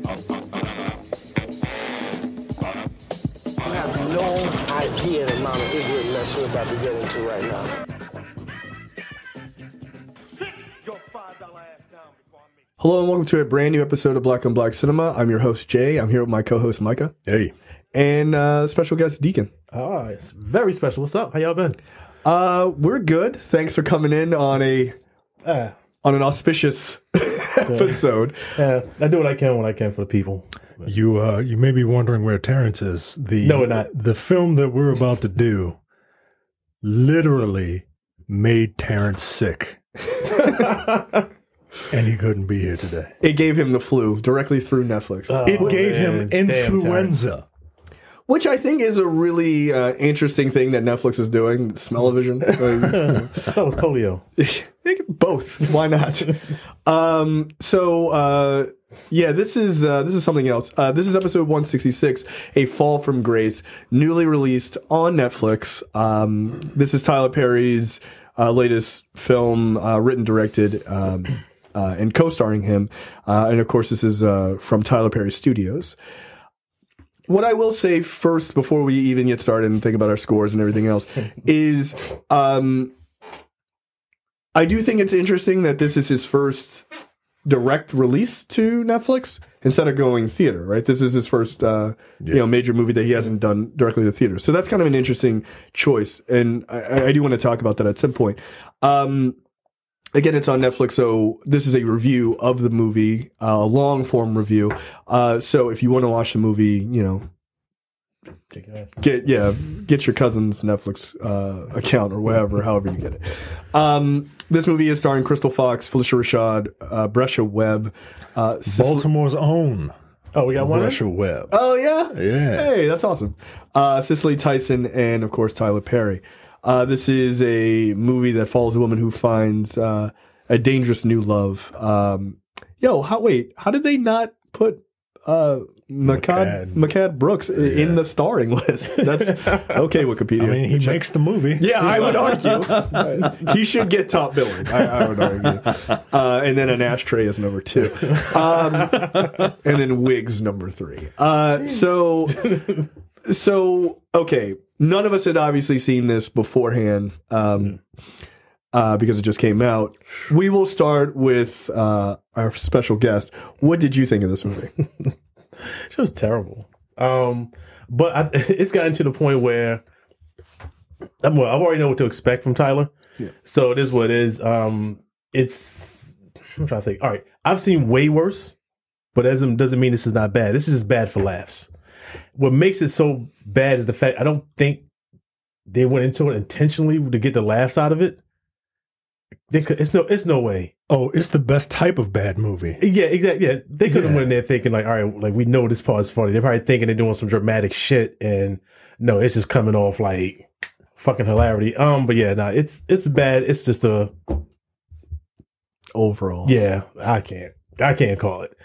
You have no idea the amount of ignorant mess we're about to get into right now. Hello and welcome to a brand new episode of Black on Black Cinema. I'm your host Jay. I'm here with my co-host Micah Hey. and uh, special guest Deacon. Oh, it's very special. What's up? How y'all been? Uh, we're good. Thanks for coming in on a Uh, on an auspicious episode. uh, I do what I can when I can for the people. You uh you may be wondering where Terrence is. The No, we're not. the film that we're about to do literally made Terrence sick. and he couldn't be here today. It gave him the flu directly through Netflix, it gave man. him Damn, influenza. Which I think is a really uh, interesting thing that Netflix is doing. Smell-o-vision. Like, I thought it was polio. both why not um so uh yeah this is uh this is something else uh this is episode 166 a fall from grace newly released on netflix um this is tyler perry's uh latest film uh written directed um uh, and co-starring him uh and of course this is uh from tyler perry studios what I will say first, before we even get started and think about our scores and everything else, is um, I do think it's interesting that this is his first direct release to Netflix instead of going theater. Right, this is his first uh, you know major movie that he hasn't done directly to theater. So that's kind of an interesting choice, and I, I do want to talk about that at some point. Um, again, it's on Netflix, so this is a review of the movie, uh, a long form review. Uh, so if you want to watch the movie, you know, Take your ass. get yeah, get your cousin's Netflix uh, account or whatever, however you get it. Um, this movie is starring Crystal Fox, Phylicia Rashad, uh, Bresha Webb, uh, Baltimore's own Oh, we got one. Russia Webb. Oh yeah, Yeah. Hey, that's awesome. Uh, Cicely Tyson and of course Tyler Perry. Uh, this is a movie that follows a woman who finds uh, a dangerous new love. Um, yo, how wait? How did they not put uh. Mehcad Brooks i- in the starring list? That's okay. Wikipedia. I mean, he makes the movie. Yeah, I would argue he should get top billing. I, I would argue, uh, and then an ashtray is number two, um, and then wigs number three. Uh, so, so okay, none of us had obviously seen this beforehand um, uh, because it just came out. We will start with uh, our special guest. What did you think of this movie? it was terrible. Um, but I, it's gotten to the point where I'm, well, I already know what to expect from Tyler. Yeah. So it is what it is. Um, it's I'm trying to think. All right, I've seen way worse, but doesn't doesn't mean this is not bad. This is just bad for laughs. What makes it so bad is the fact I don't think they went into it intentionally to get the laughs out of it. They could, it's no, it's no way. Oh, it's the best type of bad movie. Yeah, exactly. Yeah, they could have Yeah. went in there thinking like, all right, like we know this part is funny. They're probably thinking they're doing some dramatic shit, and no, it's just coming off like fucking hilarity. Um, but yeah, nah, it's it's bad. It's just a Overall, yeah. I can't, I can't call it.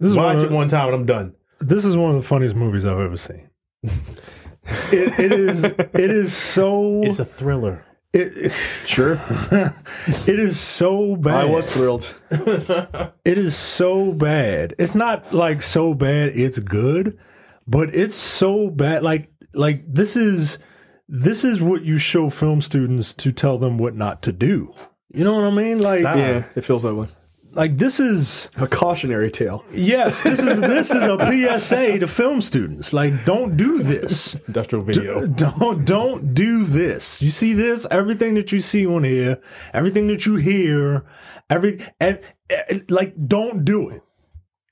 This is Watch one it one time and I'm done. This is one of the funniest movies I've ever seen. it, it is it is so It's a thriller. it, sure. it is so bad. I was thrilled. It is so bad. It's not like so bad it's good, but it's so bad like like this is this is what you show film students to tell them what not to do. You know what I mean? Like Yeah, it feels that way. Like this is A cautionary tale. yes, this is this is a PSA to film students. Like don't do this. Industrial video. Don't don't do this. You see this? Everything that you see on here, everything that you hear, every and, and like don't do it.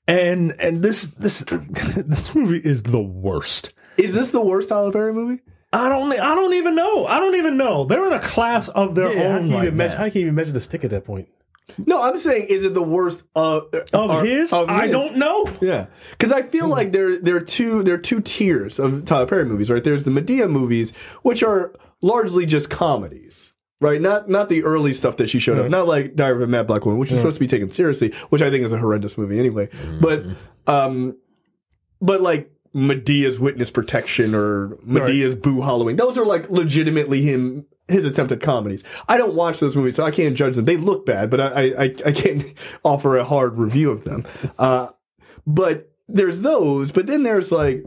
And and this this this movie is the worst. Is this the worst Tyler Perry movie? I don't I don't even know. I don't even know. They're in a class of their Yeah, how own can, right even measure, how can you even measure the stick at that point? No, I'm saying, is it the worst Of or- his, of I his? don't know. Yeah, because I feel like there there are two there are two tiers of Tyler Perry movies, right? There's the Madea movies, which are largely just comedies, right? Not not the early stuff that she showed up, not like Diary of a Mad Black Woman, which is supposed to be taken seriously, which I think is a horrendous movie anyway. But um, but like Madea's Witness Protection or Madea's Boo Halloween, those are like legitimately him his attempt at comedies. I don't watch those movies, so I can't judge them. They look bad, but I I, I can't offer a hard review of them. Uh, But there's those, but then there's like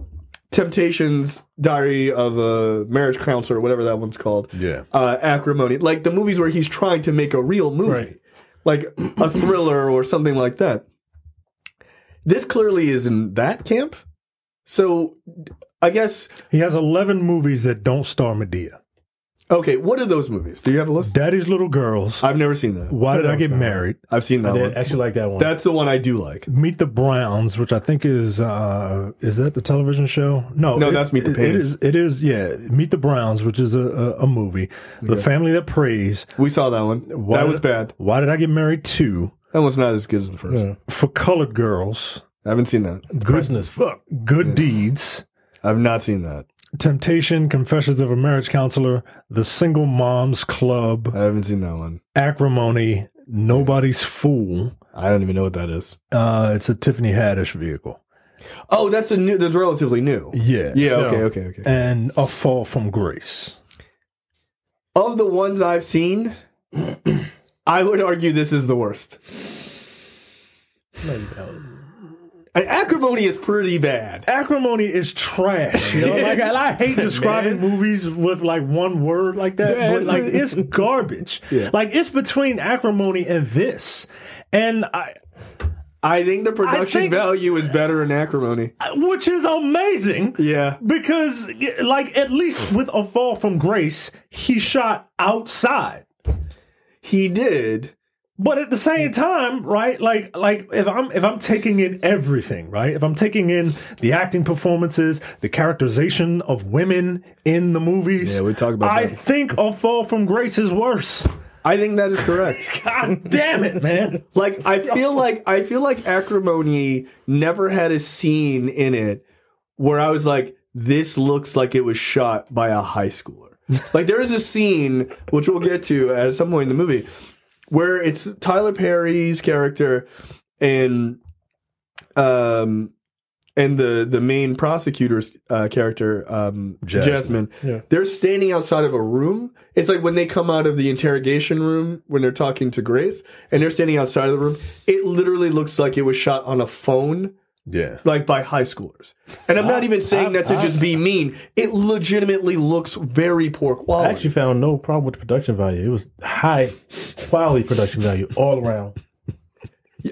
Temptations, Diary of a Marriage Counselor, or whatever that one's called. Yeah. Uh, Acrimony, like the movies where he's trying to make a real movie, Right. like a thriller or something like that. This clearly is in that camp. So I guess He has 11 movies that don't star Madea. Okay. What are those movies? Do you have a list? Daddy's Little Girls. I've never seen that. Why did I get else? married? I've seen that I one. did actually like that one. That's the one I do like. Meet the Browns, which I think is uh is that the television show? No, No, that's Meet the it- Pains. It is, it is, yeah. Meet the Browns, which is a, a, a movie. The Family That Prays. We saw that one. Why that did- was bad. Why did I get married? Two That was not as good as the first. Yeah. for Colored Girls. I haven't seen that. Depressing as fuck. Good Deeds. I've not seen that. Temptation, Confessions of a Marriage Counselor, The Single Moms Club, I haven't seen that one. Acrimony, Nobody's Fool. I don't even know what that is. Uh, it's a Tiffany Haddish vehicle. Oh, that's a new. That's relatively new. Yeah. Yeah. Okay. No. Okay. Okay. And A Fall from Grace. Of the ones I've seen, I would argue this is the worst. Acrimony is pretty bad. Acrimony is trash. You know? like, and I hate describing movies with like one word like that, Yeah, but it's like it's garbage. Like it's between acrimony and this, and I, I think the production think- value is better in acrimony. which is amazing. Yeah. Because, like, at least with A Fall from Grace, he shot outside. He did. But at the same time, right? Like, like if I'm if I'm taking in everything, right? If I'm taking in the acting performances, the characterization of women in the movies, Yeah, we talk about I that. think A Fall from Grace is worse. I think that is correct. God damn it, man! like I feel like I feel like acrimony never had a scene in it where I was like, this looks like it was shot by a high schooler. like there is a scene which we'll get to at some point in the movie where it's Tyler Perry's character and um and the the main prosecutor's uh, character um Jasmine. Jasmine, Yeah. they're standing outside of a room it's like when they come out of the interrogation room when they're talking to Grace and they're standing outside of the room it literally looks like it was shot on a phone Yeah, like by high schoolers and I'm not even saying that to just be mean it legitimately looks very poor quality. I quality actually found no problem with the production value. It was high quality production value all around.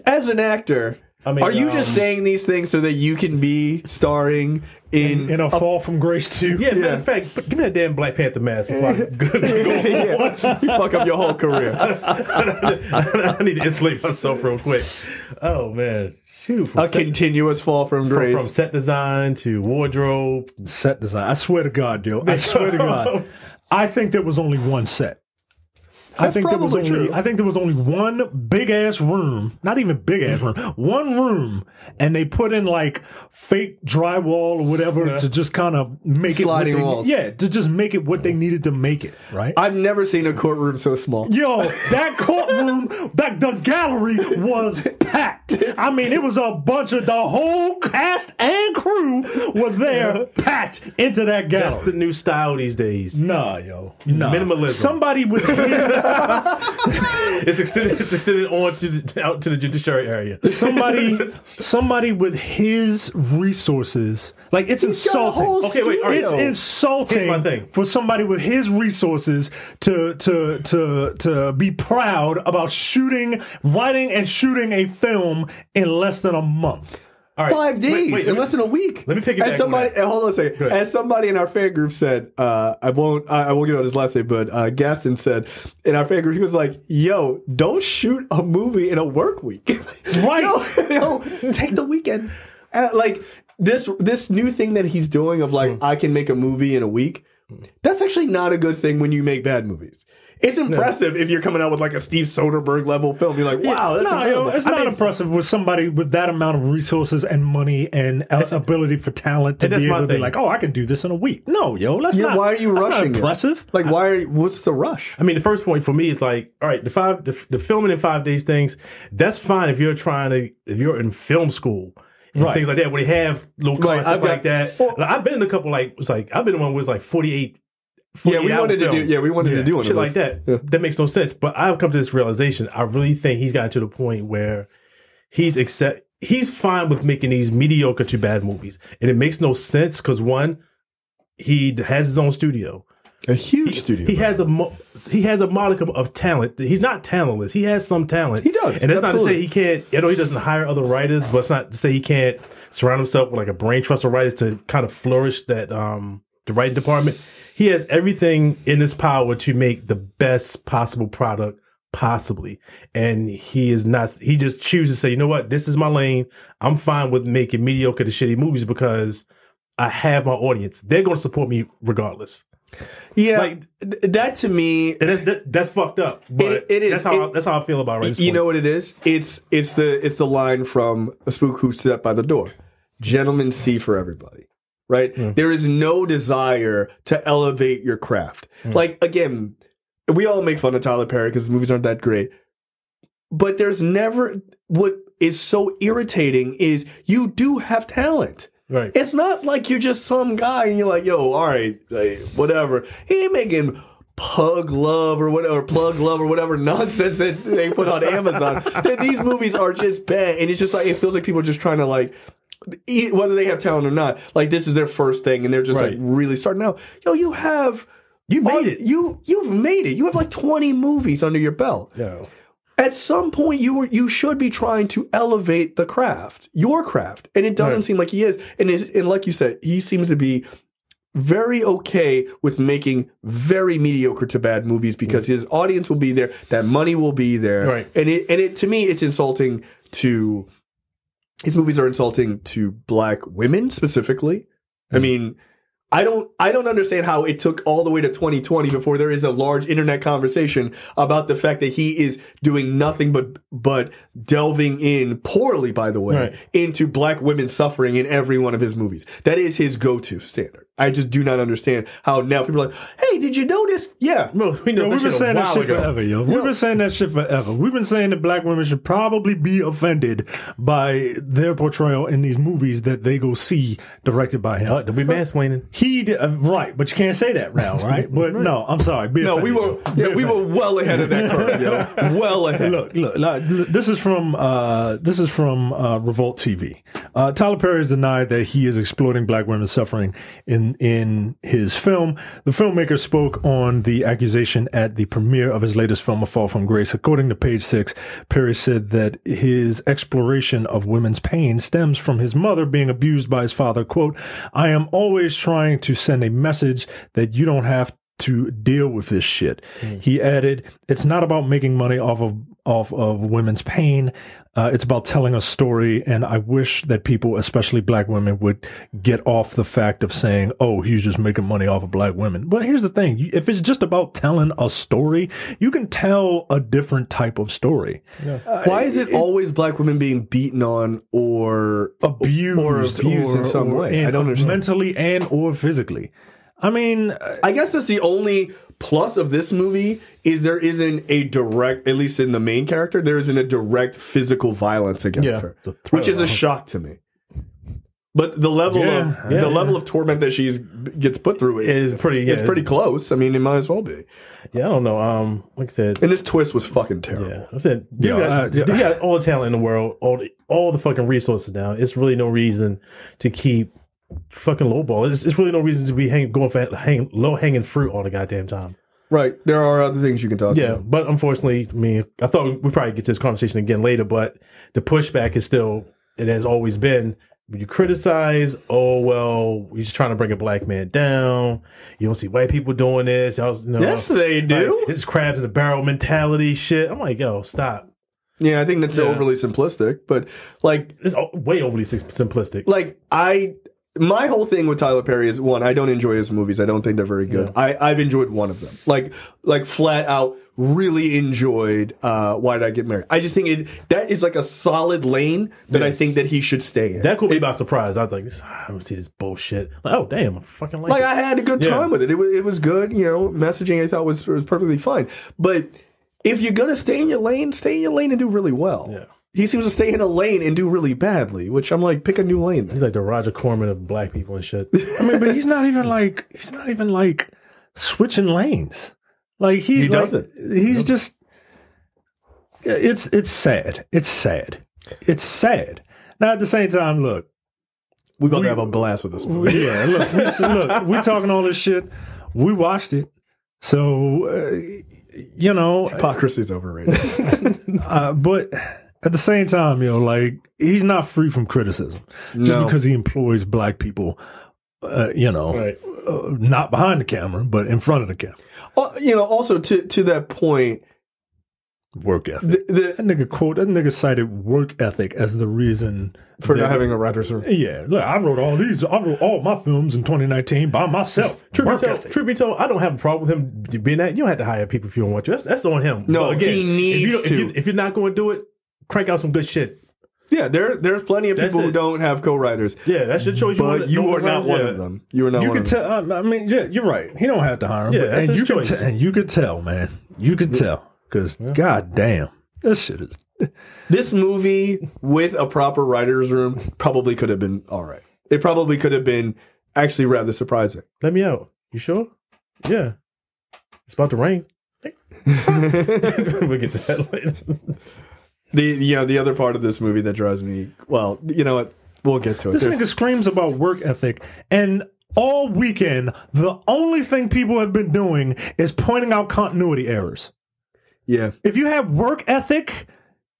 as an actor I mean, are you just um, saying these things so that you can be starring in, in A Fall from Grace too. Yeah, matter of fact, put- give me that damn Black Panther mask before I go, go yeah, you fuck up your whole career. I need to insulate myself real quick. Oh man, shoot! A continuous fall from from, grace. from set design to wardrobe. Set design. I swear to God, yo. I swear to God. I think there was only one set. I That's think there was probably only true. I think there was only one big ass room, not even big ass hmm. room, one room, and they put in like fake drywall or whatever to just kind of make Sliding it what they, walls. Yeah, to just make it what they needed to make it, right? I've never seen a courtroom so small. Yo, that courtroom, that the gallery was packed. I mean, it was a bunch of the whole cast and crew were there, packed into that gallery. That's the new style these days. Nah, yo, nah. Minimalism. Somebody with It's extended. It's extended on to the, out to the judiciary area. somebody, somebody with his resources. Like it's got a insulting. whole Okay, wait, all right. It's insulting Here's my thing. for somebody with his resources to to to to be proud about shooting, writing, and shooting a film in less than a month. All right, Five days wait, wait, in me- less than a week. let me piggyback As somebody, hold on a second. As somebody in our fan group said, uh, I won't. I, I won't give out his last name, but uh, Gaston said in our fan group, he was like, "Yo, don't shoot a movie in a work week. Right. yo, yo, take the weekend. Uh, like this this new thing that he's doing of like I can make a movie in a week. That's actually not a good thing when you make bad movies. It's impressive if you're coming out with like a Steve Soderbergh level film. You're like, wow, that's no, incredible. it's not impressive with somebody with that amount of resources and money and uh, ability for talent to be able to be like, oh, I can do this in a week. No, yo, that's Yeah, not. why are you rushing it? impressive. Like, why are you, what's the rush? I mean, the first point for me is like, all right, the five, the, the filming in five days things, that's fine if you're trying to, if you're in film school, Right. things like that, where they have little Right, I've got- like that. Like, I've been in a couple like, it's like I've been in one where it's like 48, Yeah, we wanted to do. Yeah, we wanted to do one shit like that. Yeah. That makes no sense. But I've come to this realization. I really think he's gotten to the point where he's accept he's fine with making these mediocre to bad movies, and it makes no sense because one, he has his own studio. A huge studio. He has a mo- he has a modicum of talent. He's not talentless. He has some talent. He does, and that's not to say he can't. You know, he doesn't hire other writers, but it's not to say he can't surround himself with like a brain trust of writers to kind of flourish that um the writing department. He has everything in his power to make the best possible product possibly, and he is not. He just chooses to say, you know what, this is my lane. I'm fine with making mediocre to shitty movies because I have my audience. They're going to support me regardless. yeah, like- that to me, that, that, that's fucked up. But It- it is. That's how It- that's how I feel about Race you know what it is? It's it's the it's the line from a spook who sat by the door. Gentlemen see for everybody. Right? Hmm. There is no desire to elevate your craft. Hmm. Like again, we all make fun of Tyler Perry because his movies aren't that great. But there's never what is so irritating is you do have talent. Right. It's not like you're just some guy and you're like, yo, all right, like, whatever. He ain't making pug love or whatever, plug love or whatever nonsense that they put on Amazon. that these movies are just bad, and it's just like it feels like people are just trying to like. Whether they have talent or not, like this is their first thing, and they're just Right. like really starting out. Yo, you have You made all- it. You you've made it. You have like twenty movies under your belt Yeah. at some point you were, you should be trying to elevate the craft, your craft, and it doesn't Right. seem like he is. And is, and like you said, he seems to be very okay with making very mediocre to bad movies because his audience will be there, that money will be there, Right. And it and it to me, it's insulting to his movies are insulting to black women specifically. I hmm. mean. I don't I don't understand how it took all the way to 2020 before there is a large internet conversation about the fact that he is doing nothing but but delving in poorly by the way Right. into black women suffering in every one of his movies. That is his go-to standard. I just do not understand how now people are like, "Hey, did you notice?" Yeah. Bro, we know Yo, that we've been saying that shit ago. forever, yo. We've been saying that shit forever. We've been saying that black women should probably be offended by their portrayal in these movies that they go see directed by him. Uh, don't be mansplaining. He did, uh, right, but you can't say that now, right? But no, I'm sorry. Be No, we were yo. yeah, we were well ahead of that curve, yo. Well ahead. Look, look, look, this is from uh, this is from uh, Revolt TV. Uh, Tyler Perry has denied that he is exploiting black women's suffering in in his film. The filmmaker spoke on the accusation at the premiere of his latest film, A Fall from Grace. According to Page Six, Perry said that his exploration of women's pain stems from his mother being abused by his father. "Quote: I am always trying to send a message that you don't have." to deal with this shit. Hmm. He added, "It's not about making money off of off of women's pain. Uh, it's about telling a story, and I wish that people, especially black women, would get off the fact of saying, "Oh, he's just making money off of black women." But here's the thing: if it's just about telling a story, you can tell a different type of story. Why is it always black women being beaten on or Abused or abused in some or- way? I don't understand. mentally and or physically. I mean, I guess that's the only plus of this movie is there isn't a direct, at least in the main character, there isn't a direct physical violence against Yeah, her, which is a shock to me. But the level Yeah, of yeah, the yeah. level of torment that she's gets put through it Is pretty. it's yeah, pretty close. I mean, it might as well be. Yeah, I don't know. Um, like I said, And this twist was fucking terrible. yeah, I said, you, Yeah, got, uh, yeah. you got all the talent in the world, all the all the fucking resources now. It's really no reason to keep fucking lowball. It's, it's really no reason to be hang, going for hang, low hanging fruit all the goddamn time. Right. There are other things you can talk Yeah, about. but unfortunately, I mean, I thought we'd probably get to this conversation again later, but the pushback is still, it has always been, when you criticize, oh, well, you're just trying to bring a black man down. You don't see white people doing this. You know, Yes, they do. Like, this is crabs in the barrel mentality shit. I'm like, yo, stop. Yeah, I think that's Yeah. overly simplistic, but like It's way overly simplistic. like I my whole thing with Tyler Perry is one, I don't enjoy his movies. I don't think they're very good. I, I've enjoyed one of them. Like like flat out really enjoyed uh Why Did I Get Married? I just think it that is like a solid lane that I think that he should stay in. that caught me by surprise. I was like, I don't see this bullshit. Like, oh, damn, I fucking like, like it. I had a good Yeah. time with it. It was it was good, you know, messaging I thought was was perfectly fine. But if you're gonna stay in your lane, stay in your lane and do really well. Yeah. He seems to stay in a lane and do really badly, which I'm like, pick a new lane. He's like the Roger Corman of black people and shit. I mean, but he's not even like he's not even like switching lanes. Like he, He like, doesn't. He's just. It's it's sad. It's sad. It's sad. Now at the same time, look, We're going We- to have a blast with this movie. yeah, look, we, look, we're talking all this shit. We watched it, so uh, you know. Hypocrisy's overrated. Uh, but at the same time, you know, like he's not free from criticism just No. because he employs black people. Uh, you know, Right. uh, not behind the camera, but in front of the camera. Al- you know, also to to that point, Work ethic. the, that the, nigga quote. That nigga cited work ethic as the reason for that- not having a writer's room. Yeah, look, I wrote all these. I wrote all my films in 2019 by myself. Truth be, Work told, ethic. truth be told, I don't have a problem with him being that. You don't have to hire people if you don't want to. That's, that's on him. No, But he needs if you, to. If, you, if you're not going to do it, crank out some good shit. Yeah, there there's plenty of That's people who it. don't have co-writers, Yeah, that's your choice. but you don't are not one yeah. of them. You are not You one could of them. tell. I mean, yeah, you're right. He don't have to hire him. Yeah, but, that's and his you could choice. and you could tell, man. You could tell because god damn, this shit is. This movie with a proper writer's room probably could have been all right. It probably could have been actually rather surprising. Let me out. You sure? Yeah. It's about to rain. we'll get to that later. The you know the other part of this movie that drives me well, you know what? We'll get to it. This There's- nigga screams about work ethic, and all weekend the only thing people have been doing is pointing out continuity errors. yeah, If you have work ethic,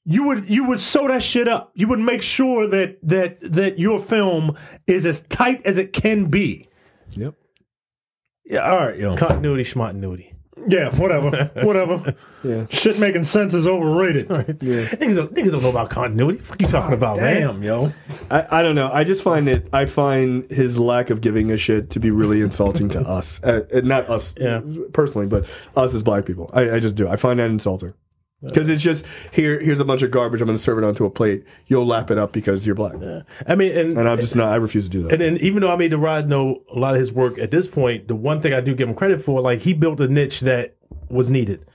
you would you would sew that shit up. You would make sure that that that your film is as tight as it can be. yep. Yeah, all right, yo. Continuity, schmontinuity. Yeah, whatever, whatever. Yeah. Shit making sense is overrated. Niggas, don't, niggas don't know about continuity. What you talking about, man? Damn, yo. I, I don't know. I just find it. I find his lack of giving a shit to be really insulting to us. Uh, uh, not us Yeah. personally, but us as black people. I, I just do. I find that insulting because it's just here. Here's a bunch of garbage. I'm going to serve it onto a plate. You'll lap it up because you're black, Yeah. I mean, and, and I'm just not. I refuse to do that. and then even though I made the rod know a lot of his work at this point, the one thing I do give him credit for, like he built a niche that was needed.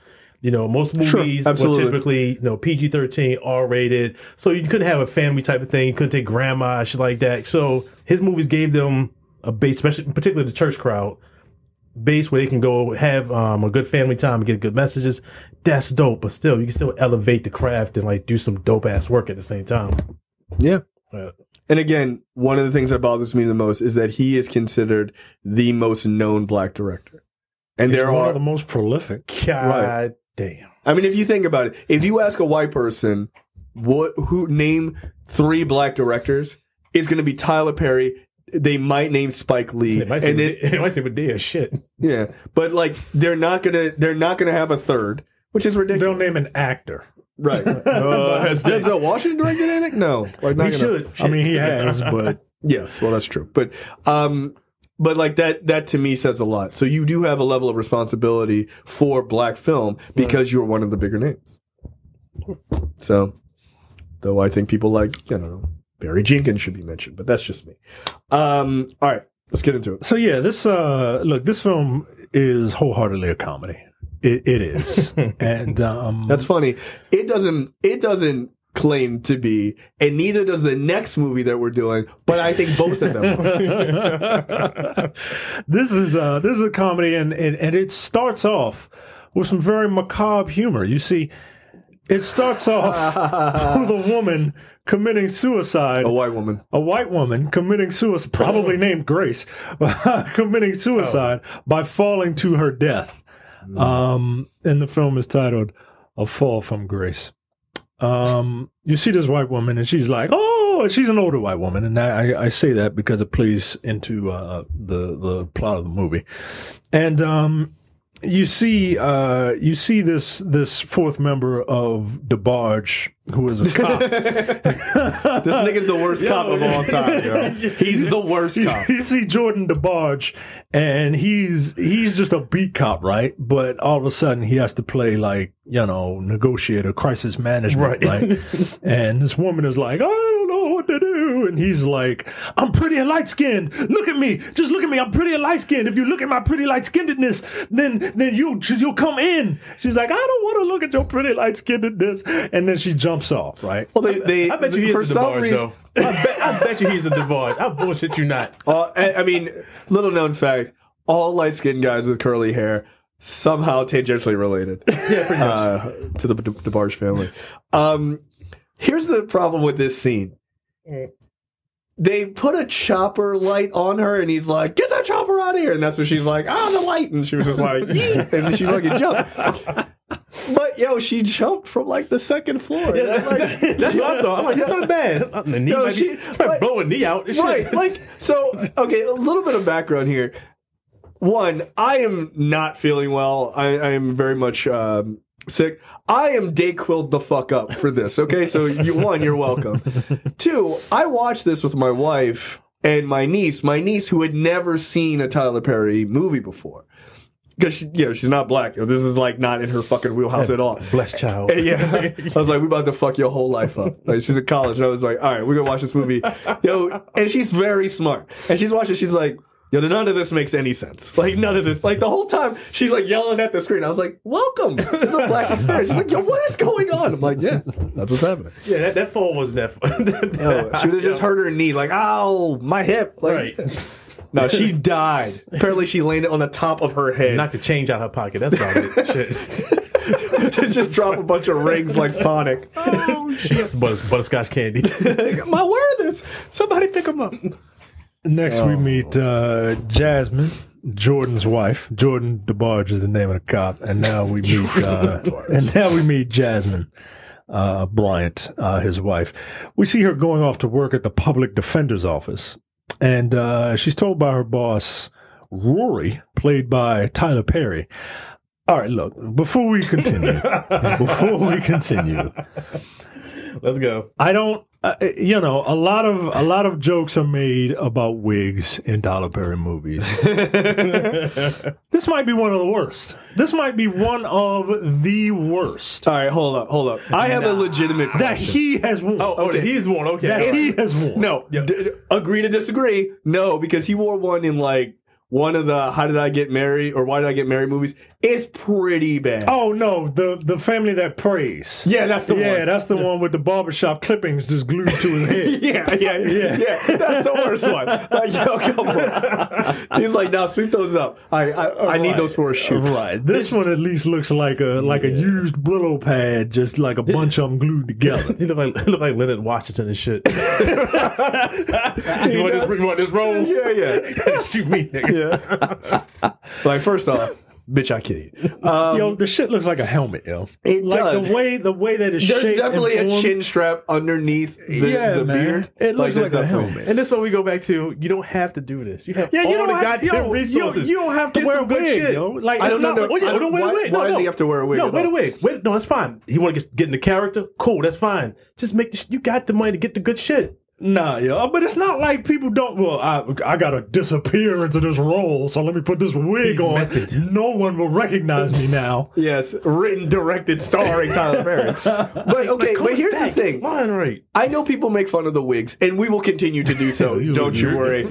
You know, most Sure, movies were typically, you know, PG thirteen, R rated. So you couldn't have a family type of thing. You couldn't take grandma, shit like that. So his movies gave them a base, especially particularly the church crowd, base where they can go have um, a good family time and get good messages. That's dope. But still, you can still elevate the craft and like do some dope ass work at the same time. yeah. Uh, And again, one of the things that bothers me the most is that he is considered the most known black director. And there one are of the most prolific. God damn. I mean, if you think about it, if you ask a white person what who name three black directors, it's going to be Tyler Perry. They might name Spike Lee, they might seem, and then it might seem a deal shit. yeah, but like they're not gonna they're not gonna have a third, which is ridiculous. They'll name an actor. right? Uh, has Denzel Washington directed anything? No, like not He gonna- should. I mean, he has, but Yes, well, that's true. But um, but like that that to me says a lot. So you do have a level of responsibility for black film because you're one of the bigger names. So, though I think people like you know Barry Jenkins should be mentioned, but that's just me. Um, all right, let's get into it. so yeah, this uh look, this film is wholeheartedly a comedy. It, it is, and um, That's funny. It doesn't. It doesn't claim to be, and neither does the next movie that we're doing. But I think both of them. Are. this is uh this is a comedy, and, and and it starts off with some very macabre humor. You see, it starts off with a woman committing suicide. A white woman. a white woman committing suicide, probably named Grace, committing suicide by falling to her death. Um, and the film is titled "A Fall from Grace." Um, you see this white woman, and she's like, "Oh, she's an older white woman," and I, I say that because it plays into uh, the the plot of the movie, and um, you see uh, you see this this fourth member of DeBarge, who is a cop. This nigga's the worst cop of all time. Yo. He's the worst cop. you see Jordan DeBarge, and he's he's just a beat cop, right? But all of a sudden, he has to play like you know negotiator, crisis management, Right. right? and this woman is like, I don't know what to do, and he's like, I'm pretty and light skinned. Look at me, just look at me. I'm pretty and light skinned. If you look at my pretty light skinnedness, then then you you'll come in. She's like, I don't want to look at your pretty light skinnedness, and then she jumps off, right? Well, they, they I bet you he's for a some DeBarge, reason. though. I bet, I bet you he's a DeBarge. I bullshit you not. Uh, I, I mean, little known fact: all light skinned guys with curly hair somehow tangentially related Yeah, pretty much. uh, to the DeBarge family. Um, here's the problem with this scene: they put a chopper light on her, and he's like, "Get that chopper out of here!" And that's when she's like, "Ah, the light!" And she was just like, "Yeet!" and she fucking jumped. But yo, she jumped from like the second floor. I'm like, That's what I thought. I'm like, that's not bad. The knee No, she- like- blow a knee out. Shit. right like so okay a little bit of background here one i am not feeling well i, I am very much um, sick i am dayquilled the fuck up for this okay so you one you're welcome two i watched this with my wife and my niece my niece who had never seen a tyler perry movie before because she, you know she's not black this is like not in her fucking wheelhouse at all Blessed child. and yeah, I was like, we about to fuck your whole life up. Like she's in college, and I was like, all right, we're gonna watch this movie, yo. And she's very smart, and she's watching. She's like, yo, none of this makes any sense. Like none of this. Like the whole time, she's like yelling at the screen. I was like, welcome. It's a black experience. She's like, yo, what is going on? I'm like, yeah, that's what's happening. Yeah, that, that fall wasn't that. Yo, she would have just hurt her knee, like, ow, my hip. Like, Right. No, she died. Apparently, she landed on the top of her head. Knocked the change out of her pocket. That's about it. Shit. just drop a bunch of rings like Sonic. Oh, shit. Butter, butterscotch candy. My Werther's. Somebody pick them up. Next, we meet uh, Jasmine, Jordan's wife. Jordan DeBarge is the name of the cop, and now we meet uh, and now we meet Jasmine uh, Bryant, uh, his wife. We see her going off to work at the public defender's office, and uh, she's told by her boss Rory, played by Tyler Perry. All right, look. Before we continue, before we continue, Let's go. I don't. Uh, you know, a lot of a lot of jokes are made about wigs in Tyler Perry movies. this might be one of the worst. This might be one of the worst All right, hold up, hold up. I have a legitimate that he has worn. Oh, Okay. okay. he's one. Okay. that he has worn. no, d- d- agree to disagree. No, because he wore one in like one of the "How Did I Get Married" or "Why Did I Get Married" movies. is pretty bad. Oh no, the the family that prays. yeah, that's the yeah, one. that's the one with the barbershop clippings just glued to his head. yeah, yeah, yeah, yeah. That's the worst one. Like, yo, come on. He's like, now sweep those up. I, I, I need those for a shoot. Right. This one at least looks like a like a used Brillo pad, just like a bunch of them glued together. He look like he look like Leonard Washington and shit. you, want this, you want this role? Yeah, yeah, Shoot me, nigga. yeah. Like, first off, bitch, I kill you. Um, yo, the shit looks like a helmet, yo. It like does. the way the way that it's There's shaped definitely and a formed. chin strap underneath the, Yeah, the man. beard. It looks like a definitely- helmet. And this is what we go back to. You don't have to do this. You have Yeah, all you don't the have, goddamn yo, you, resources. you don't have to Get wear a some good wig, shit. yo. Like I it's don't know, not no, Oh, yeah, I- don't why- no, does no. he have to wear a wig No, at wait a all? wig. Wait, no, that's fine. He want to get, get in the character? Cool, that's fine. Just make this. You got the money to get the good shit. Nah, yo, oh, but it's not like people don't. Well, I I gotta disappear into this role, so let me put this wig He's on. method. No one will recognize me now. Yes, written, directed, starring Tyler Perry. But okay, but here's the thing. Line rate. I know people make fun of the wigs, and we will continue to do so. Don't you worry.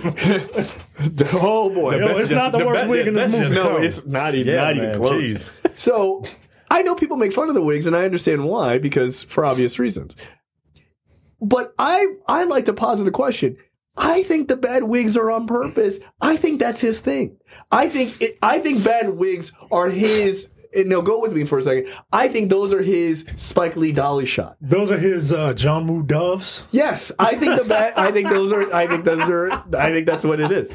oh boy, Yo, it's not the the worst wig in the movie. no, it's not even Yeah, not even close. So I know people make fun of the wigs, and I understand why because for obvious reasons. But I I like to posit a question. I think the bad wigs are on purpose. I think that's his thing. I think it, I think bad wigs are his. And now go with me for a second. I think those are his Spike Lee dolly shot. Those are his uh, John Woo doves. Yes, I think the bad. I think those are. I think those are. I think that's what it is.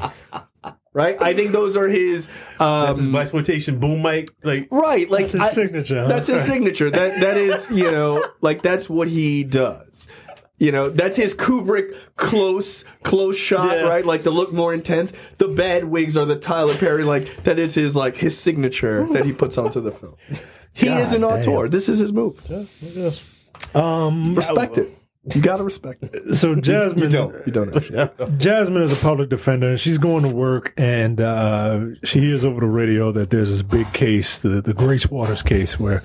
Right. I think those are his. This is Um, black exploitation boom mic. Like right. Like That's his I- signature. That's his signature. That that is, you know, like that's what he does. You know, that's his Kubrick close close shot, Yeah. right? Like to look more intense. The bad wigs are the Tyler Perry. Like that is his like his signature that he puts onto the film. He is an God auteur. damn. This is his move. yes. Um, Respect it. You gotta respect it. so Jasmine, You don't. You don't actually. Jasmine is a public defender, and she's going to work, and uh, she hears over the radio that there's this big case, the the Grace Waters case, where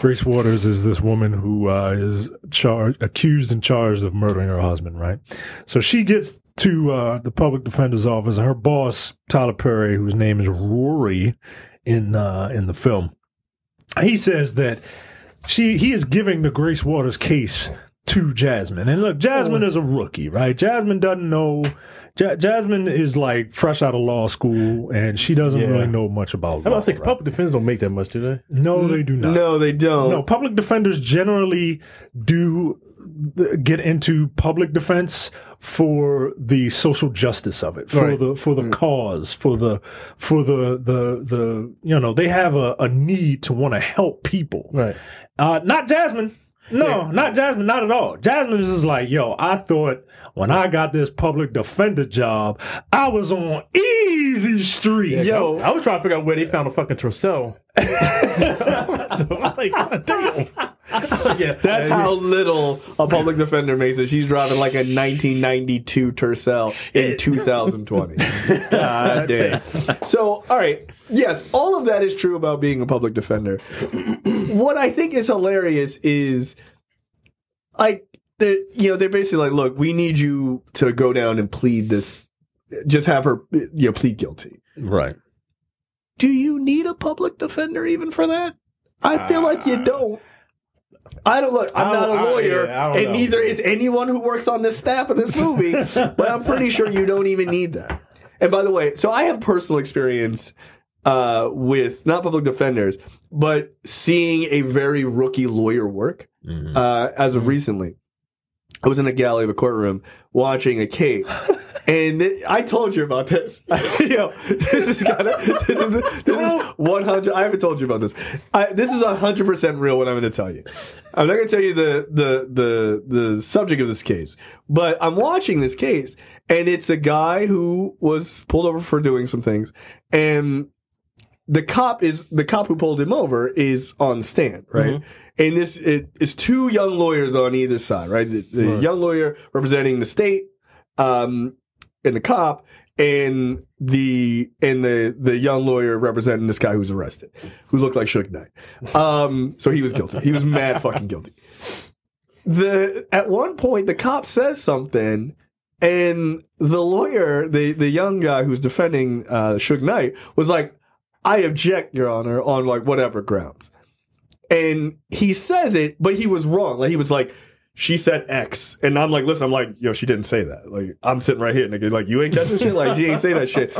Grace Waters is this woman who uh, is charged, accused and charged of murdering her husband. Right. So she gets to uh, the public defender's office, and her boss Tyler Perry, whose name is Rory in uh, in the film, he says that she he is giving the Grace Waters case to Jasmine. And look, Jasmine is a rookie, right? Jasmine doesn't know. Ja- Jasmine is like fresh out of law school, and she doesn't Yeah. really know much about. I'm law, about to say, right? public defenders don't make that much, do they? No, they do not. No, they don't. No, public defenders generally do th- get into public defense for the social justice of it, for Right. the for the cause, for the for the the the you know they have a, a need to want to help people. Right. Uh, not Jasmine. No, not Jasmine. Not at all. Jasmine is just like, yo, I thought when I got this public defender job, I was on easy street. Yo, I was trying to figure out where they found a fucking Tercel. like, damn. yeah, That's Yeah, how little a public defender makes it. She's driving like a 1992 Tercel in 2020. God damn. So, all right. Yes, all of that is true about being a public defender. what I think is hilarious is like the you know they're basically like, look, we need you to go down and plead this. Just have her you know plead guilty. Right. Do you need a public defender even for that? I feel like you don't. I don't look. I'm not a lawyer, yeah, and know. neither is anyone who works on this staff of this movie. but I'm pretty sure you don't even need that. And by the way, so I have personal experience uh, with not public defenders, but seeing a very rookie lawyer work uh, as of recently. I was in a galley of a courtroom watching a case. And th- I told you about this. Yo, this is gotta, this is this is one hundred. I haven't told you about this. I, this is hundred percent real. What I'm going to tell you. I'm not going to tell you the the the the subject of this case, but I'm watching this case, and it's a guy who was pulled over for doing some things, and the cop is the cop who pulled him over is on stand, right? And this it is two young lawyers on either side, right? The, the young lawyer representing the state, um, and the cop, and the and the the young lawyer representing this guy who's arrested, who looked like Suge Knight. Um, so he was guilty. He was mad fucking guilty. The at one point the cop says something. And the lawyer, the, the young guy who's defending uh, Suge Knight, was like, I object, Your Honor, on like whatever grounds. And he says it, but he was wrong. Like he was like, she said X. And I'm like, listen, I'm like, yo, she didn't say that. Like, I'm sitting right here, nigga. Like, you ain't catching shit? Like, she ain't say that shit.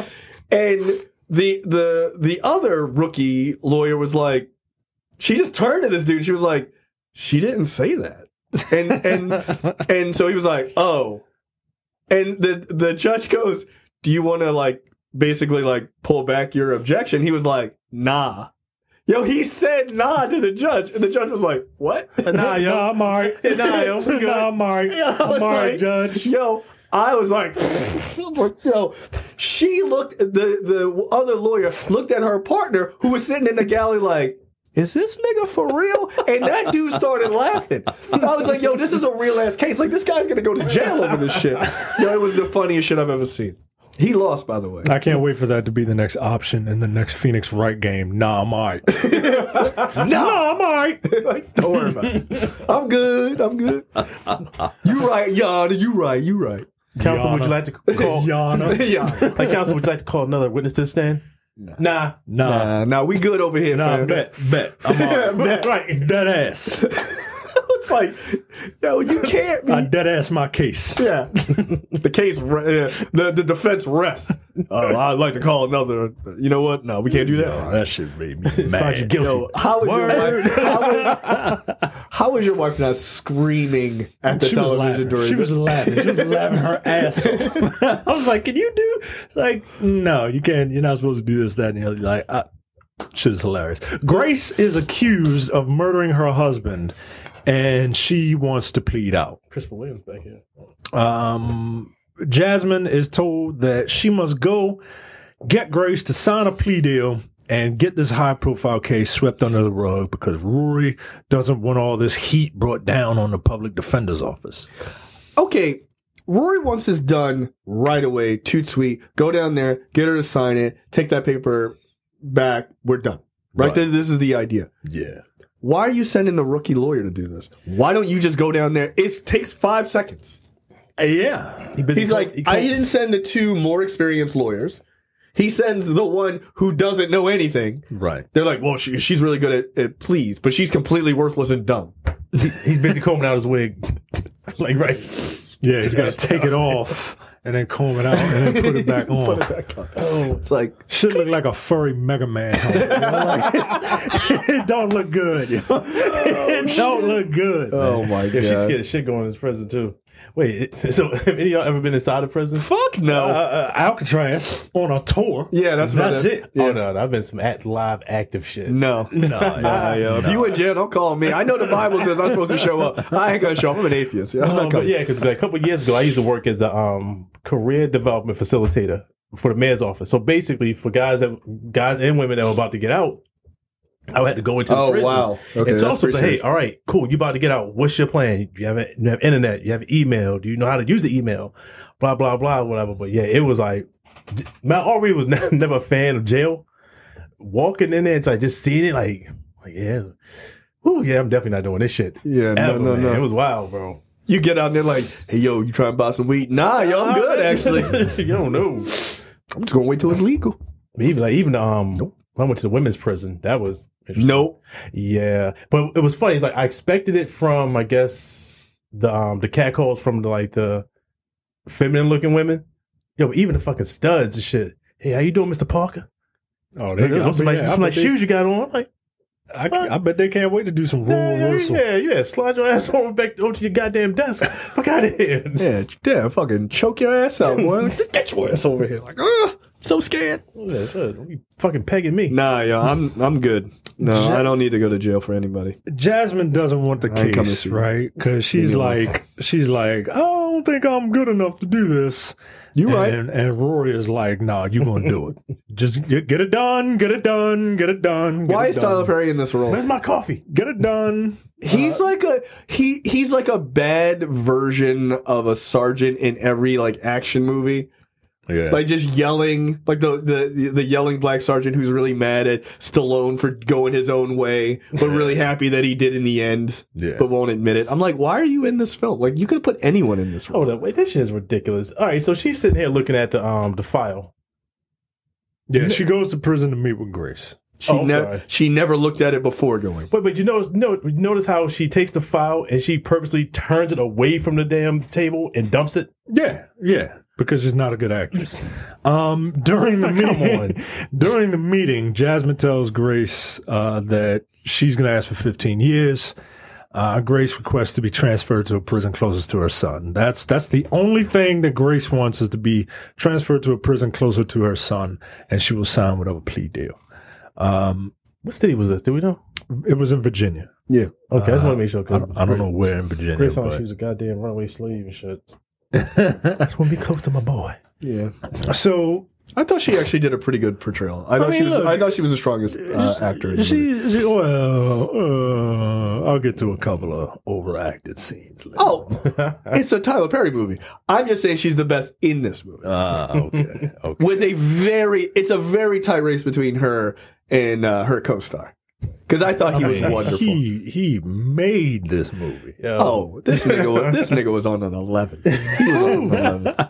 And the the the other rookie lawyer was like, she just turned to this dude. She was like, she didn't say that. And and and so he was like, oh. And the the judge goes, Do you want to like basically like pull back your objection? He was like, Nah. Yo, he said nah to the judge, and the judge was like, "What?" Nah, yo. Nah, I'm all right. Nah, yo, we good. Nah, I'm all right. Yeah, I was I'm all right, like, Judge. Yo, I was like, yo, she looked, the, the other lawyer looked at her partner who was sitting in the galley like, is this nigga for real? And that dude started laughing. I was like, yo, this is a real ass case. Like, this guy's gonna go to jail over this shit. Yo, it was the funniest shit I've ever seen. He lost, by the way. I can't wait for that to be the next option in the next Phoenix Wright game. Nah, I'm all right. no, nah, I'm all right. like, don't worry about it. I'm good. I'm good. You right, Yana. You right. You right. Counsel, would you Yana. like to call? Yana. yeah. Like, counsel, would you like to call another witness to the stand? Nah. Nah. Nah, nah, we good over here, Nah, fam. bet, bet. I'm all right. right. Dead ass. It's like, yo, you can't be. I dead ass my case. yeah, the case, uh, the the defense rests. Oh, I'd like to call another. You know what? No, we can't do that. Oh, that shit made me mad. guilty. Yo, how was your wife? How was, how was your wife not screaming at the She television during She was laughing. She was laughing her ass off. I was like, "Can you do like no? You can't. You're not supposed to do this, that, and the other." Like, I, shit is hilarious. Grace is accused of murdering her husband, and she wants to plead out. Christopher Williams back here. Um, Jasmine is told that she must go get Grace to sign a plea deal and get this high profile case swept under the rug because Rory doesn't want all this heat brought down on the public defender's office. Okay, Rory wants this done right away. Toot sweet. Go down there, get her to sign it, take that paper back. We're done. Right? Right. This, this is the idea. Yeah. Why are you sending the rookie lawyer to do this? Why don't you just go down there? It takes five seconds. Uh, yeah. He He's call- like, he I didn't send the two more experienced lawyers. He sends the one who doesn't know anything. Right. They're like, well, she, she's really good at, at pleas, but she's completely worthless and dumb. he's busy combing out his wig. like, right. Yeah, he's got to take it off and then comb it out and then put it back on. Put it back on. Oh, it's like Should look like a furry Mega Man. helmet, you know, like- it don't look good. You know? it don't look good. oh my Yeah, she's god. scared of shit going in this prison too. Wait, so have any of y'all ever been inside a prison? Fuck no. Uh, uh, Alcatraz on a tour. yeah, that's about that's it. Yeah. Oh no, no, I've been some act live active shit. No. No, Nah, yo, If you in jail, don't call me. I know the Bible says I'm supposed to show up. I ain't gonna show up. I'm an atheist. I'm Uh, not but coming. yeah, because a couple years ago, I used to work as a um, career development facilitator for the mayor's office. So basically, for guys that guys and women that were about to get out, I had to go into the Oh, prison wow. Okay, and talk to them. Hey, all right, cool. You about to get out? What's your plan? You have you have internet? You have email? Do you know how to use the email? Blah blah blah, whatever. But yeah, it was like, Matt already was never a fan of jail. Walking in there, and like just seeing it, like, like yeah, Ooh, yeah, I'm definitely not doing this shit. Yeah, no, no, man. no. It was wild, bro. You get out there like, hey, yo, you trying to buy some weed? Nah, yo, I'm good actually. you don't know. I'm just gonna wait till it's legal. Even like even um, when I went to the women's prison, that was. Nope. Yeah, but it was funny. It's like I expected it from, I guess, the um the catcalls from the like the feminine looking women. Yo, but even the fucking studs and shit. Hey, how you doing, Mister Parker? Oh, Those bet- nice, yeah, some nice shoes you got on. Like, I, I bet they can't wait to do some role yeah, reversal. yeah, yeah. Slide your ass over back over to your goddamn desk. Fuck out of here. Yeah, yeah, fucking choke your ass out, boy. Get your ass over here. Like, ugh, so scared. Oh, yeah, shit, don't be fucking pegging me. Nah, yo, I'm I'm good. No, I don't need to go to jail for anybody. Jasmine doesn't want the I case, right? Because she's you. like, she's like, I don't think I'm good enough to do this. You right. And, and Rory is like, Nah, you gonna do it. Just get, get it done, get it done, get it done. get Why it is done. Tyler Perry in this role? Where's my coffee? Get it done. He's uh, like a he he's like a bad version of a sergeant in every like action movie. Yeah. Like just yelling, like the, the the yelling black sergeant who's really mad at Stallone for going his own way, but really happy that he did in the end, Yeah. but won't admit it. I'm like, why are you in this film? Like you could have put anyone in this role. Hold up, wait, this shit is ridiculous. All right, so she's sitting here looking at the um the file. yeah, she goes to prison to meet with Grace. She Oh, never she never looked at it before going. But but you notice no you notice how she takes the file and she purposely turns it away from the damn table and dumps it. Yeah, yeah, because she's not a good actress. Um, during the meeting, during the meeting, Jasmine tells Grace uh, that she's going to ask for 15 years. Uh, Grace requests to be transferred to a prison closest to her son. That's that's the only thing that Grace wants is to be transferred to a prison closer to her son, and she will sign whatever plea deal. Um, What city was this? Do we know? it was in Virginia. Yeah. Okay, I just want to make sure. I 'cause don't, I don't know where in Virginia. Grace on but- she was a goddamn runaway slave and shit. I just want to be close to my boy. Yeah. so I thought she actually did a pretty good portrayal. I thought she mean, was look, I thought she was the strongest uh, actor in the movie. She, she well, uh, I'll get to a couple of overacted scenes. Later. Oh, it's a Tyler Perry movie. I'm just saying she's the best in this movie. Ah, okay, okay. With a very, it's a very tight race between her and uh, her co-star. Because I thought he was wonderful. He he made this movie. oh, this nigga, was, this nigga was on an 11. He was on an 11.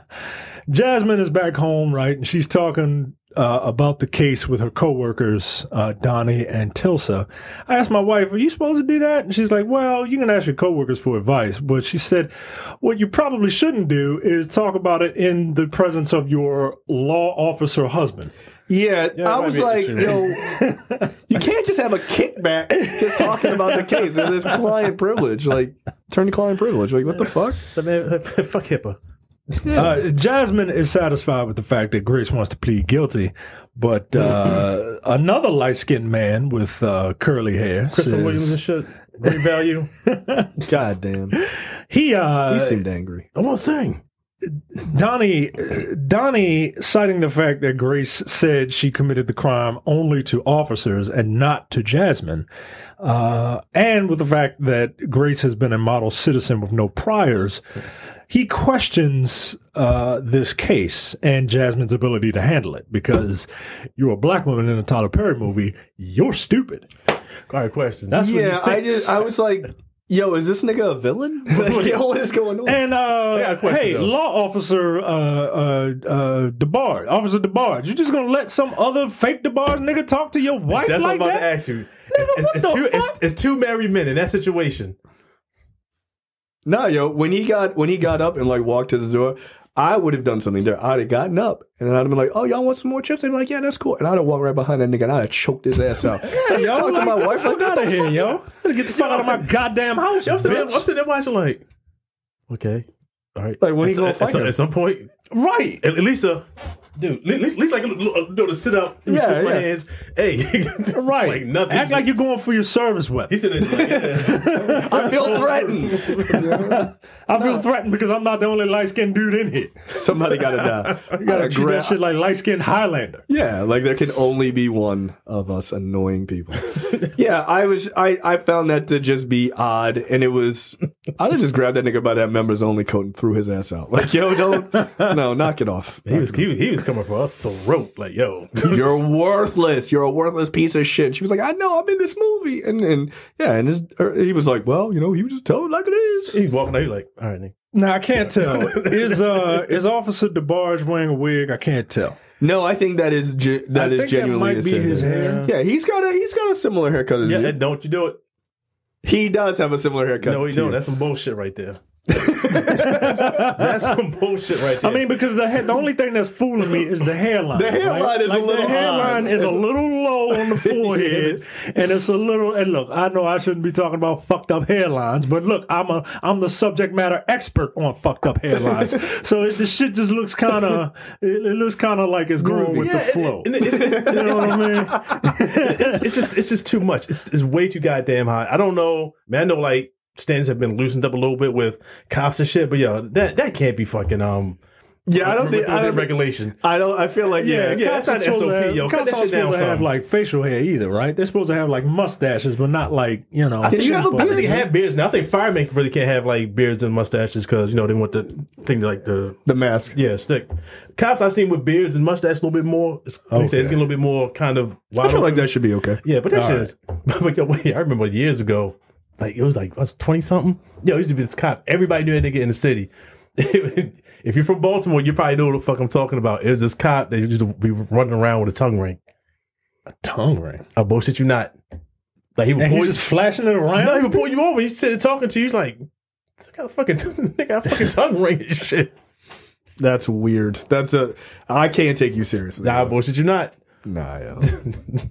Jasmine is back home, right, and she's talking uh, about the case with her coworkers, uh, Donnie and Tilsa. I asked my wife, "Are you supposed to do that?" And she's like, "Well, you can ask your coworkers for advice, but she said what you probably shouldn't do is talk about it in the presence of your law officer husband." Yeah, Yeah, I was like, interesting. yo, you can't just have a kickback just talking about the case. There's client privilege. Like, turn to client privilege. Like, what the fuck? Fuck HIPAA. Uh, Jasmine is satisfied with the fact that Grace wants to plead guilty, but uh, another light skinned man with uh, curly hair Christopher says- Williams and shit. Great value. God damn. he uh, He seemed angry. I won't sing. Donnie, Donnie, citing the fact that Grace said she committed the crime only to officers and not to Jasmine, uh, and with the fact that Grace has been a model citizen with no priors, he questions uh, this case and Jasmine's ability to handle it because you're a black woman in a Tyler Perry movie. You're stupid. All right, question. That's what Yeah, I just, I was like, yo, is this nigga a villain? Like, yo, what is going on? And uh, hey, though. law officer uh, uh, uh, DeBarge, officer DeBarge, you just gonna let some other fake DeBarge nigga talk to your wife That's like what I'm about that? to ask you. It's, it's, what it's the two, it's, it's two married men in that situation. Nah, yo, when he got when he got up and like walked to the door, I would have done something there. I'd have gotten up and then I'd have been like, "Oh, y'all want some more chips?" They'd be like, "Yeah, that's cool." And I'd have walked right behind that nigga and I'd have choked his ass out. Yo, talk to my wife like that. out of here, yo. Better get the fuck out of my goddamn house, I'm sitting, there. I'm sitting there watching like, okay, all right. Like, when he at, gonna at, fight him? at some point, Right. at, at least uh, dude, at least, at least like you know to sit up, and Yeah, switch my yeah. hands. Hey, Right. like nothing. Act like you're going for your service weapon. He said, there. Like, yeah. I feel threatened. I feel threatened because I'm not the only light skinned dude in here. Somebody gotta die. You gotta I'd treat gra- that shit like light skinned Highlander. Yeah, like there can only be one of us annoying people. yeah, I was I, I found that to just be odd and it was I'd have just grabbed that nigga by that members only coat and threw his ass out. Like, yo, don't no, knock it off. he was he was he was coming for a throat. Like, yo, You're worthless. You're a worthless piece of shit. She was like, I know, I'm in this movie. And and yeah, and his, er, he was like, Well, you know, he was just telling it like it is. he's walking out. He's like, all right, nigga. Now I can't tell. is uh is Officer DeBarge wearing a wig? I can't tell. No, I think that is ge- that I is think that genuinely might be his hair. Yeah, he's got a he's got a similar haircut as Yeah, you. and don't you do it? He does have a similar haircut. No, he to don't. That's some bullshit right there. That's some bullshit right there. I mean, because the the only thing that's fooling me is the hairline. The hairline right? is a little The hairline high. is a little low on the forehead, and it's a little. And look, I know I shouldn't be talking about fucked up hairlines, but look, I'm a I'm the subject matter expert on fucked up hairlines. so it, the shit just looks kind of it, it looks kind of like it's going with Yeah, the flow. and it- and it- you know what I mean? it's, it's just it's just too much. It's, it's way too goddamn high. I don't know, man. I know like stands have been loosened up a little bit with cops and shit, but yo, that that can't be fucking um. Yeah, I don't think I don't regulation. I don't I feel like yeah, yeah, cops that's not are supposed to SOP, have- yo. Cut Cops that aren't shit down supposed to have like facial hair either, right? They're supposed to have like mustaches, but not like you know. I think, you have a I think they have beards now. I think firemen really can't have like beards and mustaches because you know they want the thing like the the mask. yeah stick. Cops I've seen with beards and mustaches a little bit more. It's, like I said, it's getting a little bit more kind of. I Wide feel like that should be okay. Yeah, but that All shit is. But yo, wait, I remember years ago, like it was like I was twenty something. Yo, it used to be this cop. Everybody knew that nigga in the city. if you're from Baltimore, you probably know what the fuck I'm talking about. It was this cop that used to be running around with a tongue ring. A tongue ring. I bullshit you not. Like he would And pull he's you. just flashing it around. No, he would pull you over. He's sitting talking to you. He's like, "I got a fucking, nigga, got a fucking tongue ring and shit." That's weird. That's a I can't take you seriously. Nah, bullshit you not. Nah, yo.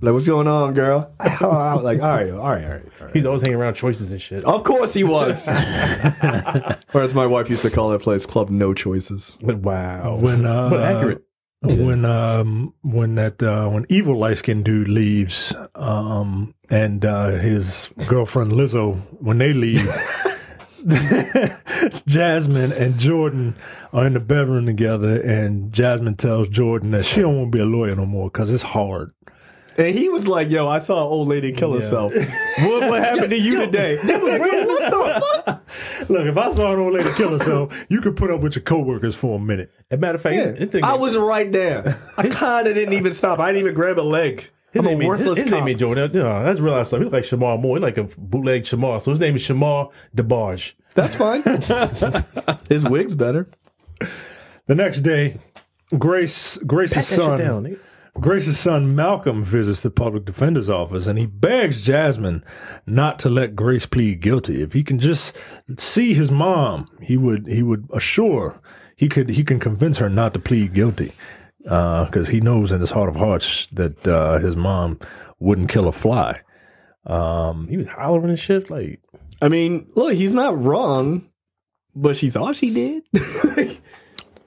like what's going on, girl? like, all right, all right, all right, all right. He's always hanging around choices and shit. Of course he was. or as my wife used to call that place, Club No Choices. Wow. when uh, but accurate. when um when that uh when evil light skinned dude leaves um and uh his girlfriend Lizzo when they leave Jasmine and Jordan are in the bedroom together and Jasmine tells Jordan that she don't want to be a lawyer no more because it's hard. And he was like, "Yo, I saw an old lady kill herself. what, what happened to you today?" That was real. What the fuck? Look, if I saw an old lady kill herself, you could put up with your coworkers for a minute. As a matter of fact, it's I was right there. I kind of didn't even stop. I didn't even grab a leg. His I'm a name, is, worthless his, his name is Jordan. You know, that's real stuff. He's like Shemar Moore. He's like a bootleg Shemar. So his name is Shemar DeBarge. That's fine. His wig's better. The next day, Grace Grace's Pat son down. Grace's son Malcolm visits the public defender's office and he begs Jasmine not to let Grace plead guilty. If he can just see his mom, he would he would assure he could he can convince her not to plead guilty because he knows in his heart of hearts that uh, his mom wouldn't kill a fly. Um, He was hollering and shit. Like, I mean, look, he's not wrong, but she thought she did.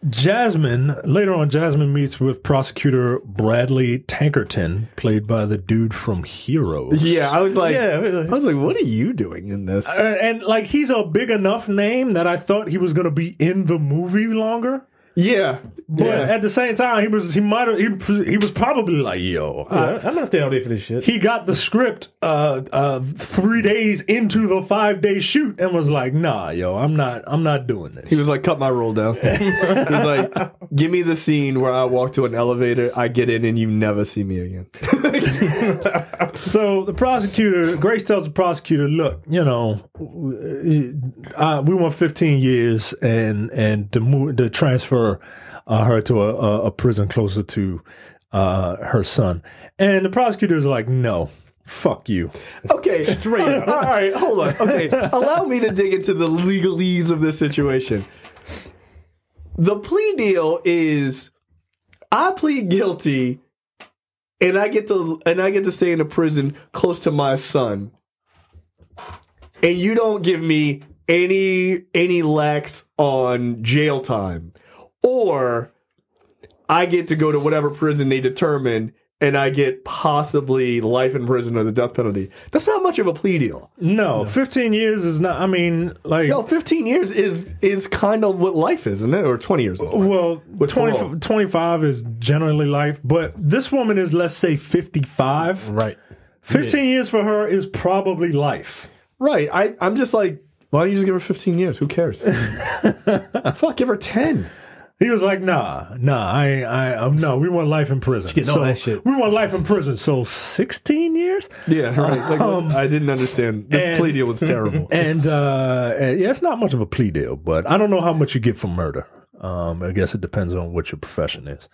Jasmine, later on, Jasmine meets with prosecutor Bradley Tankerton, played by the dude from Heroes. yeah, I was like, yeah, I was like, what are you doing in this? Uh, and like he's a big enough name that I thought he was going to be in the movie longer. Yeah, But yeah. at the same time, he was he might have he, he was probably like, "Yo, I- I, I'm not staying out there for this shit. he got the script uh, uh, three days into the five day shoot and was like, "Nah, yo, I'm not I'm not doing this." He was like, cut my roll down. He's like, give me the scene where I walk to an elevator, I get in, and you never see me again. So the prosecutor, Grace tells the prosecutor, "Look, you know, uh, we want 15 years and and to move to transfer uh, her to a, a, prison closer to uh, her son." And the prosecutor is like, "No, fuck you." Okay, straight up. All right, hold on. Okay, allow me to dig into the legalese of this situation. the plea deal is I plead guilty and I get to and I get to stay in a prison close to my son. And you don't give me any any lax on jail time. Or I get to go to whatever prison they determine and I get possibly life in prison or the death penalty. That's not much of a plea deal. No, 15 years is not. I mean, like, No, 15 years is is kind of what life is, isn't it? Or 20 years. Is life. well, With 20, 25 is generally life, but this woman is, let's say, 55. Right. 15 years for her is probably life. Right. I, I'm just like, why don't you just give her 15 years? Who cares? Fuck, give her 10. He was like, "Nah, nah, I, I, um, no, we want life in prison. getting all so that shit. we want life in prison. So 16 years, Yeah, right. Like, what- I didn't understand. This and- plea deal was terrible. and uh, and, yeah, it's not much of a plea deal, but I don't know how much you get for murder. Um, I guess it depends on what your profession is.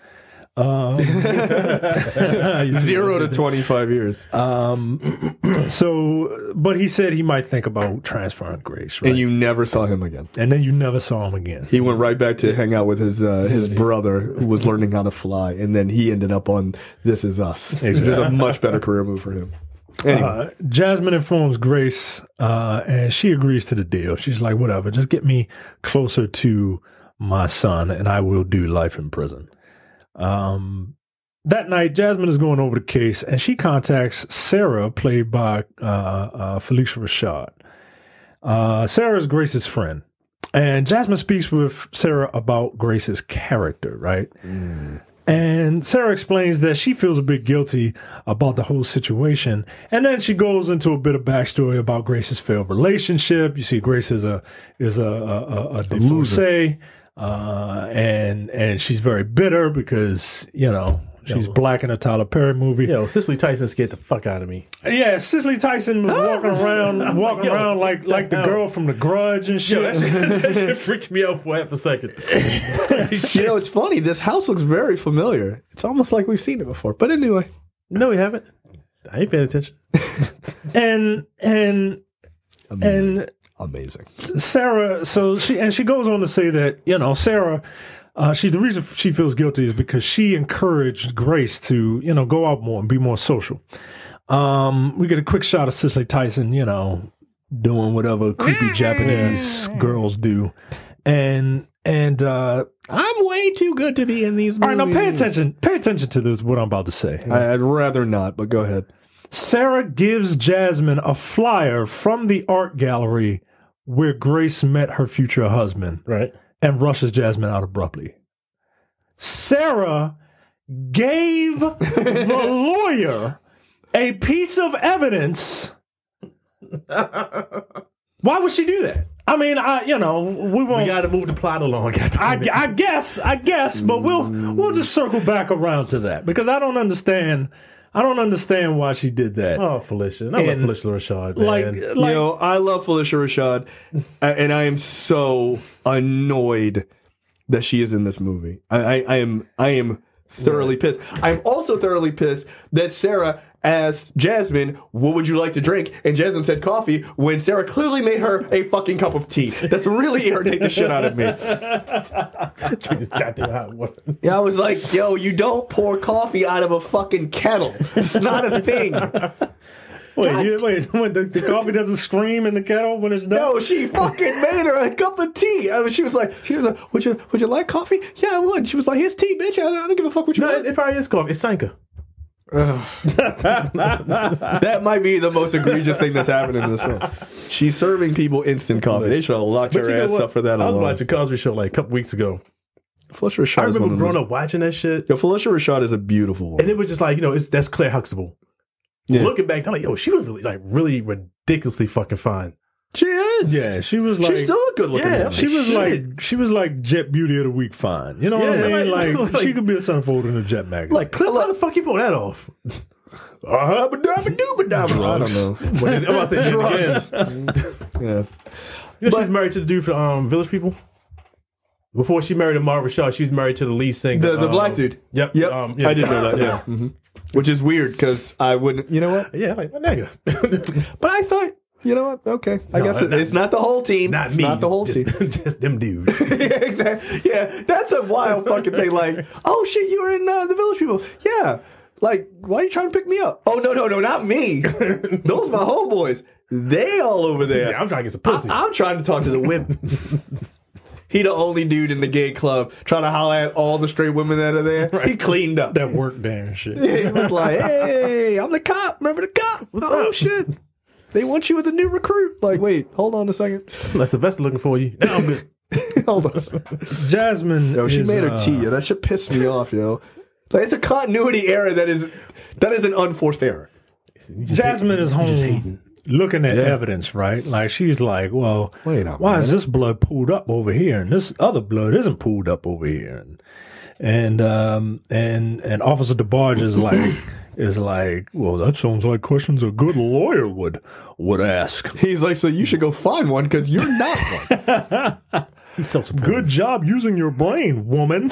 Um, Zero to 25 years. Um, so, but he said he might think about transferring Grace, right? and you never saw him again. and then you never saw him again. He went right back to hang out with his uh, his brother who was learning how to fly, and then he ended up on This Is Us, which is a much better career move for him. Anyway, Uh, Jasmine informs Grace, uh, and she agrees to the deal. She's like, "Whatever, just get me closer to my son, and I will do life in prison." Um, that night, Jasmine is going over the case, and she contacts Sarah, played by uh, uh, Phylicia Rashad. Uh, Sarah is Grace's friend, and Jasmine speaks with Sarah about Grace's character, right? And Sarah explains that she feels a bit guilty about the whole situation. And then she goes into a bit of backstory about Grace's failed relationship. You see, Grace is a is a a, a, a divorcee, uh, and and she's very bitter because you know she's black in a Tyler Perry movie. Yo, Cicely Tyson scared the fuck out of me. Yeah, Cicely Tyson was walking around, walking Yo, around like like the hell? girl from The Grudge and shit. Yo, that shit, that shit freaked me out for half a second. you know, it's funny. This house looks very familiar. It's almost like we've seen it before. But anyway, no, we haven't. I ain't paying attention. and and and amazing. Sarah, so she and she goes on to say that you know Sarah, uh, she the reason she feels guilty is because she encouraged Grace to you know go out more and be more social. Um, we get a quick shot of Cicely Tyson, you know, doing whatever creepy Japanese girls do, and and uh, I'm way too good to be in these. all right, now pay attention, pay attention to this. What I'm about to say. I, I'd rather not, but go ahead. Sarah gives Jasmine a flyer from the art gallery where Grace met her future husband. Right. and rushes Jasmine out abruptly. Sarah gave the lawyer a piece of evidence. Why would she do that? I mean, I you know we We won't. got to move the plot along. I, I guess, I guess, but we'll we'll just circle back around to that because I don't understand. I don't understand why she did that. Oh, Phylicia. I love Phylicia Rashad, man. like, you know, I love Phylicia Rashad, and I am so annoyed that she is in this movie. I, I, I am, I am thoroughly pissed. I'm also thoroughly pissed that Sarah asked Jasmine, "What would you like to drink?" And Jasmine said coffee when Sarah clearly made her a fucking cup of tea. That's really irritating the shit out of me. This goddamn hot water. Yeah, I was like, "Yo, you don't pour coffee out of a fucking kettle. It's not a thing." wait, you, wait, when the, the coffee doesn't scream in the kettle when it's done. No, she fucking made her a cup of tea. I mean, she was like, she was like, would you would you like coffee? Yeah, I would. She was like, here's tea, bitch. I don't, I don't give a fuck what you No, want. it, it probably is coffee. It's Sanka. That might be the most egregious thing that's happened in this film. She's serving people instant coffee. They should have locked But her ass what? up for that I was alone. watching Cosby Show like a couple weeks ago. Phylicia Rashad. I remember growing up watching that shit. Yo, Phylicia Rashad is a beautiful woman. And it was just like, you know, it's that's Claire Huxtable. Yeah. Looking back, I'm like, yo, she was really like really ridiculously fucking fine. She is. Yeah, she was like She's still a good looking Yeah, woman. She was Shit. like she was like Jet Beauty of the Week fine. You know what I mean? Like, like- like- she could be a centerfold in a Jet magazine. Like, Claire, how the fuck you pull that off? uh-huh but I don't know. What is- I'm about to say Drugs. again. Yeah. You know, she's married to the dude from um, Village People. Before she married to Marvin Shaw, she was married to the lead singer. The the um, black dude. Yep. Yep. um, yeah. I did know that. Yeah. hmm Which is weird because I wouldn't. You know what? Yeah, like my nigga. But I thought You know what? Okay, I No, guess it, not- it's not the whole team. Not It's me. Not the whole just, team. just them dudes. yeah, exactly. Yeah, that's a wild fucking thing. Like, oh shit, you were in uh, the Village People. Yeah. Like, why are you trying to pick me up? Oh no, no, no, not me. Those my homeboys. They all over there. Yeah, I'm trying to get some pussy. I, am trying to talk to the women. he the only dude in the gay club trying to holler at all the straight women that are there. He cleaned up. That work there and shit. he was like, "Hey, I'm the cop. Remember the cop? oh shit." They want you as a new recruit. Like, wait, hold on a second. That's the best looking for you. Now I'm good. hold on. Jasmine. Yo, she is, made her uh, tea. Yo, that shit pissed me off, yo. Like, it's a continuity error that is that is an unforced error. Jasmine is home looking at evidence, right? Like she's like, well, Wait a why is this blood pulled up over here and this other blood isn't pulled up over here? And and um and and Officer DeBarge is like is like, well, that sounds like questions a good lawyer would would ask. He's like, so you should go find one because you're not one. He's. Good job using your brain, woman.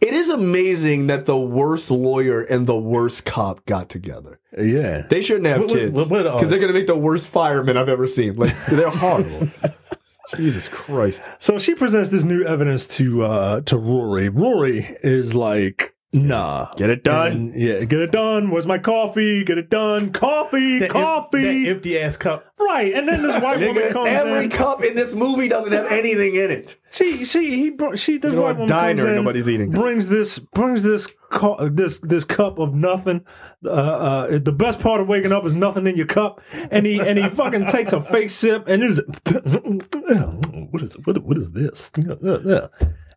it is amazing that the worst lawyer and the worst cop got together. Yeah. They shouldn't have What- what- kids what- what are because they're odds? gonna make the worst firemen I've ever seen. Like they're horrible. Jesus Christ. So she presents this new evidence to uh to Rory. Rory is like, nah. Get it done. And, yeah, get it done. Where's my coffee? Get it done. Coffee, That em- coffee. that empty ass cup. right. And then this white woman Nigga, comes every in. cup in this movie doesn't have anything in it. she she he brought she this You know white woman Diner comes in, nobody's eating. Brings this brings this co- this this cup of nothing. Uh, uh, the best part of waking up is nothing in your cup. And he and he fucking takes a fake sip and it's what is what what is this?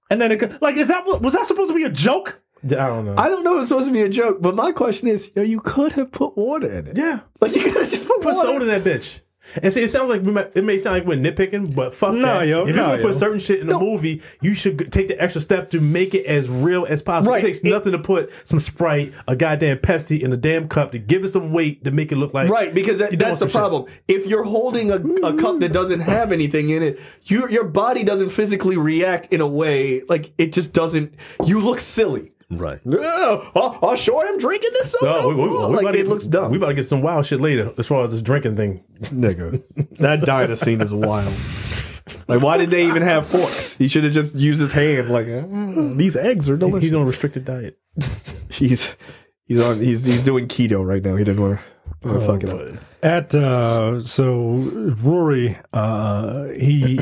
And then it go- like is that what was that supposed to be a joke? I don't know. I don't know if it's supposed to be a joke, but my question is, yo, you could have put water in it. yeah. Like you could have just put Put water. soda in that bitch. And see, it sounds like we might, it may sound like we're nitpicking, but fuck Nah, that. yo, if you're gonna put certain shit in a No. movie, you should take the extra step to make it as real as possible. Right. It takes It- nothing to put some Sprite, a goddamn Pepsi in a damn cup to give it some weight to make it look like Right, because that, that's the some shit. problem. If you're holding a, a cup that doesn't have anything in it, your your body doesn't physically react in a way like it just doesn't. You look silly. Right. Yeah, oh, oh, sure, I'm drinking this soda. No, we, we, we like it get- looks dumb. We about to get some wild shit later as far as this drinking thing. Nigga, that diner scene is wild. Like, why did they even have forks? He should have just used his hand. Like, "Mm, these eggs are delicious. He's on a restricted diet. He's he's on he's he's doing keto right now. He didn't want to fuck it up. At uh, so Rory, uh, he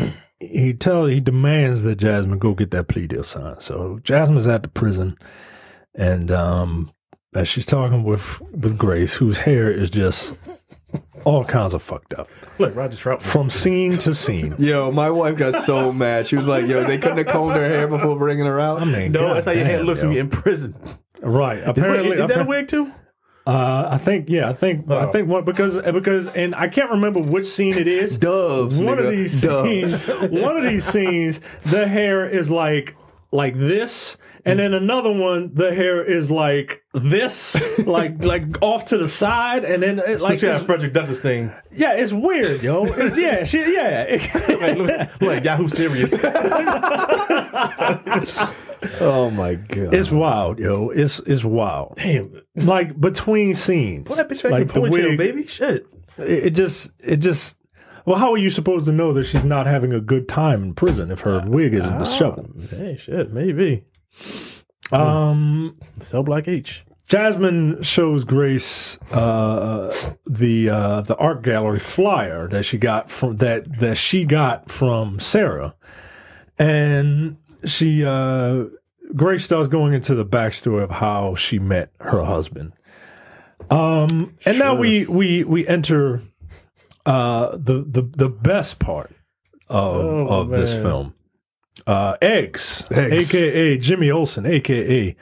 he tells he demands that Jasmine go get that plea deal signed. So Jasmine's at the prison, and um, as she's talking with with Grace, whose hair is just all kinds of fucked up Look, Roger Trout. from scene to scene. Yo, my wife got so mad. She was like, "Yo, they couldn't have combed her hair before bringing her out." I mean, No, that's how your hair goddamn, looks when yo. you're in prison. right. Apparently, is that a wig too? Uh, I think yeah, I think I Oh. think what because because and I can't remember which scene it is. Doves. one nigga. of these Doves. scenes, one of these scenes, the hair is like like this, and then another one, the hair is like this, like like off to the side, and then it, Like like it's- Frederick Douglass thing. yeah, it's weird, yo. Yeah, she, yeah. Like, look, look, Yahoo Serious. Oh my god. it's wild, yo. It's it's wild. Damn. Like between scenes, Pull that bitch back like the ponytail, baby. Shit. it, it just it just. Well, how are you supposed to know that she's not having a good time in prison if her wig isn't disheveled? Ah, hey, shit, maybe. Um, Cell Block H. Jasmine shows Grace uh, the uh, the art gallery flyer that she got from that that she got from Sarah, and she uh, Grace starts going into the backstory of how she met her husband. Um, and now we we we enter uh, the the the best part of Oh, of this film. Uh, eggs, Eggs. aka Jimmy Olsen, aka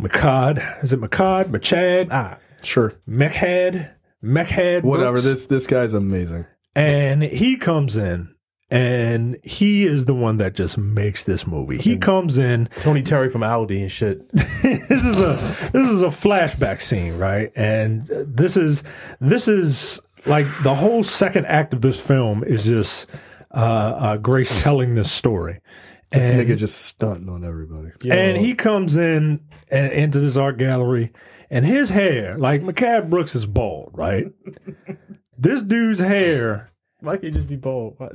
McCod. Is it McCod? Machad? Ah. sure. Mechad? Mechad? Whatever. Brooks? This this guy's amazing. And he comes in, and he is the one that just makes this movie. He comes in. Tony Terry from Audi and shit. this is a this is a flashback scene, right? And this is this is like the whole second act of this film is just uh, uh, Grace telling this story. This And- nigga just stunting on everybody. And he comes in and into this art gallery, and his hair, like Mehcad Brooks, is bald, right? this dude's hair Why can't he just be bald? Why-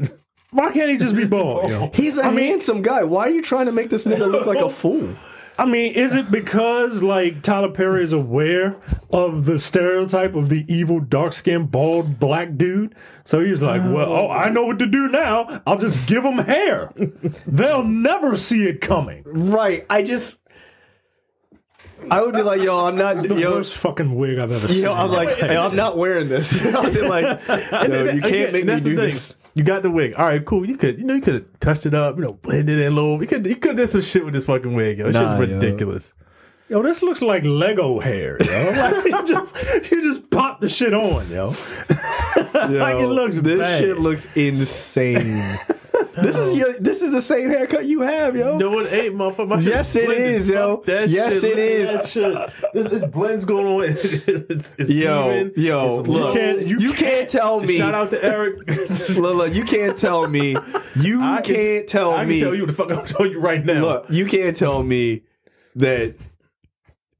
Why can't he just be bald? yo? He's a handsome guy. Why are you trying to make this nigga look like a fool? I mean, is it because like Tyler Perry is aware of the stereotype of the evil, dark skinned, bald black dude? So he's like, oh. well, oh, I know what to do now. I'll just give them hair. They'll never see it coming. Right. I just. I would be like, yo, I'm not. The Yo, worst fucking wig I've ever seen. yo, I'm like, hey, I'm not wearing this. I'd be like, yo, you can't Again, make me do thing. this. You got the wig. All right, cool. You could, you know, you could have touched it up, you know, blended it in a little. You could, you could have did some shit with this fucking wig. Yo. This Nah, shit's ridiculous. Yo, this looks like Lego hair, yo. Like, you just you just pop the shit on, yo. like it Yo, looks This bad. shit looks insane. this is your. This is the same haircut you have, yo. No, it ain't, motherfucker. My Yes, it is, yo. Yes, shit. it is. That shit. This, this blend's going on. it's, it's Yo, even. yo, It's look, low. can't- you, you can't tell me. Shout out to Eric. Look, look, you can't tell me. You I can- can't tell I me. can tell you what the fuck I'm telling you right now. Look, you can't tell me that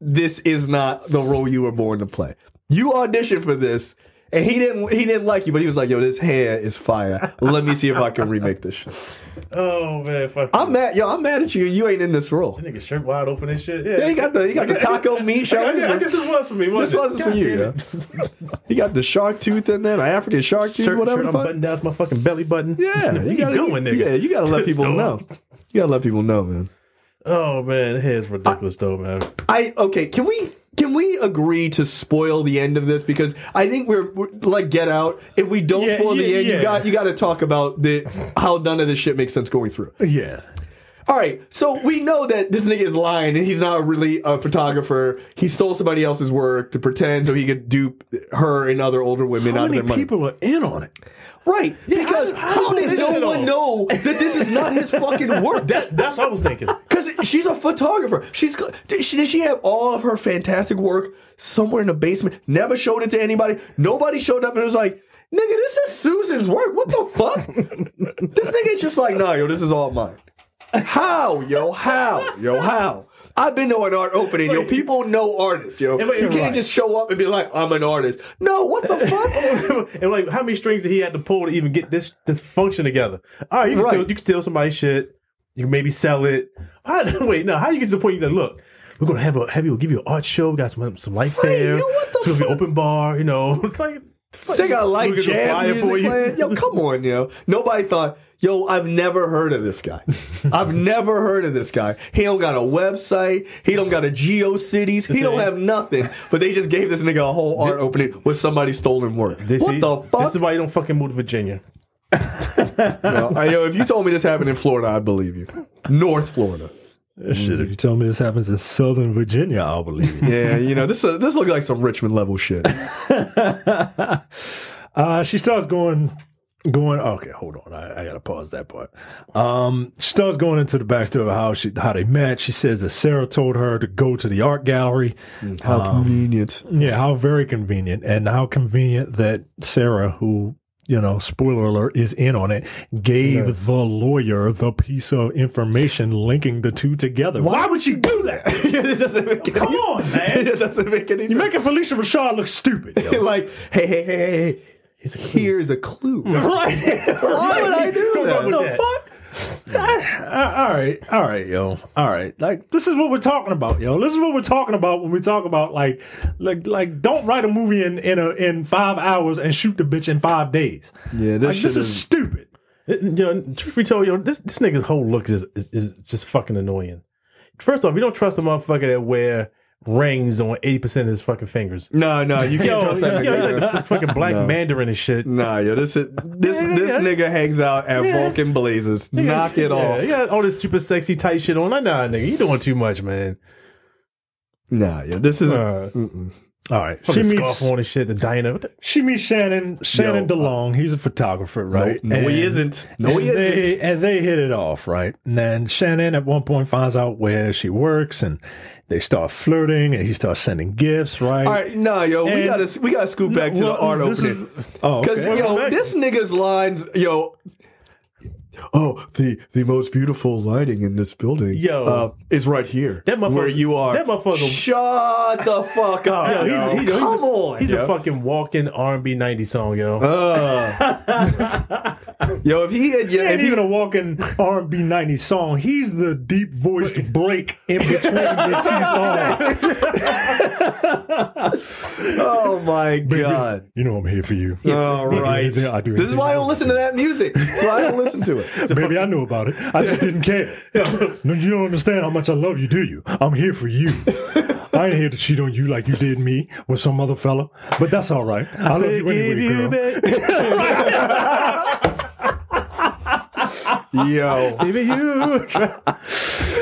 this is not the role you were born to play. You auditioned for this, and he didn't. He didn't like you, but he was like, "Yo, this hair is fire. Let me see if I can remake this shit." Oh man, fuck. I'm mad. Yo, I'm mad at you. You ain't in this role. Nigga shirt wide open and shit. Yeah, Yeah, he got the he got the taco meat I, shoulders. guess, I guess this was for me. This Wasn't for you. it. He got the shark tooth in there, the African shark tooth, Shirt, whatever. shirt I'm buttoned down to my fucking belly button. Yeah, you gotta, going, nigga. yeah, you gotta let people know. You gotta let people know, man. Oh man, hair's ridiculous though, man. I okay. Can we can we agree to spoil the end of this because I think we're, we're like Get Out. If we don't Yeah, spoil the yeah, end, you got you got to talk about the how none of this shit makes sense going through. Yeah. All right, so we know that this nigga is lying and he's not really a photographer. He stole somebody else's work to pretend so he could dupe her and other older women How out of their money. people are in on it? right? because how- did no one all? know that this is not his fucking work? That that's what I was thinking. Because she's a photographer. She's did she, did she have all of her fantastic work somewhere in the basement? Never showed it to anybody. Nobody showed up and was like, "Nigga, this is Susan's work. What the fuck?" this nigga's just like, "Nah, yo, this is all mine." How, yo? How, yo? How? I've been to an art opening, yo. People know artists, yo. You can't right. just show up and be like, "I'm an artist." No, what the fuck? and like, how many strings did he have to pull to even get this this function together? All right, you can Right. steal you can steal somebody's shit. You can maybe sell it. How, wait, no. How you get to the point you like, look, we're gonna have a have you give you an art show. We got some some light there. yo, what the it's gonna be open bar. You know, it's like They got light We'll get the jazz music you. playing. Yo, come on, yo. Nobody thought, yo, I've never heard of this guy. I've never heard of this guy. He don't got a website. He don't got a GeoCities. He don't have nothing. But they just gave this nigga a whole art opening with somebody's stolen work. This what is- the fuck? This is why you don't fucking move to Virginia. yo, I- yo, if you told me this happened in Florida, I'd believe you. North Florida. Shit, if you tell me this happens in Southern Virginia, I'll believe you. Yeah, you know, this uh, this looks like some Richmond level shit. Uh, she starts going, going. Okay, hold on. I, I gotta pause that part. Um, she starts going into the backstory of how she how they met. She says that Sarah told her to go to the art gallery. How convenient. Yeah, how very convenient, and how convenient that Sarah, who you know, spoiler alert, is in on it, gave the lawyer the piece of information linking the two together. Why would she do that? it doesn't make any, Come on, man. it doesn't make any You're sense. making Phylicia Rashad look stupid. like, hey, hey, hey, hey, hey. Here's a clue. right? Why would I do that? with the fuck? All right, all right, yo, all right. Like this is what we're talking about, yo. This is what we're talking about when we talk about like, like, like. Don't write a movie in in a in five hours and shoot the bitch in five days. Yeah, this Like, this is. is stupid. It- you know, truth be told, yo, this this nigga's whole look is, is is just fucking annoying. First off, you don't trust a motherfucker that wear rings on eighty percent of his fucking fingers. No, no, you can't Yo, trust that yo, nigga. he's like the fucking black No. Mandarin and shit. Nah, yo, this is this Yeah, this yeah. nigga hangs out at Yeah. Vulcan Blazers. Knock it yeah, off. You got all this super sexy tight shit on. Like, nah, nigga, you doing too much, man. Nah, yo, this is. Uh, All right, she fucking meets scarf on and shit. The diner. What the- she meets Shannon Shannon Yo, DeLong. He's a photographer, right? no, he And- isn't. No, he and isn't. And they hit it off, right? And then Shannon at one point finds out where she works, and they start flirting, and he starts sending gifts, right? All right, nah, yo, we gotta we gotta scoot back to Well, the art opening. is- oh, Because okay. yo, this nigga's lines, yo, oh, the the most beautiful lighting in this building, Yo. uh, is right here. That motherfucker- where you are. that motherfucker- Shut the fuck up. Yo, he's- yo. he's- he's a- Come on. He's yo. a fucking walking R&B 90 song, yo. Uh. yo, if he had, He yeah, if ain't he, even a walking R&B 90s song. He's the deep voiced break in between the two songs. oh my god. You know I'm here for you. All right. I do this is why I don't listen to that music. So I don't listen to it. Baby, I knew about it. I just didn't care. No, you don't understand how much I love you, do you? I'm here for you. I ain't here to cheat on you like you did me with some other fella. But that's all right. I love you anyway, girl. Yo. Baby, you.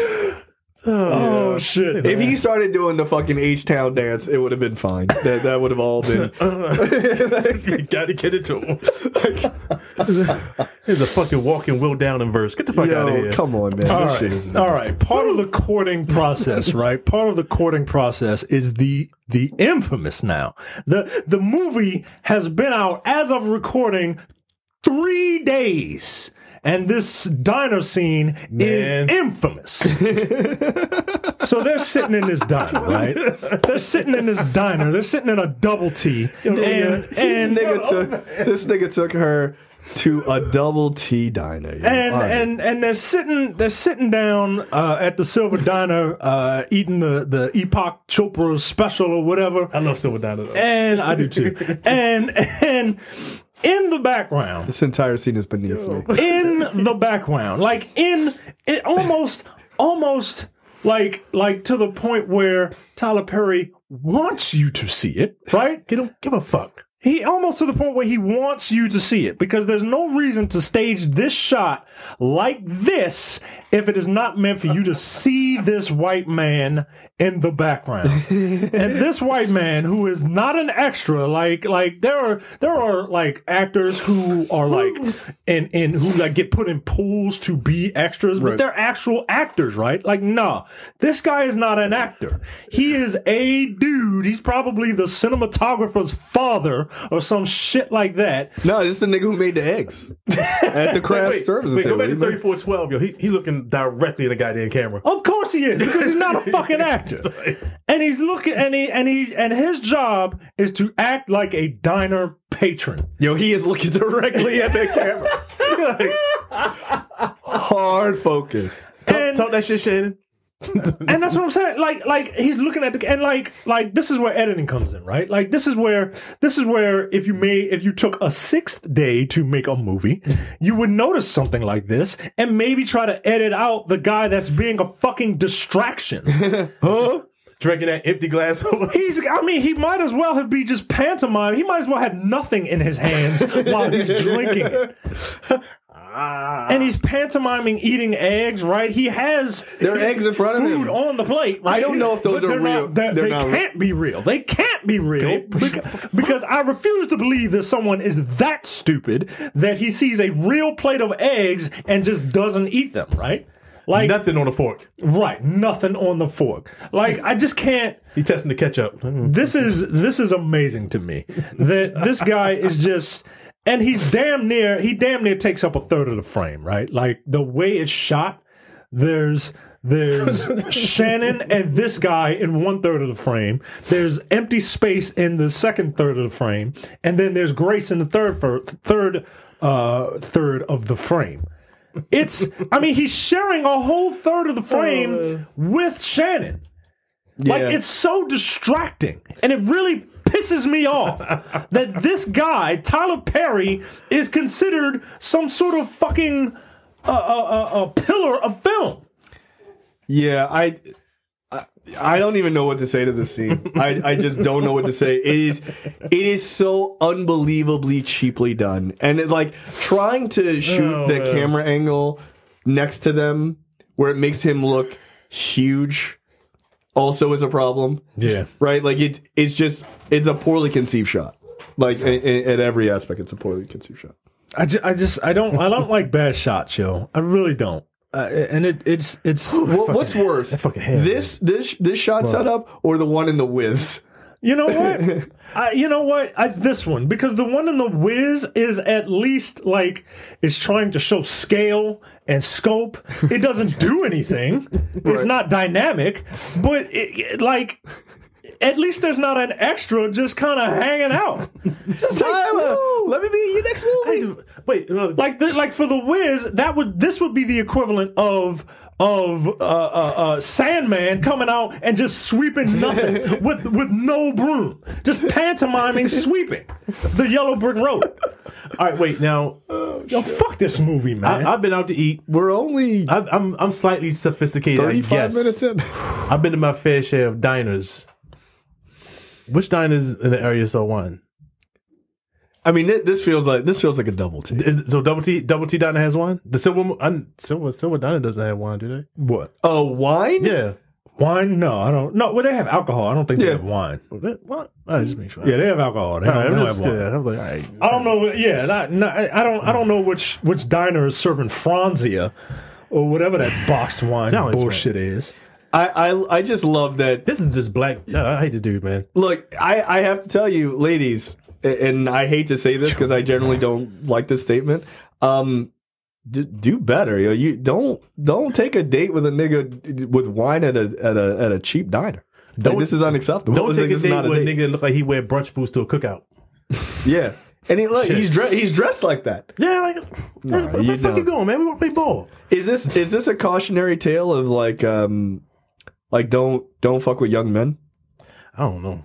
Oh shit! If he started doing the fucking H Town dance, it would have been fine. That that would have all been. you gotta get it to him. Here's a fucking walking Will Downing verse. Get the fuck out of here. come on, man. All, right. All right, Part of the courting process, right? Part of the courting process is the the infamous now. The the movie has been out as of recording three days. And this diner scene Man. is infamous. so they're sitting in this diner, right? They're sitting in this diner. They're sitting in a double T. And, This and, nigga took this nigga took her to a double T diner. yo. and All right. and and they're sitting they're sitting down uh, at the Silver Diner uh, eating the the Epoch Chopra special or whatever. I love Silver Diner though. And I do too. and and in the background, this entire scene is beneath me. in the background, like in it almost almost like like to the point where Tyler Perry wants you to see it, right? Get him, give a fuck. He almost to the point where he wants you to see it because there's no reason to stage this shot like this if it is not meant for you to see this white man in the background. and this white man who is not an extra, like like there are there are like actors who are like and and who like get put in pools to be extras, but Right. they're actual actors, right? Like, nah, this guy is not an actor. He is a dude. He's probably the cinematographer's father or some shit like that. No, this is the nigga who made the eggs at the craft wait, services wait, go back to He made- 3412, yo. He, he looking directly in the goddamn camera. Of course he is, because he's not a fucking actor. And he's looking and he and he's and his job is to act like a diner patron. Yo, he is looking directly at the camera. Hard focus. Talk, And- talk that shit, Shannon. and that's what I'm saying. Like, like he's looking at the and like, like this is where editing comes in, right? Like this is where this is where if you made if you took a sixth day to make a movie, you would notice something like this and maybe try to edit out the guy that's being a fucking distraction. Huh? Drinking that empty glass. He's, I mean, he might as well have be just pantomime. He might as well have nothing in his hands while he's drinking it. And ah. he's pantomiming eating eggs, right? He has There are eggs in front of food him. on the plate. Right? I don't know if those But are real. Not, they not real. can't be real. They can't be real because, because I refuse to believe that someone is that stupid that he sees a real plate of eggs and just doesn't eat them. Right? Like Nothing on the fork. right, nothing on the fork. Like I just can't. He testing the ketchup. This is this is amazing to me that this guy is just and he's damn near he damn near takes up a third of the frame, right? Like the way it's shot, there's there's Shannon and this guy in one third of the frame. There's empty space in the second third of the frame, and then there's Grace in the third third uh, third of the frame. It's I mean he's sharing a whole third of the frame with Shannon. Like it's so distracting, and it really pisses me off that this guy Tyler Perry is considered some sort of fucking uh, uh, uh, uh, pillar of film. Yeah, I, I, I don't even know what to say to this scene. I, I just don't know what to say. It is, it is so unbelievably cheaply done, and it's like trying to shoot Oh, the man. camera angle next to them where it makes him look huge. Also, is a problem, Yeah, right? Like it, it's just it's a poorly conceived shot. Like at every aspect, it's a poorly conceived shot. I just, I just I don't I don't like bad shots, yo. I really don't. Uh, and it it's it's What, what's worse, this this this shot setup or the one in the Wiz? You know what? I, you know what? I, this one because the one in the Wiz is at least like is trying to show scale and scope. It doesn't do anything. It's not dynamic, but it, it- like at least there's not an extra just kind of hanging out. Just like, Tyler, woo. let me be in your next movie. Wait, no, like the, like for the Wiz, that would this would be the equivalent of of uh, uh, uh, Sandman coming out and just sweeping nothing with with no broom, just pantomiming sweeping the yellow brick road. all right, wait. Now, Yo, fuck this movie, man. I, I've been out to eat. We're only I, I'm I'm slightly sophisticated. 35 minutes in. I've been to my fair share of diners. Which diners in the area so one? I mean, this feels like this feels like a double T. So double T double T diner has one. The silver un, silver silver diner doesn't have wine, do they? what Oh, wine? Yeah. wine? No, I don't. No, well they have alcohol. I don't think they Yeah. have wine. What? I just make sure. Yeah, they have alcohol. They All don't, they I'm don't just, have wine. yeah, I was like, all right. I don't know. Yeah, not, not, I don't. I don't know which which diner is serving Franzia or whatever that boxed wine No, it's bullshit is. I, I I just love that. This is just black. Yeah, I hate this dude, man. Look, I I have to tell you, ladies, a- and I hate to say this because I generally don't like this statement. Um, do, do better. You, know, you don't don't take a date with a nigga with wine at a at a at a cheap diner. Don't- this is unacceptable. Don't take a date not with a nigga that look like he wear brunch boots to a cookout. Yeah, and he look, he's dressed he's dressed like that. Yeah, like, Nah, where, you the fuck you going, man? We want to play ball. Is this is this a cautionary tale of like um like don't don't fuck with young men? I don't know.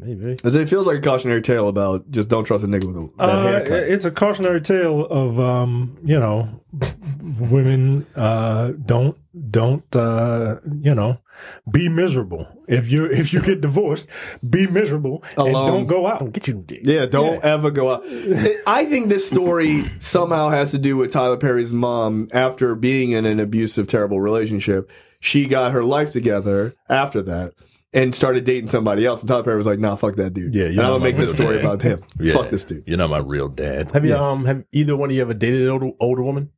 Maybe. As it feels like a cautionary tale about just don't trust a nigga with a that Uh, haircut. it's a cautionary tale of um, you know, women uh, don't don't uh, you know be miserable. If you if you get divorced, be miserable and don't go out. Don't get you. Yeah, don't ever go out. I think this story somehow has to do with Tyler Perry's mom. After being in an abusive, terrible relationship, she got her life together after that and started dating somebody else. And Tyler Perry was like, "Nah, fuck that dude. Yeah, you're I'm not make my this story dad." about him. Yeah. Fuck this dude." You're not my real dad. Have you um have either one of you ever dated an older older woman?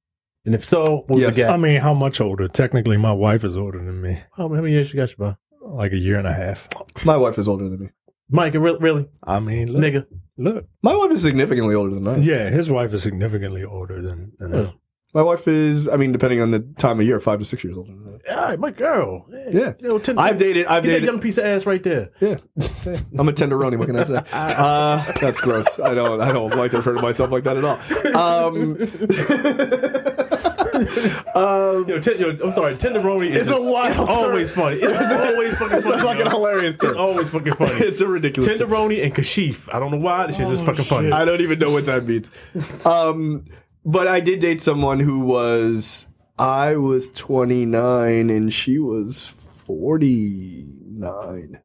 And if so, what was Yes. the gap? I mean, how much older? Technically, my wife is older than me, how many years you got, you, bro? like a year and a half. My wife is older than me. Mike, really, really, I mean, look, nigga. look. My wife is significantly older than I. am. Yeah, his wife is significantly older than. than him. My wife is, I mean, depending on the time of year, five to six years older than I. am. All right, my girl. Yeah. You know, ten, I've dated. I've Get that dated. young piece of ass right there. Yeah, I'm a tenderoni. What can I say? Uh, that's gross. I don't. I don't like to refer to myself like that at all. Um, um, ten, I'm sorry, tenderoni is It's a wild term. always funny. It's always fucking it's funny. like yo. hilarious It's always fucking funny. It's a ridiculous. term. tenderoni and kashif. I don't know why this shit is just fucking funny. I don't even know what that means. Um, but I did date someone who was. I was 29 and she was 49.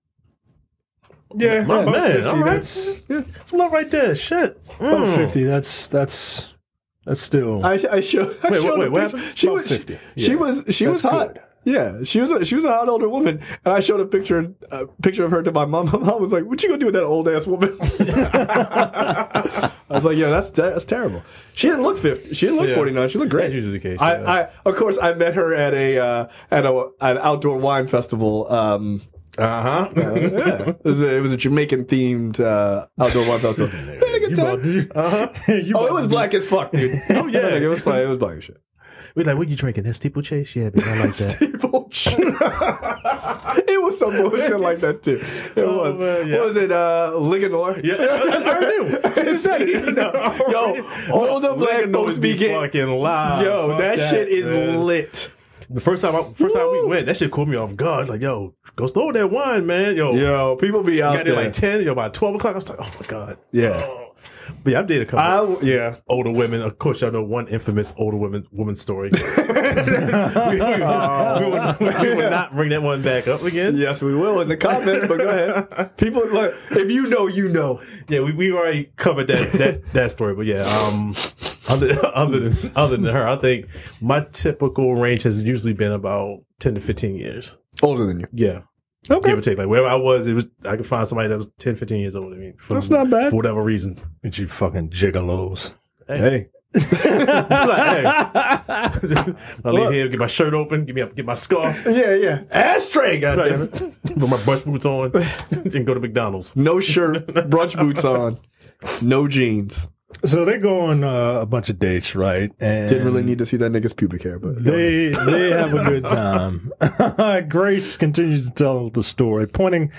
Yeah, My about man, 50, all right. That's It's not right there. Shit. about Mm. fifty. That's that's that's still. I, I showed. I Wait, showed wait, a what picture. happened? She About was. 50. She was. She was hot. good. Yeah, she was. A, she was a hot older woman, and I showed a picture. A picture of her to my mom. My mom was like, "What you gonna do with that old ass woman?" I was like, "Yeah, that's that's terrible." She didn't look fifty. She didn't look Yeah. forty nine. She looked great. That's usually the case, I, yeah. I, of course, I met her at a uh, at a an outdoor wine festival. Um, Uh huh. yeah, it was a, a Jamaican themed uh, outdoor wine festival. Had a good time. Uh-huh. Oh, it was black as fuck, dude. Oh yeah. it was fine. It was black as shit. We like, what you drinking? That steeplechase? Yeah, baby, I like that. bullshit. it was some bullshit like that too. It Oh, was. man, yeah. What was it? Uh, Liganor. Yeah, that's I knew. You said it. Yo, older black folks be getting. fucking loud. Yo, Fuck that, shit is man. lit. The first time, I, first time we went, that shit caught me off guard. Like, yo, go store that wine, man. Yo, Yo, people be out got there there. like ten. Yo, by twelve o'clock, I was like, oh my god. Yeah. Oh. But yeah, I've dated a couple I yeah. older women. Of course, y'all know one infamous older woman woman story. we, we, would, we would not bring that one back up again. Yes, we will in the comments, but go ahead. People, like, if you know, you know. Yeah, we, we already covered that, that that story, but yeah, um, other other than other than her, I think my typical range has usually been about ten to fifteen years. Older than you. Yeah, Okay. give or take. Like wherever I was, it was I could find somebody that was 10, 15 years older than me. For, That's not bad. for whatever reason. And you fucking gigolos? Hey, like, hey. I leave here, get my shirt open, give me up, get my scarf, Yeah, yeah. Ashtray, goddamn right? it. put my brush boots on, and go to McDonald's. No shirt, brunch boots on, no jeans. So they go on uh, a bunch of dates, right? And Didn't really need to see that nigga's pubic hair, but They they have a good time. Grace continues to tell the story, pointing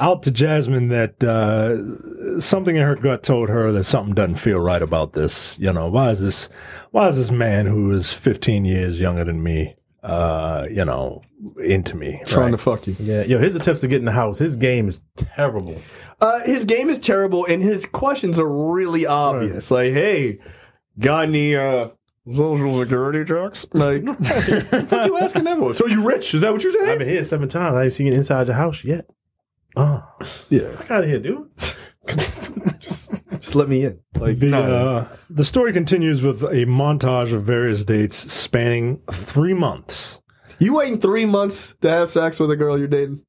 out to Jasmine that uh, something in her gut told her that something doesn't feel right about this. You know, why is this? Why is this man who is 15 years younger than me? Uh, you know, into me. trying right? to fuck you. Yeah, yo, his attempts to get in the house, his game is terrible. Uh, his game is terrible, and his questions are really obvious. Like, hey, got any uh, social security checks? Like, fuck you asking that for? So you rich? Is that what you're saying? I've been here seven times. I ain't seen it inside your house yet. Oh, Yeah, fuck out of here, dude. just let me in. Like, The, uh, the story continues with a montage of various dates spanning three months. you waiting three months to have sex with a girl you're dating?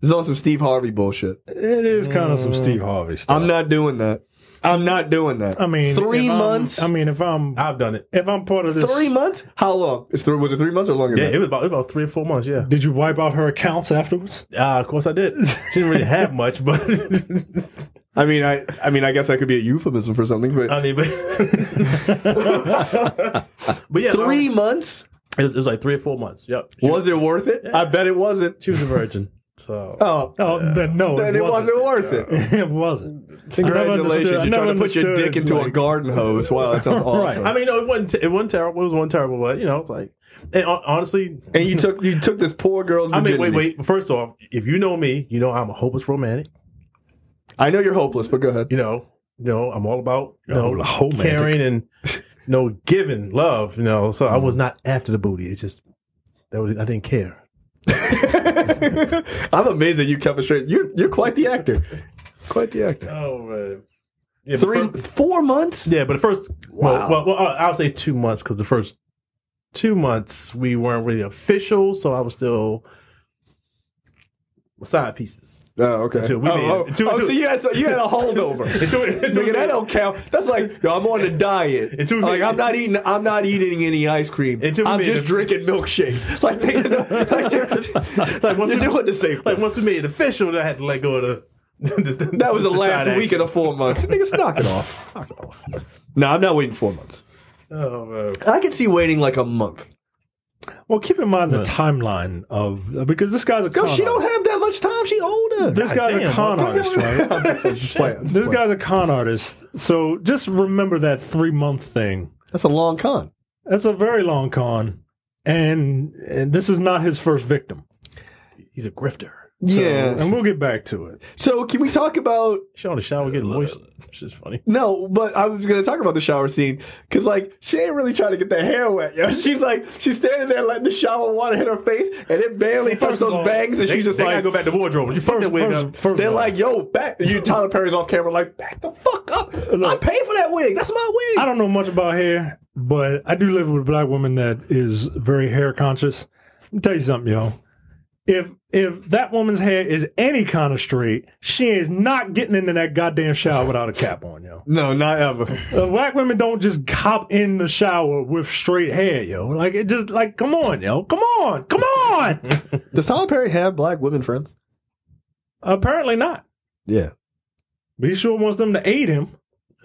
This is all some Steve Harvey bullshit. It is kind of some Steve Harvey stuff. I'm not doing that. I'm not doing that. I mean, three if I'm- months. I mean, if I'm I've done it. if I'm part of this, three months? How long? It's three, was it three months or longer? Yeah, than it was about it was about three or four months. Yeah, Did you wipe out her accounts afterwards? uh, of course I did. She didn't really have much, but that? I mean, I, I mean, I guess that could be a euphemism for something. But I mean, but, but yeah, three um, months It was, it was like three or four months. Yep. She, was it worth it? I bet it wasn't. she was a virgin. So Oh, Oh, then no, then it wasn't worth it. it wasn't. Congratulations! You're trying to put your dick into a garden hose. Wow, that sounds awesome. I mean, no, it wasn't. It wasn't terrible. It was one terrible, but you know, it's like, and honestly, and you took you took this poor girl's I virginity. mean, wait, wait. First off, if you know me, you know I'm a hopeless romantic. I know you're hopeless, but go ahead. You know, you know, I'm all about you Oh, know romantic. caring and you know giving love. You know, so I mm. was not after the booty. It's just that was, I didn't care. I'm amazed that you kept it straight. You're you're quite the actor. Quite the actor. Oh man. Yeah, Three, first- four months. yeah, but the first, Wow. well, well, well, I'll say two months because the first two months we weren't really official, so I was still side pieces. Oh, okay. Until we oh, made- oh, until- oh, until- so you had so you had a holdover. Until- until- Nigga, that don't count. That's like yo, I'm on a diet. Until like I'm not eating. I'm not eating any ice cream. Until I'm just drinking milkshakes. Like nigga, like, Like once we, doing the same. like once we made it official, I had to let go of the. that was the last week of the four months. Niggas, knock it off. Knock it off. No, I'm not waiting four months. Oh man. I can see waiting like a month. Well, keep in mind the timeline of because this guy's a Yo, she don't have that much time. She older. This guy's damn, a con motherfucker. artist, right? I'm just, just playing. I'm just This playing. guy's a con artist. So just remember that three month thing. That's a long con. That's a very long con, and, and this is not his first victim. He's a grifter. So- yeah. and we'll get back to it. So can we talk about She on the shower getting moist. It's just funny. No, but I was gonna talk about the shower scene because, like, she ain't really trying to get the hair wet. Yo. She's like, she's standing there letting the shower water hit her face, and it barely touched those all, bangs, and They, she's just they like, gotta go back to wardrobe. You fuck that wig First, up. first they're of all, like, yo, back. You Tyler Perry's off camera, like, back the fuck up. I paid for that wig. That's my wig. I don't know much about hair, but I do live with a black woman that is very hair conscious. Let me tell you something, yo. If if that woman's hair is any kind of straight, she is not getting into that goddamn shower without a cap on, yo. No, not ever. Uh, black women don't just hop in the shower with straight hair, yo. Like it just like come on, yo. Come on. Come on. Does Tyler Perry have black women friends? Apparently not. Yeah. But he sure wants them to aid him.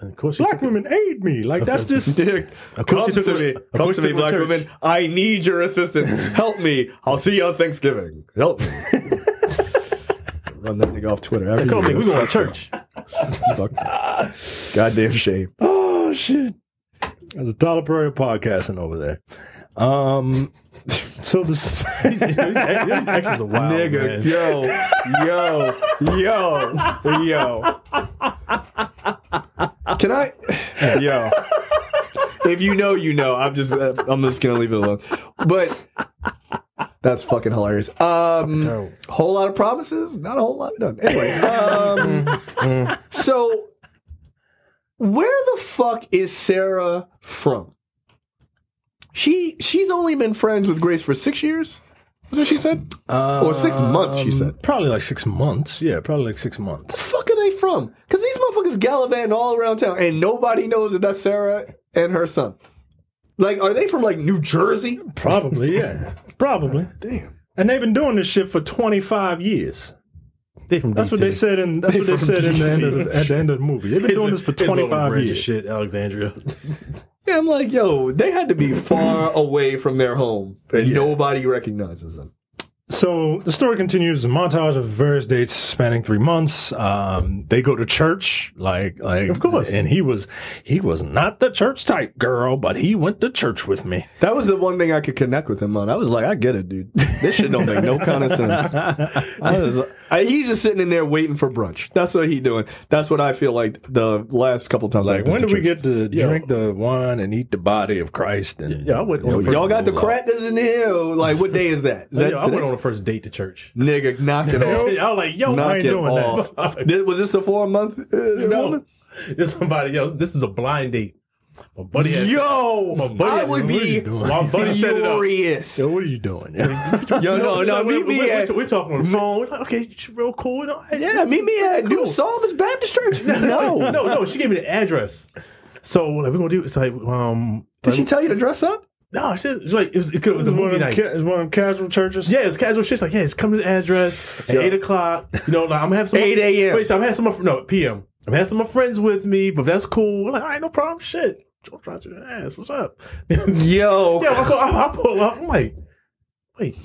And of course, Black took, women aid me. Like that's just Dick, Of come to me. Come to me, black to women. I need your assistance. Help me. I'll see you on Thanksgiving. Help me. Run that nigga off Twitter. Come on, we year. going to church. Fuck. Goddamn shame. Oh shit! There's a Tyler Perry podcasting over there. Um, so this These actions are wild, Nigga, man. yo, yo, yo, yo. Can I, yo? If you know, you know. I'm just, uh, I'm just gonna leave it alone. But that's fucking hilarious. Um, Terrible. whole lot of promises, not a whole lot done. Anyway, um, so where the fuck is Sarah from? She she's only been friends with Grace for six years. That's what she said. Or six months, she said. Um, Probably like six months. Yeah, probably like six months. the fuck are they from? Because these motherfuckers gallivanting all around town, and nobody knows that that's Sarah and her son. Like, are they from like New Jersey? Probably, yeah. Probably. Damn. And they've been doing this shit for 25 years. They from That's DC. what they said in that's what they said in the end of the, at the end of the movie. They've been doing this for 25 branch of years. Shit, Alexandria. Yeah, I'm like, yo, they had to be far away from their home, and Yeah. nobody recognizes them. So the story continues. A montage of various dates spanning three months. Um, they go to church, like, like, Of course. And he was, he was not the church type girl, but he went to church with me. That was the one thing I could connect with him on. I was like, I get it, dude. This shit don't make no kind of sense. I was, I, he's just sitting in there waiting for brunch. That's what he doing. That's what I feel like the last couple times. I've Like, when do we get to Yo. drink the wine and eat the body of Christ? And Yeah, I went the first Y'all got the crackers in here. Like, what day is that? Is that Yeah, I went today? on the first date to church. Nigga, knock it off. I was like, yo, I ain't it doing that. off. This- was this the four month? Uh, no, woman? it's somebody else. This is a blind date. My buddy had Yo, My buddy I had- would what are be you doing? My buddy set it up. furious. Yo, what are you doing? Yo, no, no, meet me we're, at we're, we're talking on the phone. We're like, okay, it's real cool. No, I- yeah, meet me at New Cool. Psalmist Baptist Church. No, no, no. She gave me the address. So like, we're gonna do. It's like, um, Did she tell you to dress up? No, it's like it was. It, was a movie night. ca- it's one of them casual churches. Yeah, it's casual shit. It's like, yeah, it's come to the address at Yeah. eight o'clock. You know, like I'm gonna have some 8 a.m.. Wait, so I'm having some of- no PM. I'm having some of my friends with me, but that's cool. We're like, all right, no problem. Shit, trying to your ass. What's up? yeah, Yo, I pull, I, I pull up. I'm like, wait,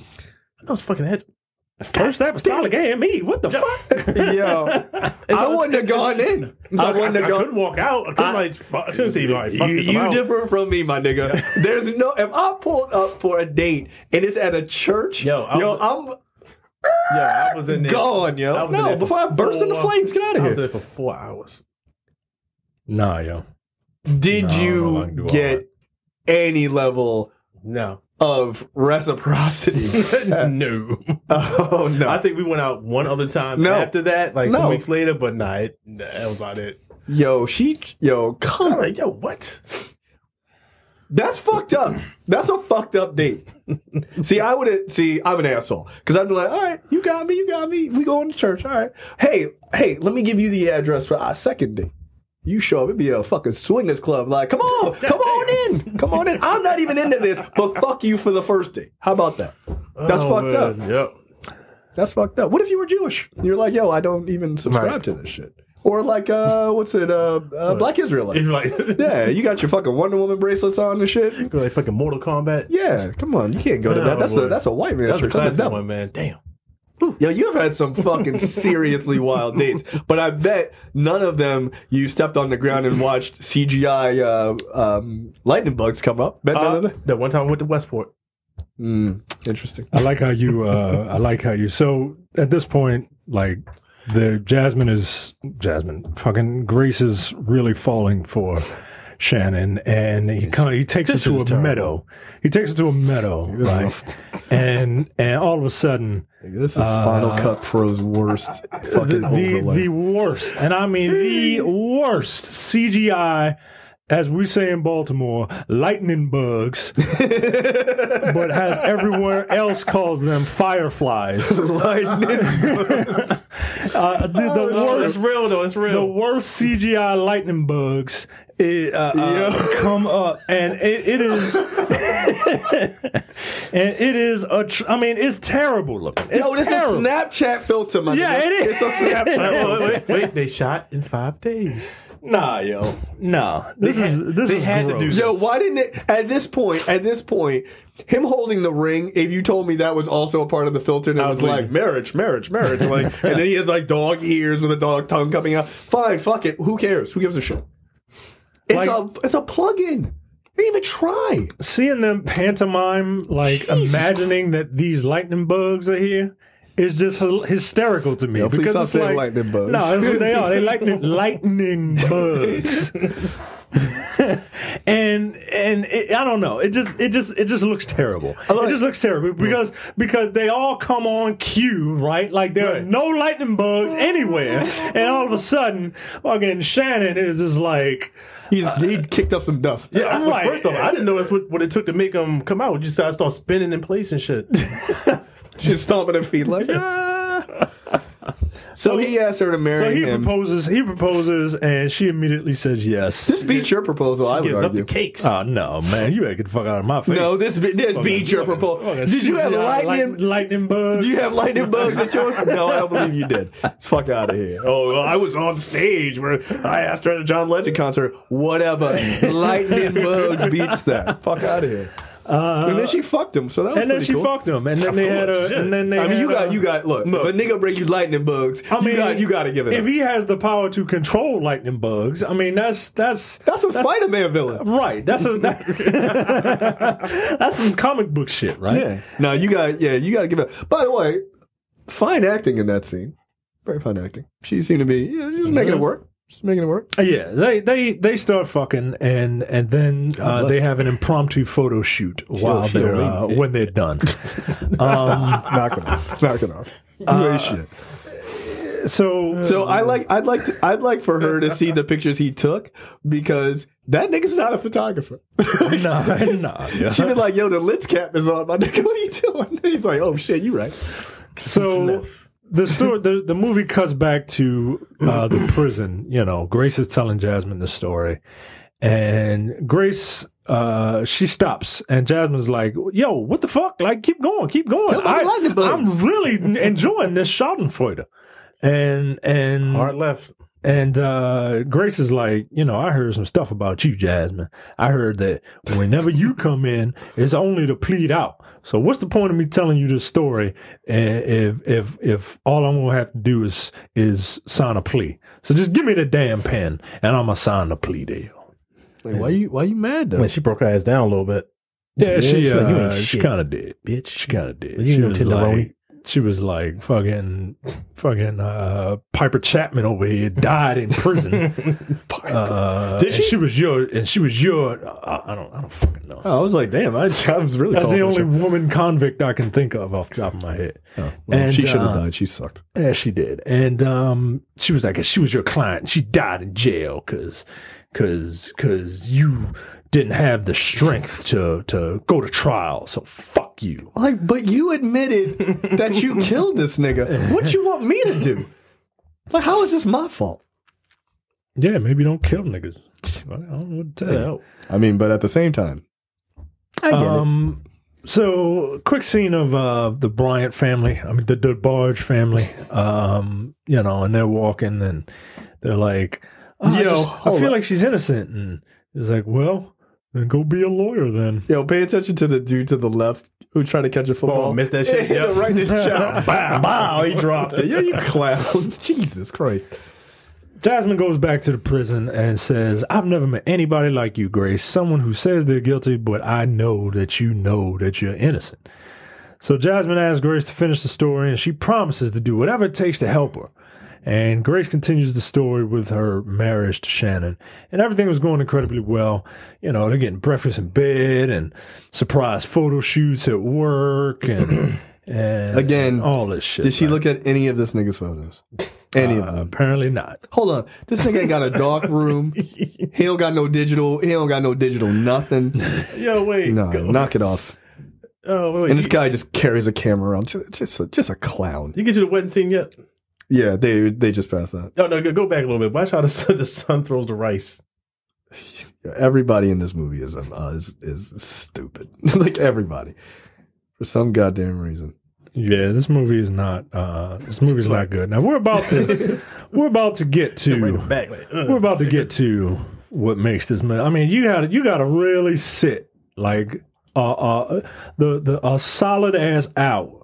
I know it's fucking head. First apostolic Me, What the fuck? yo, I wouldn't have gone in. I I, wouldn't have I gone. couldn't walk out. I couldn't like fuck. I shouldn't say like fuck You, you out. different from me, my nigga. There's no. If I pulled up for a date and it's at a church, Yo, I yo, was- I'm Yeah, I was in there. gone, yo. I was in No, before I burst into flames, get out of here. I was there for four hours. Nah, yo. Did No, I don't know if I you can do all get any level No, of reciprocity? no. oh no! I think we went out one other time No. after that, like No. some weeks later, but nah, it, nah, that was about it. yo, she, yo, come I'm like, yo, what? That's fucked up. That's a fucked up date. see, I would. See, I'm an asshole because I'd be like, all right, you got me, you got me. We going to church. All right. Hey, hey, let me give you the address for our second date. You show up, it'd be a fucking swingers club. Like, come on, come on in, come on in. I'm not even into this, but fuck you for the first day. How about that? That's Oh, fucked up. Yep. That's fucked up. What if you were Jewish? You're like, yo, I don't even subscribe Right. to this shit. Or like, uh, what's it, uh, uh Black Israelite. Like, Yeah, you got your fucking Wonder Woman bracelets on and shit. like fucking Mortal Kombat. Yeah, come on, you can't go to Oh, that. That's a that's a white man's That was a church. That's a classic one, man. Damn. Yo, you've had some fucking seriously wild dates, but I bet none of them you stepped on the ground and watched CGI uh, um, lightning bugs come up. Bet none Uh, of them. that one time I went to Westport. Mm, interesting. I like how you. Uh, I like how you. So at this point, like the Jasmine is Jasmine. Fucking Grace is really falling for Shannon, and he kind of he takes her to a terrible. meadow. He takes her to a meadow, right? and and all of a sudden, This is Final Cut Pro's worst fucking Uh, the overlay. the worst, and I mean the worst CGI. As we say in Baltimore, lightning bugs, but has everywhere else calls them fireflies. lightning. Uh, the, the It's worst, real though. It's real. the worst CGI lightning bugs it, uh, uh, come up, and it, it is, and it is a. Tr- I mean, it's terrible looking. It's Yo, this is a. Snapchat filter, my Yeah, nigga. it is. It's a Snapchat filter. wait, wait, wait. They shot in five days. Nah, yo, nah. This They is had- this they is had to gross. do Yo, why didn't it at this point? At this point, him holding the ring. If you told me that was also a part of the filter, and it I was was like marriage, marriage, marriage, like, and then he has like dog ears with a dog tongue coming out. Fine, fuck it. Who cares? Who gives a shit? It's Like- a it's a plug-in. They didn't even try. Seeing them pantomime, like Jesus imagining that these lightning bugs are here. Is just hysterical to me. Yo, please because stop it's saying like, lightning bugs. No, that's what they are. They lightning lightning bugs. and and it, I don't know. It just it just it just looks terrible. like- it just looks terrible mm. because because they all come on cue, right? Like there are no lightning bugs anywhere, and all of a sudden, fucking Shannon is just like. He's uh, he kicked up some dust. Yeah, I- Right. first off, I didn't know that's what, what it took to make them come out. You said I start spinning in place and shit. She's stomping her feet like. "Ah." So he asked her to marry him. So he him. proposes. He proposes, and she immediately says yes. this beats your proposal, I would Gives up argue. the cakes. Oh no, man! You better get the fuck out of my face. No, this be- this Fucking- beats your proposal. fucking Did you have CGI lightning? light- lightning bugs? Do you have lightning bugs at yours? No, I don't believe you did. Fuck out of here. Oh, well, I was on stage where I asked her at a John Legend concert. Whatever. lightning bugs beats that. Fuck out of here. Uh, and then she fucked him, so that was and then she cool. fucked him, and then they had course, a, shit. and then they. I mean, you had got, a- you got. Look, if a nigga bring you lightning bugs, I mean, you got, you got to give it. If up. he has the power to control lightning bugs, I mean, that's that's That's a Spider-Man villain. right. That's a that, that's some comic book shit, right? Yeah. No, you got. Yeah, you got to give it. By the way, fine acting in that scene. Very fine acting. She seemed to be. Yeah, she was making it work. She's making it work. Uh, Yeah, they they they start fucking and and then uh, they have an impromptu photo shoot while she'll they're uh, when they're done. um, Knock it off. Knock it off. You ain't shit. so So I like I'd like to, I'd like for her to see the pictures he took because that nigga's not a photographer. nah, nah. yeah. She'd be like, "Yo, the lids cap is on, my nigga. What are you doing?" He's like, "Oh shit, you right." So the story, the, the movie cuts back to uh, the prison. You know, Grace is telling Jasmine the story, and Grace uh, she stops, and Jasmine's like, "Yo, what the fuck? Like, keep going, keep going. Tell me the lightning. I'm really enjoying this Schadenfreude." And and Hard left. And uh, Grace is like, you know, I heard some stuff about you, Jasmine. I heard that whenever you come in, it's only to plead out. So what's the point of me telling you this story if if if all I'm gonna have to do is is sign a plea? So just give me the damn pen, and I'm gonna sign the plea deal. Like, why you why you mad though? Man, she broke her ass down a little bit. Yeah, she she's like, you ain't uh, she kind of did. bitch. She kind of did. You She know was Tenderoni. like, she was like fucking fucking uh, Piper Chapman over here died in prison. Uh, Did she? she was your, and she was your. Uh, I don't, I don't fucking know. Oh, I was like, damn, I, I was really. That's the only woman convict I can think of off the top of my head. shit. Well, and, she should have uh, died. She sucked. Yeah, she did, and um, she was like, she was your client. She died in jail because, because, because you didn't have the strength to to go to trial. So fuck you. Like, but you admitted that you killed this nigga. What you want me to do? Like, how is this my fault? Yeah, maybe don't kill niggas. I don't know what to tell you. I mean, but at the same time, I get it. Um, so quick scene of uh, the Bryant family. I mean, the DeBarge family. Um, you know, and they're walking, and they're like, oh, I, Yo, just- I feel on. like she's innocent," and it's like, "Well, then go be a lawyer then." Yo, pay attention to the dude to the left who tried to catch a football. Oh, missed that shit? Yeah, Yep. right in his chest. Bow, bow. He dropped it. Yeah, you clown. Jesus Christ. Jasmine goes back to the prison and says, I've never met anybody like you, Grace. Someone who says they're guilty, but I know that you know that you're innocent. So Jasmine asks Grace to finish the story, and she promises to do whatever it takes to help her. And Grace continues the story with her marriage to Shannon. And everything was going incredibly well. You know, they're getting breakfast in bed and surprise photo shoots at work and, and Again, all this shit. Did she right? look at any of this nigga's photos? Any of Uh, them? apparently not. Hold on. This nigga ain't got a dark room. He don't got no digital. He don't got no digital nothing. Yo, wait. No, Go. knock it off. Oh, wait. And this you, guy just carries a camera around. Just, just, a, just a clown. you get to the wedding scene yet? Yeah, they they just passed that. Oh no, go, go back a little bit. Watch how the son, the son throws the rice. Everybody in this movie is uh, is is stupid. like everybody, for some goddamn reason. Yeah, this movie is not. Uh, this movie's not good. Now we're about to we're about to get to Back, like, we're about to get to what makes this movie. I mean, you got to you got to really sit like uh, uh the the a solid ass hour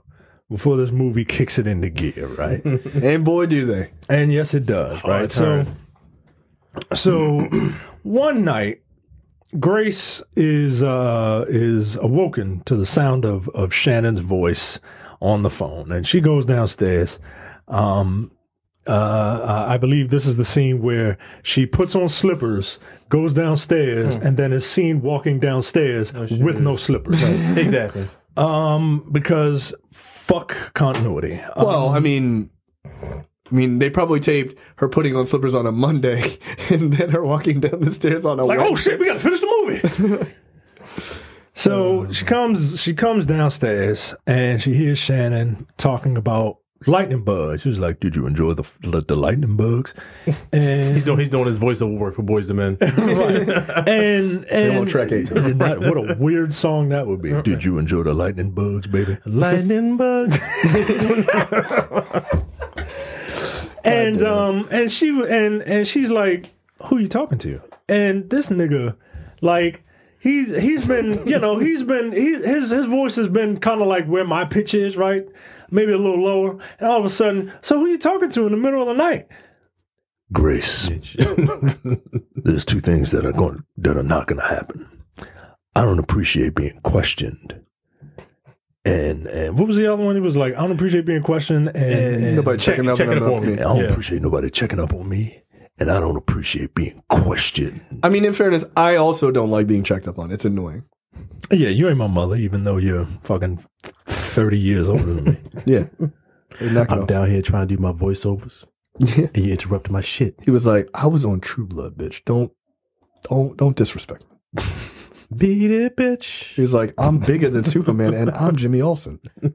before this movie kicks it into gear, right? And boy, do they! and yes, it does, right? So, so one night, Grace is uh, is awoken to the sound of of Shannon's voice on the phone, and she goes downstairs. Um, uh, I believe this is the scene where she puts on slippers, goes downstairs, and then is seen walking downstairs with no slippers. exactly. um, because fuck continuity. Um, Well, I mean, I mean, they probably taped her putting on slippers on a Monday, and then her walking down the stairs on a like, oh shit, we gotta finish the movie. so she comes, she comes downstairs and she hears Shannon talking about lightning bugs. She was like, "Did you enjoy the the, the lightning bugs?" And He's doing he's doing his voiceover work for Boyz II Men. and and on track eight. that, what a weird song that would be. Did you enjoy the lightning bugs, baby? Lightning bugs. and um and she and and she's like, "Who you talking to?" And this nigga, like. He's he's been you know he's been he, his his voice has been kind of like where my pitch is right maybe a little lower and all of a sudden so who are you talking to in the middle of the night Grace there's two things that are going that are not going to happen I don't appreciate being questioned and and what was the other one he was like I don't appreciate being questioned and, and Nobody checking up, checking on, up on me. I don't Yeah. appreciate nobody checking up on me, and I don't appreciate being questioned. I mean, in fairness, I also don't like being checked up on. It's annoying. Yeah, you ain't my mother, even though you're fucking thirty years older than me. Yeah. They knock it I'm off. down here trying to do my voiceovers, Yeah. and you interrupted my shit. He was like, I was on True Blood, bitch. Don't, don't, don't disrespect me. Beat it, bitch. He was like, I'm bigger than Superman and I'm Jimmy Olsen.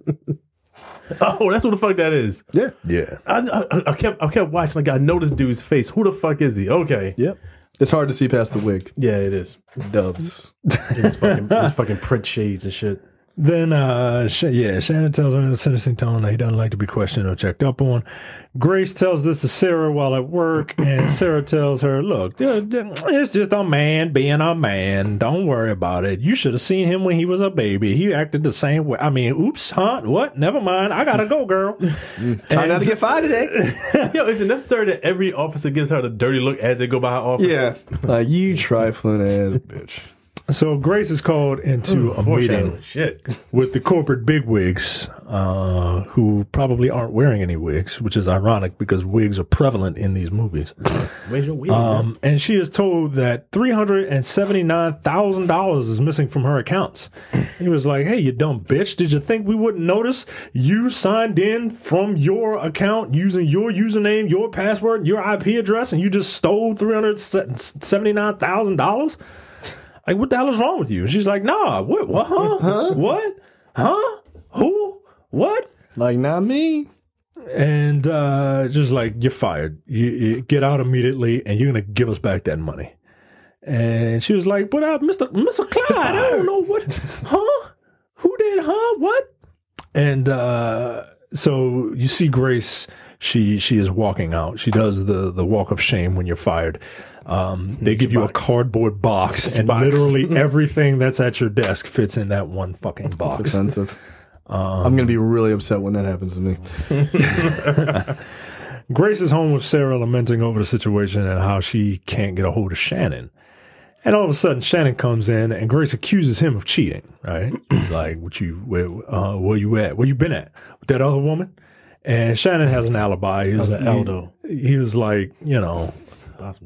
Oh, that's what the fuck that is. Yeah. Yeah, I, I, I kept I kept watching. Like I know this dude's face. Who the fuck is he? Okay. Yep. It's hard to see past the wig. Yeah, it is. Doves. His fucking, fucking print shades and shit. Then, uh, yeah, Shannon tells her in a sentencing tone that he doesn't like to be questioned or checked up on. Grace tells this to Sarah while at work, and Sarah tells her, "Look, it's just a man being a man. Don't worry about it. You should have seen him when he was a baby. He acted the same way. I mean, oops, huh? What? Never mind. I gotta go, girl." Try not to get fired today. Yo, is it necessary that every officer gives her the dirty look as they go by her office? yeah. Like, you trifling ass bitch. So Grace is called into a meeting Shit. with the corporate bigwigs, uh, who probably aren't wearing any wigs, which is ironic because wigs are prevalent in these movies. Where's your wig? Um, and she is told that three hundred and seventy nine thousand dollars is missing from her accounts. He was like, "Hey, you dumb bitch! Did you think we wouldn't notice? You signed in from your account using your username, your password, your IP address, and you just stole three hundred seventy nine thousand dollars." Like, what the hell is wrong with you? And she's like, nah, what, what, huh? What? Huh? Who? What? Like, not me. And uh, just like, you're fired. You, you get out immediately and you're going to give us back that money. And she was like, but uh, Mr. Mr. Clyde, I don't know what, huh? Who did, huh? What? And uh, so you see Grace, she she is walking out. She does the, the walk of shame when you're fired. Um, they give you a cardboard box, and box. literally everything that's at your desk fits in that one fucking box. offensive. I'm going to be really upset when that happens to me. Grace is home with Sarah lamenting over the situation and how she can't get a hold of Shannon. And all of a sudden, Shannon comes in and Grace accuses him of cheating. Right? He's like, "What you? Where? Uh, where you at? Where you been at with that other woman?" And Shannon has an alibi. He was, How's the He, he was like, you know,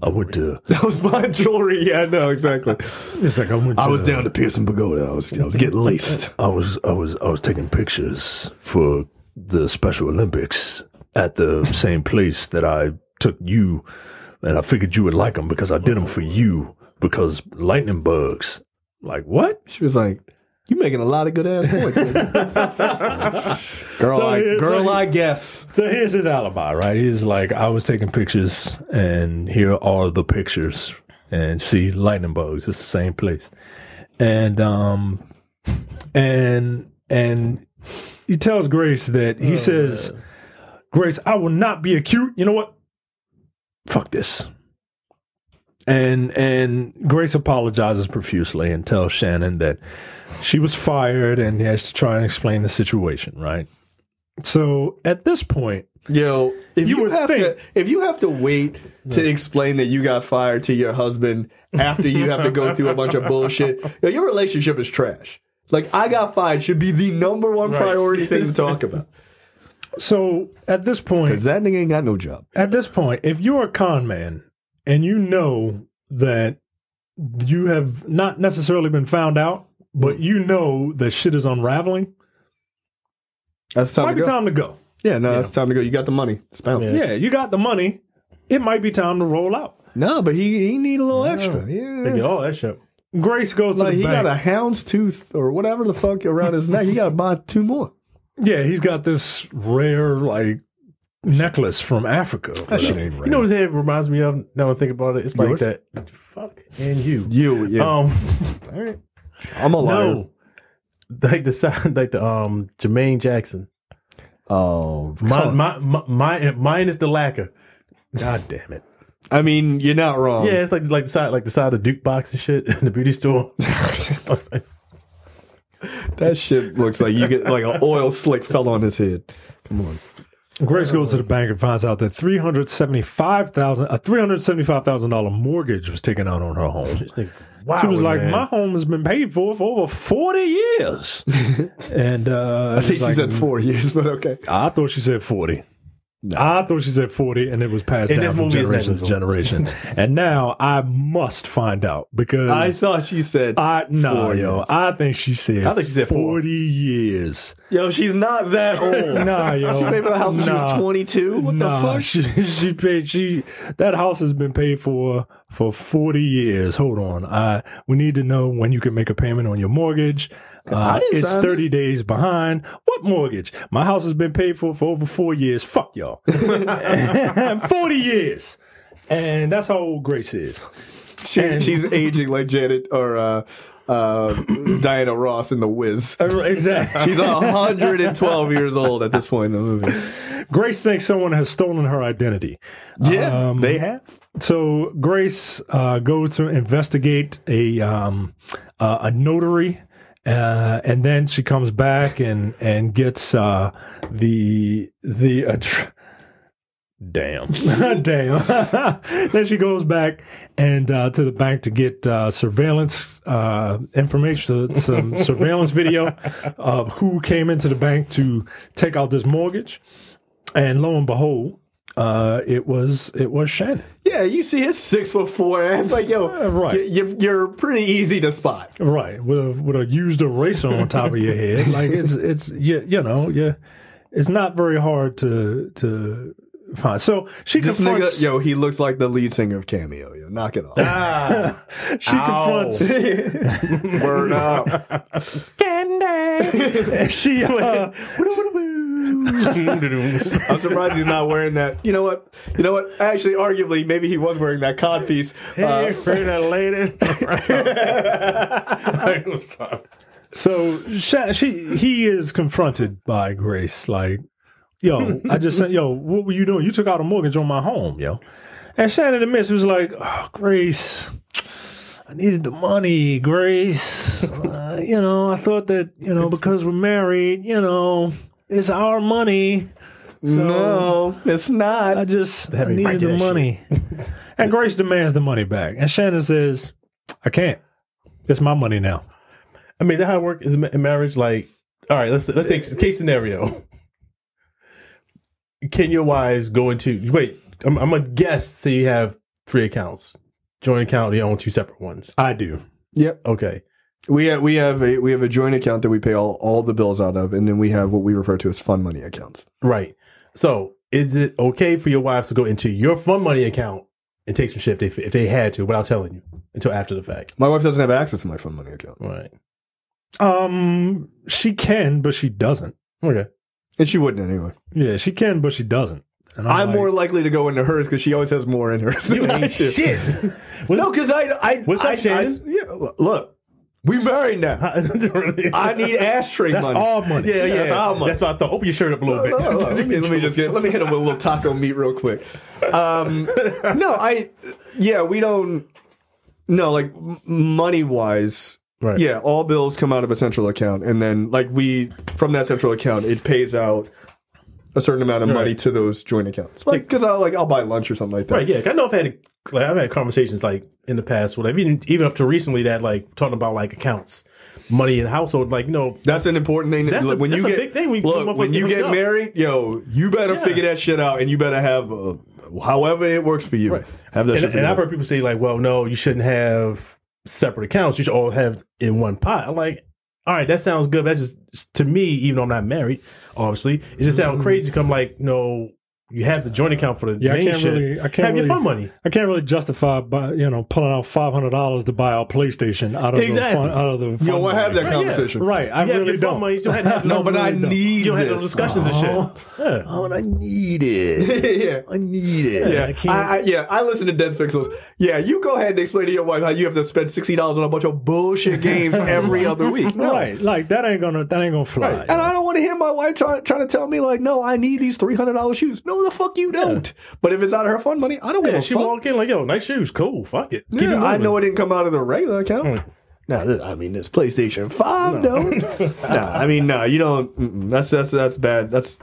I went to. That was my jewelry. Yeah, no, exactly. It's like I went. To, I was down to Pearson Pagoda. I was, I was getting laced. I was I was I was taking pictures for the Special Olympics at the same place that I took you, and I figured you would like them because I did them for you because lightning bugs. Like what? She was like, "You making a lot of good ass points." girl, So I, it's girl, like- I guess. So here's his alibi, right? He's like, I was taking pictures, and here are the pictures. And see, lightning bugs. It's the same place. And um, and and he tells Grace that he says, Grace, I will not be acute. You know what? Fuck this. And and Grace apologizes profusely and tells Shannon that she was fired and has to try and explain the situation, right? So at this point, Yo, if You you, would have think- to, if you have to wait to explain that you got fired to your husband after you have to go through a bunch of bullshit, yo, your relationship is trash. Like I got fired should be the number one priority thing to talk about so at this point, because that nigga ain't got no job. at this point, if you're a con man and you know that you have not necessarily been found out, but you know that shit is unraveling, That's time might to be go. time to go. Yeah, no, that's time to go. You got the money. It's bounce. Yeah, you got the money. It might be time to roll out. No, but he he need a little extra. Yeah. Maybe all that shit. Grace goes to Like the he bank. got a hound's tooth or whatever the fuck around his neck. He got to buy two more. Yeah, he's got this rare like necklace from Africa. That shit ain't You know what his head reminds me of? Now I think about it, it's like Yours? that. Fuck and you. You, yeah. Um, All right. I'm a liar. no, like the sound, like the um Jermaine Jackson. Oh, My, my, my, mine, mine is the lacquer. God damn it! I mean, you're not wrong. yeah, it's like like the side like the side of Duke box and shit in the beauty store. That shit looks like you get like an oil slick fell on his head. Come on. Grace goes to the bank and finds out that three hundred seventy five thousand a three hundred seventy five thousand dollar mortgage was taken out on her home. Wow, She was like, man. "My home has been paid for for over forty years," and uh, I think she said four years, but okay. I thought she said 40. I thought she said 40 and it was passed down this from movie generation to generation. and now I must find out because I I, thought she said. no, four yo, years. I think she said I think she said four. 40 years. Yo, she's not that old. Nah, yo. She paid for the house when she Nah. was 22. What nah, the fuck? She, she paid she that house has been paid for for 40 years. Hold on. I we need to know when you can make a payment on your mortgage. Uh, it's sign 30 days behind. What mortgage? My house has been paid for for over 4 years. Fuck y'all. 40 years. And that's how old Grace is. She, she's aging like Janet or uh, uh, Diana Ross in The Wiz. Exactly. She's 112 years old at this point in the movie. Grace thinks someone has stolen her identity. Yeah, Um, they have. So Grace uh, goes to investigate a um, uh, a notary, uh, and then she comes back and and gets uh, the the. Ad- Damn, damn. then she goes back and uh, to the bank to get uh, surveillance uh, information, some surveillance video of who came into the bank to take out this mortgage. And lo and behold, uh, it was it was Shannon. Yeah, you see his six foot four ass. Like, yo, right. y- you, you're pretty easy to spot. Right, with a with a used eraser on top of your head, like it's it's you, you know yeah, it's not very hard to to find. So she This confronts nigga, yo, he looks like the lead singer of Cameo. Yo, knock it off. Ah, she Ow. confronts Word up. Candy. she uh, I'm surprised he's not wearing that. You know what? You know what? Actually, arguably, maybe he was wearing that cod piece. hey, Uh, pretty lady. I was talking. so Sha- she he is confronted by Grace like, yo, I just said, yo, what were you doing? You took out a mortgage on my home, yo. And Shannon admits was like, oh, Grace. I needed the money, Grace. Uh, you know, I thought that, you know, because we're married, you know, it's our money. So no, it's I not. just I Had me needed the money. and Grace demands the money back. And Shannon says, I can't. It's my money now. I mean, is that how it works? Is ma- in marriage like? All right, let's let's take case scenario. Can your wives go into wait? I'm, I'm gonna guess. Say you have three accounts, joint account. You own two separate ones. I do. Yep. Okay, We have we have a we have a joint account that we pay all, all the bills out of, and then we have what we refer to as fun money accounts. right. So, is it okay for your wives to go into your fun money account and take some shit if they if they had to without telling you until after the fact? My wife doesn't have access to my fun money account, Right. Um, she can, but she doesn't. Okay. and she wouldn't anyway. Yeah, she can, but she doesn't. And I'm like, more likely to go into hers because she always has more in hers. Than I do. Shit. No, because I, I, What's up, I, I- Shannon? yeah, look, we married now. I need ashtray That's money. all money. Yeah, yeah. That's our money. That's what I thought. Open your shirt up a little bit. Let, me, let me just get let me hit him with a little taco meat real quick. Um, no, I yeah, we don't. No, like money wise, Right. yeah, all bills come out of a central account, and then like we from that central account, it pays out a certain amount of money to those joint accounts. Like because I'll like I'll buy lunch or something like that. Right, yeah. I know I've had like I've had conversations like in the past, whatever, even even up to recently that like talking about like accounts, money in household, like you know, That's an important thing. That's a- when that's you a get big thing when you look when you get married, yo, you better Yeah. figure that shit out, and you better have uh, however it works for you. Right. Have that and, shit. and I've heard people say like, well, no, you shouldn't have separate accounts. You should all have in one pot. I'm like, all right, that sounds good. But that just to me, even though I'm not married, obviously, it just sounds crazy. Come like, no, You have the joint account for the Yeah, I can't shit. really. I can't have really, your fun money. I can't really justify, by, you know, pulling out five hundred dollars to buy our PlayStation out of Exactly. the fun, out of the. You don't want to have money. that conversation. Right, I You have really your don't. money. You don't have No, but I really don't. need You don't have this. those discussions and shit. Uh-huh. Yeah. Oh, and I need it. yeah. I need it. Yeah, I can't. I, I, yeah, I listen to Dead Pixels. Yeah, you go ahead and explain to your wife how you have to spend sixty dollars on a bunch of bullshit games every other week. No. Right, like that ain't gonna that ain't gonna fly. Right. And I don't want to hear my wife try, trying to tell me like, no, I need these three hundred dollars shoes. No, the fuck you don't. But if it's out of her fun money, I don't give a she fuck. walk in like, yo, nice shoes, cool, fuck it. Keep Yeah, I moving. know it didn't come out of the regular account. Hmm. Nah, this, I mean, this PlayStation Five, no. nah, I mean, no, you don't. Mm-mm, that's that's that's bad. That's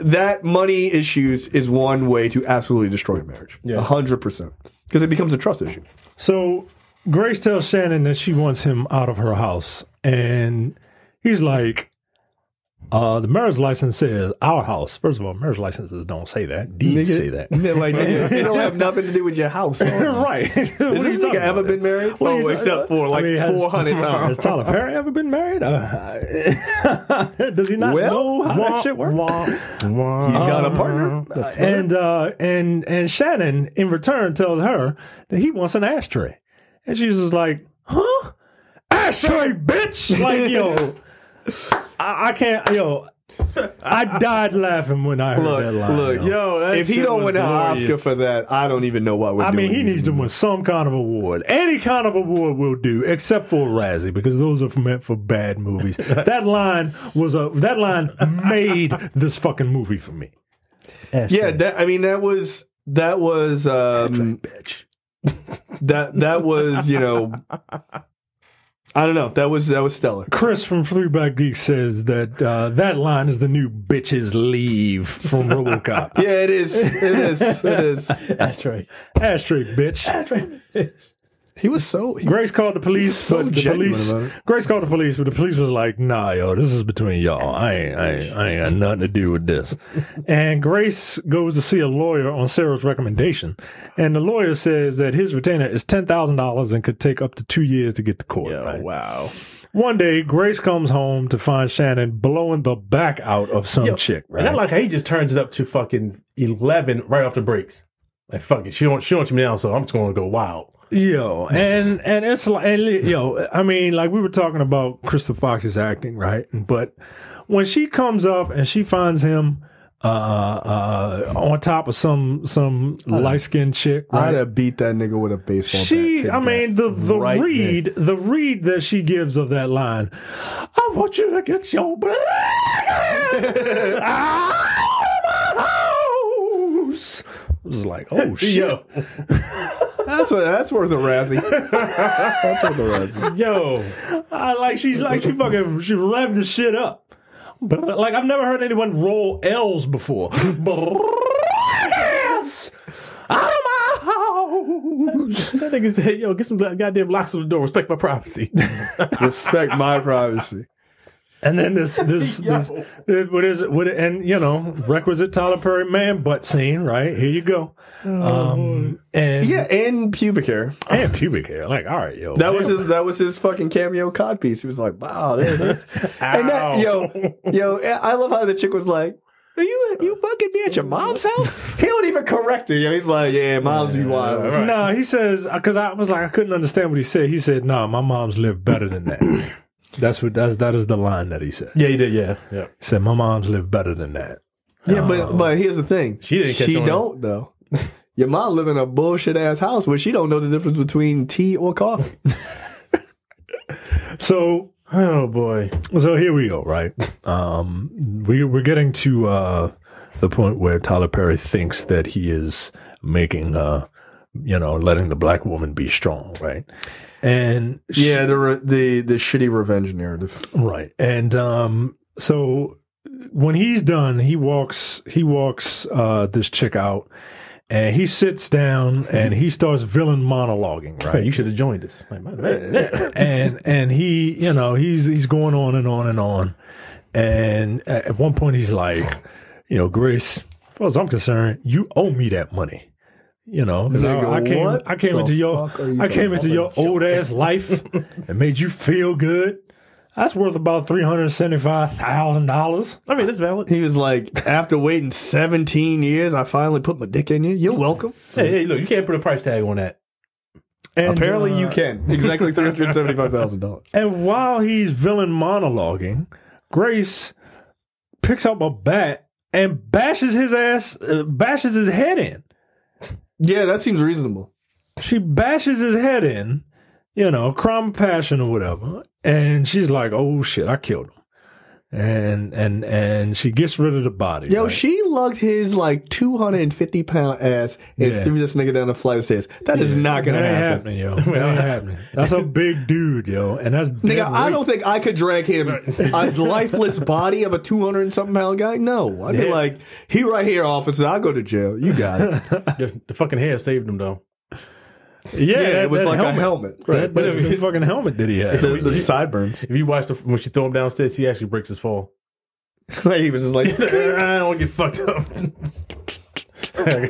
that money issues is one way to absolutely destroy a marriage. Yeah. hundred percent, because it becomes a trust issue. So Grace tells Shannon that she wants him out of her house, and he's like, uh, "The marriage license says our house." First of all, marriage licenses don't say that. Deeds say that. like nigga, it don't have nothing to do with your house. Has right. Has this nigga ever been married? What Oh, except for I like mean, has- four hundred Has times. Tyler Perry ever been married? Uh, does he not Well, know how that shit works? He's got a partner. That's and uh, and and Shannon in return tells her that he wants an ashtray, and she's just like, "Huh? Ashtray, bitch!" Like yo, I, I can't, yo. I died laughing when I heard Look, that line. look, yo. Yo, that if he don't was win an Oscar for that, I don't even know what we're I doing. I mean, he needs to win some kind of award. Any kind of award will do, except for Razzie, because those are meant for bad movies. that line was a that line made this fucking movie for me. Yeah, that, I mean that was that was um, bitch. that that was you know I don't know that was that was stellar. Chris from Three Back Geek says that uh, that line is the new "bitches leave" from RoboCop. Yeah, it is. It is. It is. Ashtray. Ashtray, bitch. He was so. He, Grace called the police, So but the police. Grace called the police, but the police was like, "Nah, yo, this is between y'all. I ain't, I ain't, I ain't got nothing to do with this." and Grace goes to see a lawyer on Sarah's recommendation, and the lawyer says that his retainer is ten thousand dollars and could take up to two years to get to court. Yo, right? wow. One day, Grace comes home to find Shannon blowing the back out of some Yo, chick. Right? And I like how he just turns it up to fucking eleven right off the breaks. Like fuck it, she don't she don't you now, so I'm just gonna go wild. Yo, and and it's like, and, yo, I mean, like we were talking about Crystal Fox's acting, right? But when she comes up and she finds him uh, uh, on top of some some light skinned chick, I'd right? have beat that nigga with a baseball She, bat. I mean, the the right read, the read that she gives of that line. I want you to get your black out of my house. I was like, oh shit. Yo. That's what, that's worth a Razzie. that's worth a Razzie. yo, I like she's like she fucking she revved the shit up. But like I've never heard anyone roll L's before. Yes! Out of my house. that nigga said, yo, get some goddamn locks on the door, respect my privacy. Respect my privacy. And then this this Yo. this what is it? What and you know requisite Tyler Perry man butt scene right here you go. Um and Yeah, and pubic hair. and pubic hair like all right yo That was his. That was his fucking cameo cod piece. He was like, "Wow, there it is." and that, yo, yo, I love how the chick was like, "Are you you fucking me at your mom's house?" He don't even correct her. Yo, he's like, "Yeah, mom's be wild." No, he says because I was like I couldn't understand what he said. He said, "No, my mom's lived better than that." that's what that's that is the line that he said. yeah, he did, yeah. Yeah. He said, "My mom's lived better than that." Yeah, but but here's the thing. She didn't catch She on. don't though. Your mom live in a bullshit ass house where she don't know the difference between tea or coffee. So Oh boy. so here we go. Right, um, we we're getting to uh, the point where Tyler Perry thinks that he is making, uh, you know, letting the black woman be strong. Right, and she- yeah, the re- the the shitty revenge narrative. Right. And um so when he's done, he walks he walks uh this chick out and he sits down and he starts villain monologuing, Hey, right? you should have joined us. Like, man, man. and and he, you know, he's he's going on and on and on. And at at one point he's like, you know, Grace, as far as I'm concerned, you owe me that money. You know, 'cause Nigga, I, I came, I came into your, you I came into your old ass life and made you feel good. That's worth about three hundred seventy-five thousand dollars. I mean, that's valid. He was like, after waiting 17 years, I finally put my dick in you. You're welcome. Hey, hey, look, you can't put a price tag on that. And, Apparently, uh, you can. Exactly $375,000. And while he's villain monologuing, Grace picks up a bat and bashes his ass, uh, bashes his head in. Yeah, that seems reasonable. She bashes his head in, you know, crime of passion or whatever, and she's like, "Oh shit, I killed him," and and and she gets rid of the body. Yo, right? she lugged his like 250 pound ass and Yeah. threw this nigga down the flight of stairs. That is not going to That ain't happen. happening, yo. That ain't happening. That's a big dude, yo, and that's Nigga, dead I don't think I could drag him a lifeless body of a 200 and something pound guy. No. I'd be like, he right here, officer. I'll go to jail. You got it. The, the fucking hair saved him though. Yeah, Yeah, that- it was that like a helmet. Right. That, that, that fucking helmet did he have? the, the sideburns. If you watch the when she threw him downstairs, he actually breaks his fall. he was just like, I don't want to get fucked up.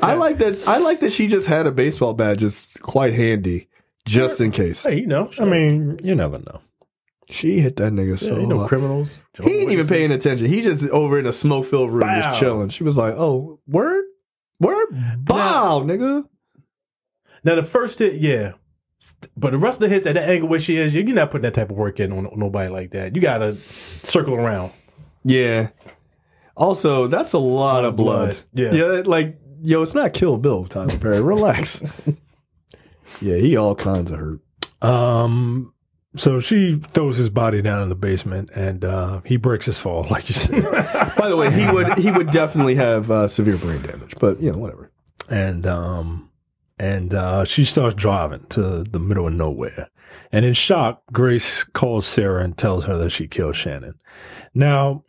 I like that. I like that she just had a baseball bat just quite handy, just in case. Hey, you know, I mean, you never know. She hit that nigga so. yeah, you know, hard. criminals. He ain't even paying attention. He just over in a smoke filled room, Bow. just chilling. She was like, "Oh, word, word, bow, nigga." Now the first hit, yeah, but the rest of the hits at that angle where she is, you're not putting that type of work in on, nobody like that. You gotta circle around. Yeah. Also, that's a lot of blood. blood. Yeah. yeah. Like, yo, it's not Kill Bill, Tyler Perry. Relax. yeah, he all kinds of hurt. Um, so she throws his body down in the basement, and uh, he breaks his fall, like you said. By the way, he would he would definitely have uh, severe brain damage, but you know, whatever. and um, and uh, she starts driving to the middle of nowhere. And in shock, Grace calls Sarah and tells her that she killed Shannon. Now,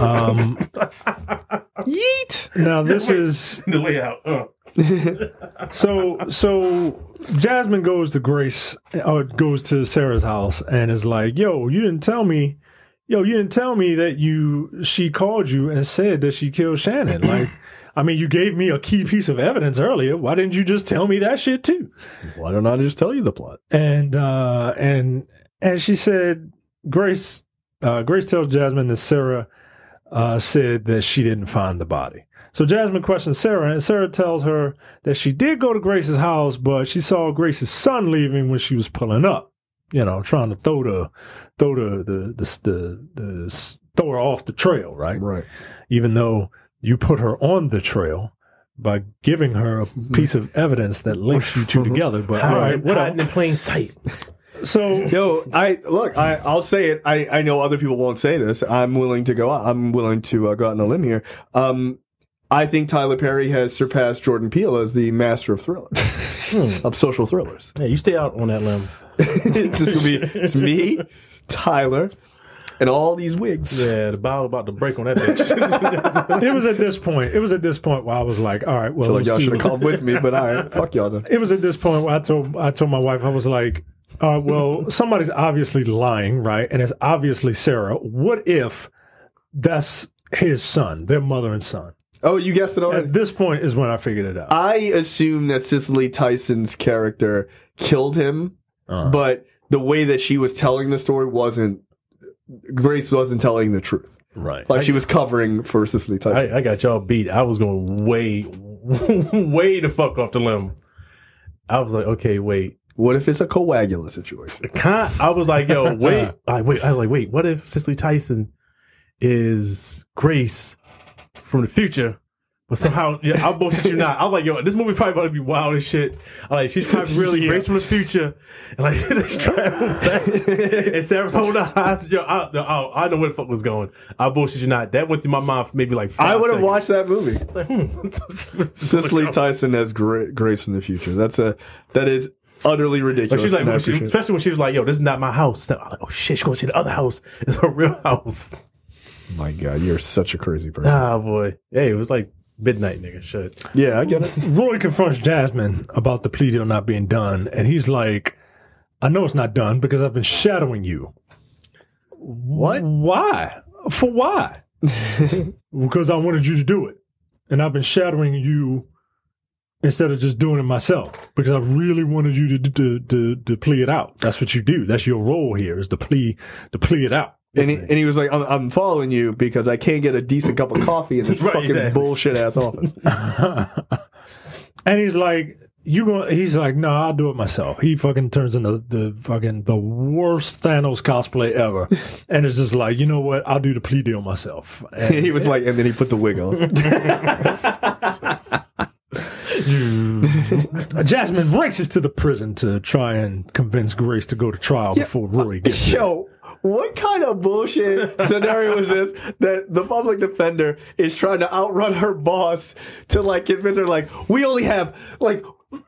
um, Yeet. now this is The layout. Uh. So so Jasmine goes to Grace or goes to Sarah's house and is like, "Yo, you didn't tell me, yo, you didn't tell me that you she called you and said that she killed Shannon. Like, I mean, you gave me a key piece of evidence earlier. Why didn't you just tell me that shit too?" Why don't I just tell you the plot? And uh and and she said Grace uh Grace tells Jasmine that Sarah uh said that she didn't find the body. So Jasmine questions Sarah, and Sarah tells her that she did go to Grace's house, but she saw Grace's son leaving when she was pulling up. You know, trying to throw the throw the the the the, the throw her off the trail, right? Right. Even though you put her on the trail by giving her a piece of evidence that links you two together. But all right, whatever. hiding in plain sight. So Yo, I look. I I'll say it. I I know other people won't say this. I'm willing to go. out. I'm willing to uh, go out on a limb here. Um, I think Tyler Perry has surpassed Jordan Peele as the master of thrillers, of social thrillers. Hey, you stay out on that limb. it's just gonna be it's me, Tyler, and all these wigs. Yeah, the bow about to break on that bitch. it was at this point. It was at this point where I was like, "All right, well, like y'all should have come with me, but all right, fuck y'all then. It was at this point where I told I told my wife I was like, uh, "Well, somebody's obviously lying, right? And it's obviously Sarah. What if that's his son, their mother and son?" Oh, you guessed it already. At this point is when I figured it out. I assume that Cicely Tyson's character killed him, Uh-huh. but the way that she was telling the story wasn't. Grace wasn't telling the truth. right. Like she was covering for Cicely Tyson. I, I got y'all beat. I was going way, way the fuck off the limb. I was like, okay, wait. what if it's a coagula situation? Con- I was like, yo, wait. I wait. I was like, wait. What if Cicely Tyson is Grace from the future? But somehow, yeah, I'll bullshit you not. I was like, yo, this movie probably about to be wild as shit. I'm like, she's probably really Yeah. Grace from the future. And like, they travel back. and Sarah's holding her hostage. Yo, I, I, I know where the fuck was going. I bullshit you not. That went through my mind for maybe like five I would have watched that movie. Like, hmm. Cicely Tyson as Gra- Grace in the future. That's a that is utterly Like ridiculous. she's like, when she, especially when she was like, "Yo, this is not my house." I'm like, "Oh shit, she's going to see the other house. It's a real house." My God, you're such a crazy person. Ah, boy. Hey, it was like midnight, nigga. Shit. yeah, I get it. Roy confronts Jasmine about the plea deal not being done, and he's like, "I know it's not done because I've been shadowing you." What? Why? For why? because I wanted you to do it, and I've been shadowing you instead of just doing it myself because I really wanted you to to to, to plea it out. That's what you do. That's your role here is to plea to plea it out. And he, and he was like, I'm, I'm following you because I can't get a decent cup of coffee in this Right, fucking exactly. bullshit ass office. And he's like, you going he's like, no, I'll do it myself. He fucking turns into the fucking the worst Thanos cosplay ever. and it's just like, you know what? I'll do the plea deal myself. And he was like, and then he put the wig on. Jasmine races to the prison to try and convince Grace to go to trial before Rory gets there. Yo, what kind of bullshit scenario is this that the public defender is trying to outrun her boss to like convince her like we only have like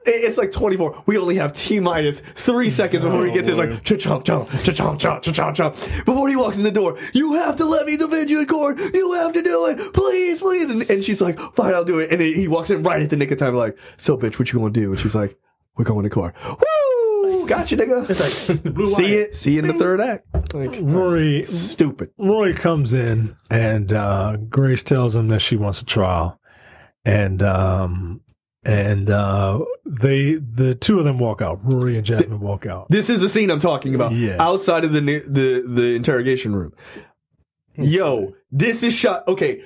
it's like 24. We only have T minus three seconds before he gets here. It's like cha-chomp, chomp, cha-chomp, chomp, cha-chomp, chomp. Before he walks in the door, you have to let me defend you in court. You have to do it. Please, please. And, and she's like, fine, I'll do it. And he he walks in right at the nick of time, like, so bitch, what you gonna do? And she's like, we're going to court. Woo! Gotcha, nigga. Blue See it. See you in the third act. Like, Rory stupid. Roy comes in and uh, Grace tells him that she wants a trial, and um, and uh, they the two of them walk out. Rory and Jasmine walk out. This is the scene I'm talking about. Yeah. Outside of the the the interrogation room. Yo, this is shot. Okay,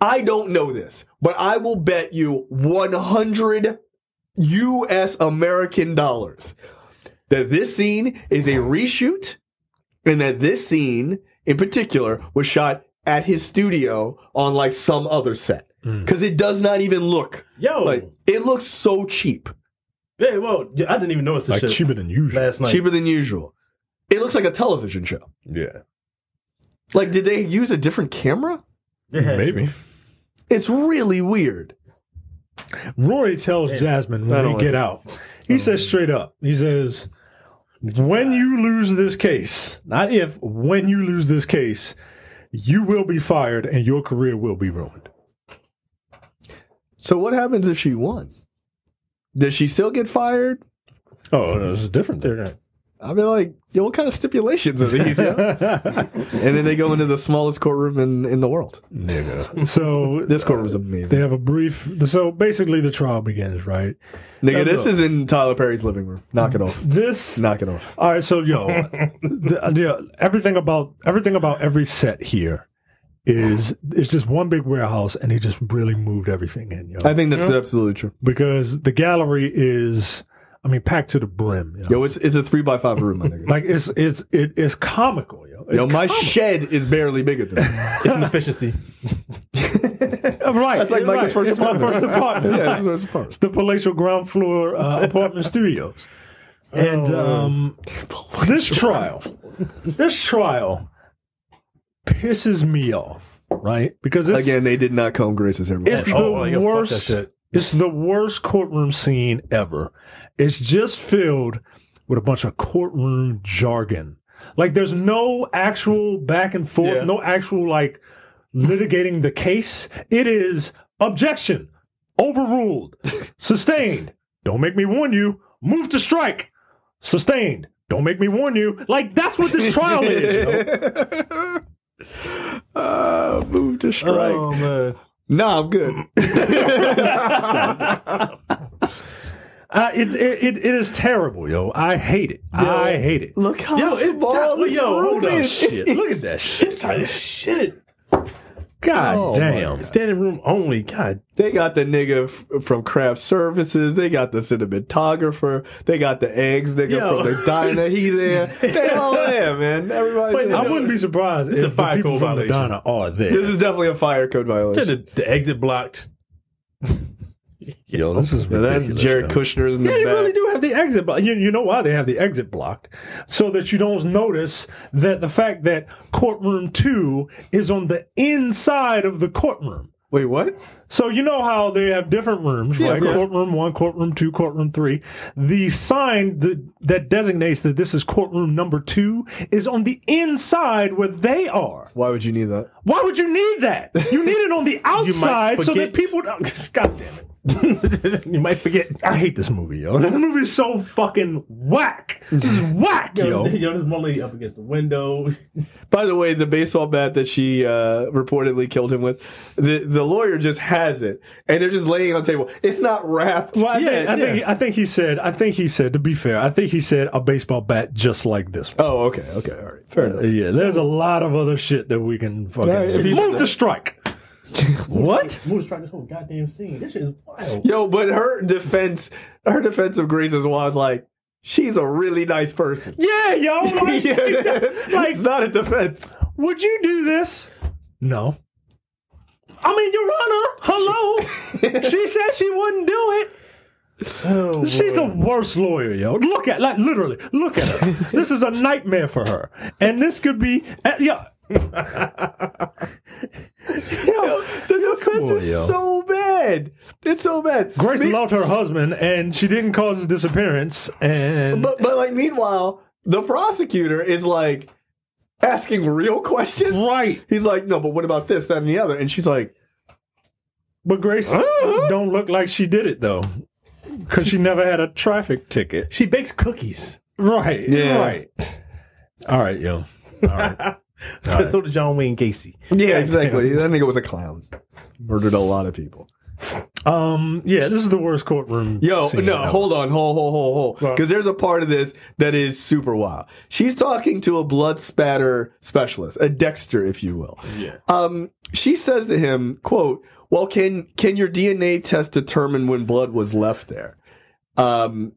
I don't know this, but I will bet you 100 U.S. American dollars that this scene is a reshoot, and that this scene in particular was shot at his studio on like some other set Mm. because it does not even look Yo, like it looks so cheap. yeah, well, I didn't even notice this Like shit cheaper than usual. last night. cheaper than usual. It looks like a television show. Yeah, Like, did they use a different camera? They had maybe. It's really weird. Rory tells Jasmine I when don't they like get it. out. He says straight up. He says, "When you lose this case, not if, when you lose this case, you will be fired and your career will be ruined." So, what happens if she won? Does she still get fired? Oh, no, this is different. There. I mean, like, yo, what kind of stipulations are these? yo? and then they go into the smallest courtroom in, in the world. Nigga. So This courtroom is amazing. They have a brief. So basically, the trial begins, right? Nigga, Uh, this look. is in Tyler Perry's living room. Knock it off. This. Knock it off. All right, so yo, the, the, everything about everything about every set here is it's just one big warehouse, and he just really moved everything in, yo. I think that's absolutely true. because the gallery is, I mean, packed to the brim. Yo. Yo, it's, it's a three by five room, my nigga. like it's it's it, it's comical, yo. It's Yo, my comical. shed is barely bigger than that. It's an efficiency. right. That's like right. First it's my apartment. first apartment. yeah, that's what it's for. It's the palatial ground floor uh, apartment studios. And um, this trial, this trial pisses me off, right? Because it's, Again, they did not comb Grace's hair. it's oh, the Oh, yo, fuck that worst. shit. It's the worst courtroom scene ever. It's just filled with a bunch of courtroom jargon. Like there's no actual back and forth, Yeah. no actual like litigating the case. It is objection, overruled, sustained. Don't make me warn you. Move to strike. Sustained. Don't make me warn you. Like that's what this trial is. yo. Uh, move to strike. Oh man. Nah, I'm good. Uh, it, it, it, it is terrible, yo. I hate it. I hate it. Look how Yo, it small this yo, room is. shit. It's- Look at that shit. Tight as shit. God Oh, damn. Standing room only. God. They got the nigga f- from craft services. They got the cinematographer. They got the eggs nigga Yo. from the diner. He there. They all there, man. Everybody's Wait, there. I wouldn't be surprised It's a if the fire people code from the violation. Donna are there. This is definitely a fire code violation. The, the exit blocked. Yo, this is Yeah, that's Jared Kushner's in the Yeah, you back. really do have the exit blocked. You, you know why they have the exit blocked? So that you don't notice that the fact that courtroom two is on the inside of the courtroom. Wait, what? So you know how they have different rooms, Yeah, right? Courtroom one, courtroom two, courtroom three. The sign that, that designates that this is courtroom number two is on the inside where they are. Why would you need that? Why would you need that? You need it on the outside so that people don't. God damn it. you might forget. I hate this movie, yo. This movie is so fucking whack. This is whack, Yo, yo. yo, there's one lady up against the window. By the way, the baseball bat that she uh, reportedly killed him with, the the lawyer just has it, and they're just laying it on the table. It's not wrapped. Well, I, Yeah, think, I, think. I think he said. I think he said. To be fair, I think he said a baseball bat just like this. One. Oh, okay, okay, all right, fair enough. Yeah, there's a lot of other shit that we can fucking Right, if he's- move to strike. what? Move strike this whole goddamn scene. This shit is wild. Yo, but her defense, her defense of Grace is was like, she's a really nice person. Yeah, yo. Like, yeah, like- it's not a defense. would you do this? No. I mean, Your Honor, hello. she said she wouldn't do it. Oh, She's boy. the worst lawyer, yo. Look at, like, literally, look at her. this is a nightmare for her, and this could be, uh, yeah. Yo, the defense on, is yo. so bad. It's so bad. Grace Me- loved her husband, and she didn't cause his disappearance. And But but like meanwhile, the prosecutor is like asking real questions. right, He's like, no, but what about this, that, and the other? And she's like, but Grace Uh-huh. don't look like she did it though, because she never had a traffic ticket. She bakes cookies. Right, Yeah. right. All right, yo. All right. So, so did John Wayne Gacy. yeah, exactly. That nigga was a clown. Murdered a lot of people. Um, yeah, this is the worst courtroom. Yo, no, ever. hold on, hold, hold, hold, hold. Because there's a part of this that is super wild. She's talking to a blood spatter specialist, a Dexter, if you will. Yeah. Um, she says to him, quote, well, can, can your DNA test determine when blood was left there? Um,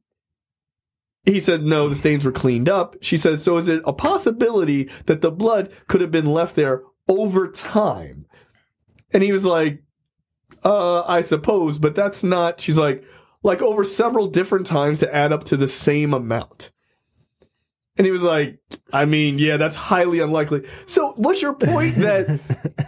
he said, no, the stains were cleaned up. She says, so is it a possibility that the blood could have been left there over time? And he was like, uh, I suppose, but that's not, she's like, like over several different times to add up to the same amount. And he was like, I mean, yeah, that's highly unlikely. So, what's your point that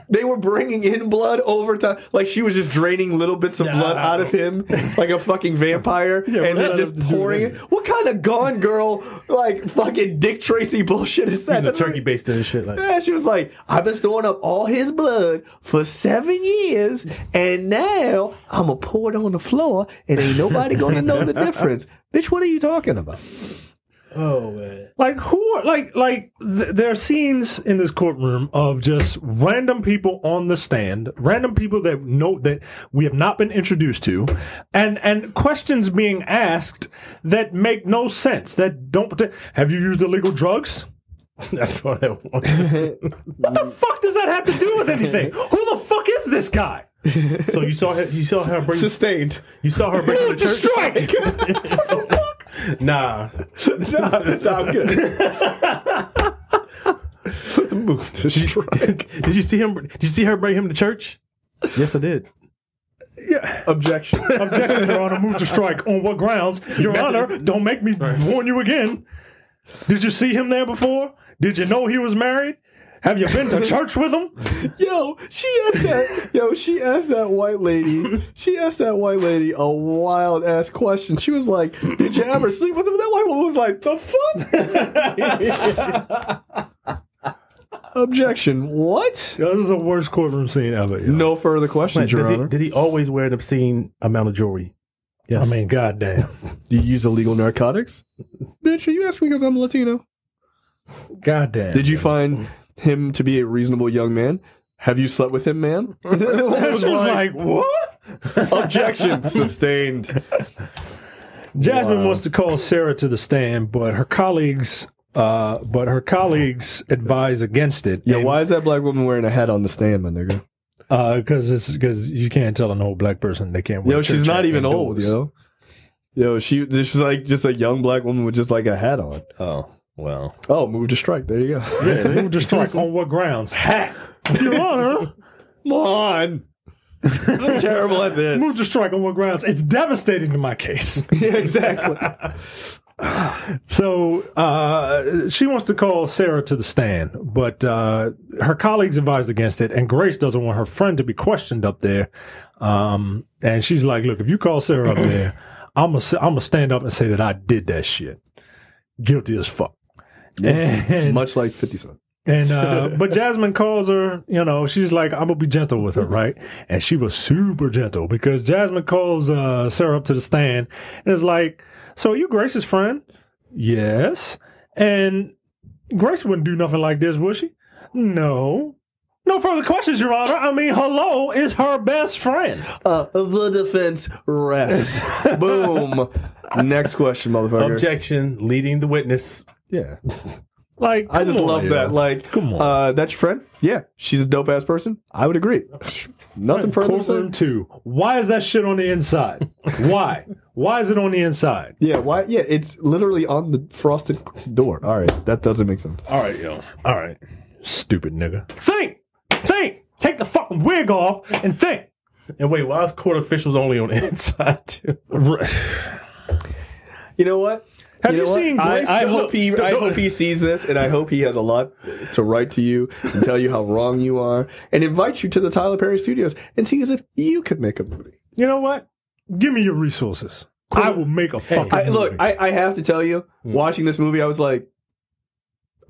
they were bringing in blood over time? Like she was just draining little bits of blood out of him, like a fucking vampire, Yeah, and then just that to do pouring with it. What kind of Gone Girl, like fucking Dick Tracy bullshit is that? The That's turkey baster and shit like yeah, she was like, I've been storing up all his blood for seven years, and now I'm gonna pour it on the floor, and ain't nobody gonna know the difference. Bitch, what are you talking about? Oh man. Like who are like like th- there are scenes in this courtroom of just random people on the stand, random people that know that we have not been introduced to, and and questions being asked that make no sense. That don't. Have you used illegal drugs? That's what I want. What the fuck does that have to do with anything? Who the fuck is this guy? so you saw her you saw her bring Sustained. you saw her bring him Move to to church? Strike. Nah. nah, nah, I'm good. Move to strike. Did you see him did you see her bring him to church? Yes I did. yeah. Objection. Objection, Your Honor. Move to strike. On what grounds? Your Honor, don't make me warn you again. Did you see him there before? Did you know he was married? Have you been to church with him? Yo, she asked that. Yo, she asked that white lady. She asked that white lady a wild ass question. She was like, "Did you ever sleep with him?" That white woman was like, "The fuck." Objection. What? Yo, this is the worst courtroom scene ever. yo. No further questions, Your Does he, Honor. did he always wear an obscene amount of jewelry? Yes. I mean, goddamn. Do you use illegal narcotics? Bitch, are you asking me because I'm Latino? Goddamn. Did you find him to be a reasonable young man? Have you slept with him, man? The woman was like, what? objection sustained. Jasmine Wow. wants to call Sarah to the stand, but her colleagues, uh, but her colleagues advise against it. Yo, why is that black woman wearing a hat on the stand, my nigga? Because it's because you can't tell an old black person they can't. Wear Yo, church she's not even indoors. old, yo. Yo, she she's like just a young black woman with just like a hat on. Oh well. Oh, move to strike. There you go. Yeah, move to strike on what grounds? Hat. Your Honor, Come on. I'm terrible at this. move to strike on what grounds? It's devastating to my case. yeah, exactly. So uh, she wants to call Sarah to the stand, but uh, her colleagues advised against it, and Grace doesn't want her friend to be questioned up there. Um, and she's like, "Look, if you call Sarah up there, I'm gonna I'm gonna stand up and say that I did that shit, guilty as fuck." And Much like 50 Cent. And uh, but Jasmine calls her, you know, she's like, I'm gonna be gentle with her, right? And she was super gentle because Jasmine calls uh, Sarah up to the stand and is like, So you Grace's friend? Yes. And Grace wouldn't do nothing like this, would she? No. No further questions, Your Honor. I mean, hello is her best friend. Uh, the defense rests. Boom. Next question, motherfucker. Objection, leading the witness. Yeah. Like, I just on, love yo. that. Like, Come on. Uh, that's your friend? Yeah. She's a dope ass person. I would agree. Nothing further to say. Courtroom two. Why is that shit on the inside? Why? Why is it on the inside? Yeah. Why? Yeah. It's literally on the frosted door. All right. That doesn't make sense. All right, yo. All right. Stupid nigga. Think! Think! Take the fucking wig off and think! And wait, why is court officials only on the inside too? You know what? Have you know what? seen Grace? I, I hope he. I hope he sees this, and I hope he has a lot to write to you and tell you how wrong you are, and invite you to the Tyler Perry Studios and see as if you could make a movie. You know what? Give me your resources. I will make a fucking I, look. I, I have to tell you, hmm. watching this movie, I was like,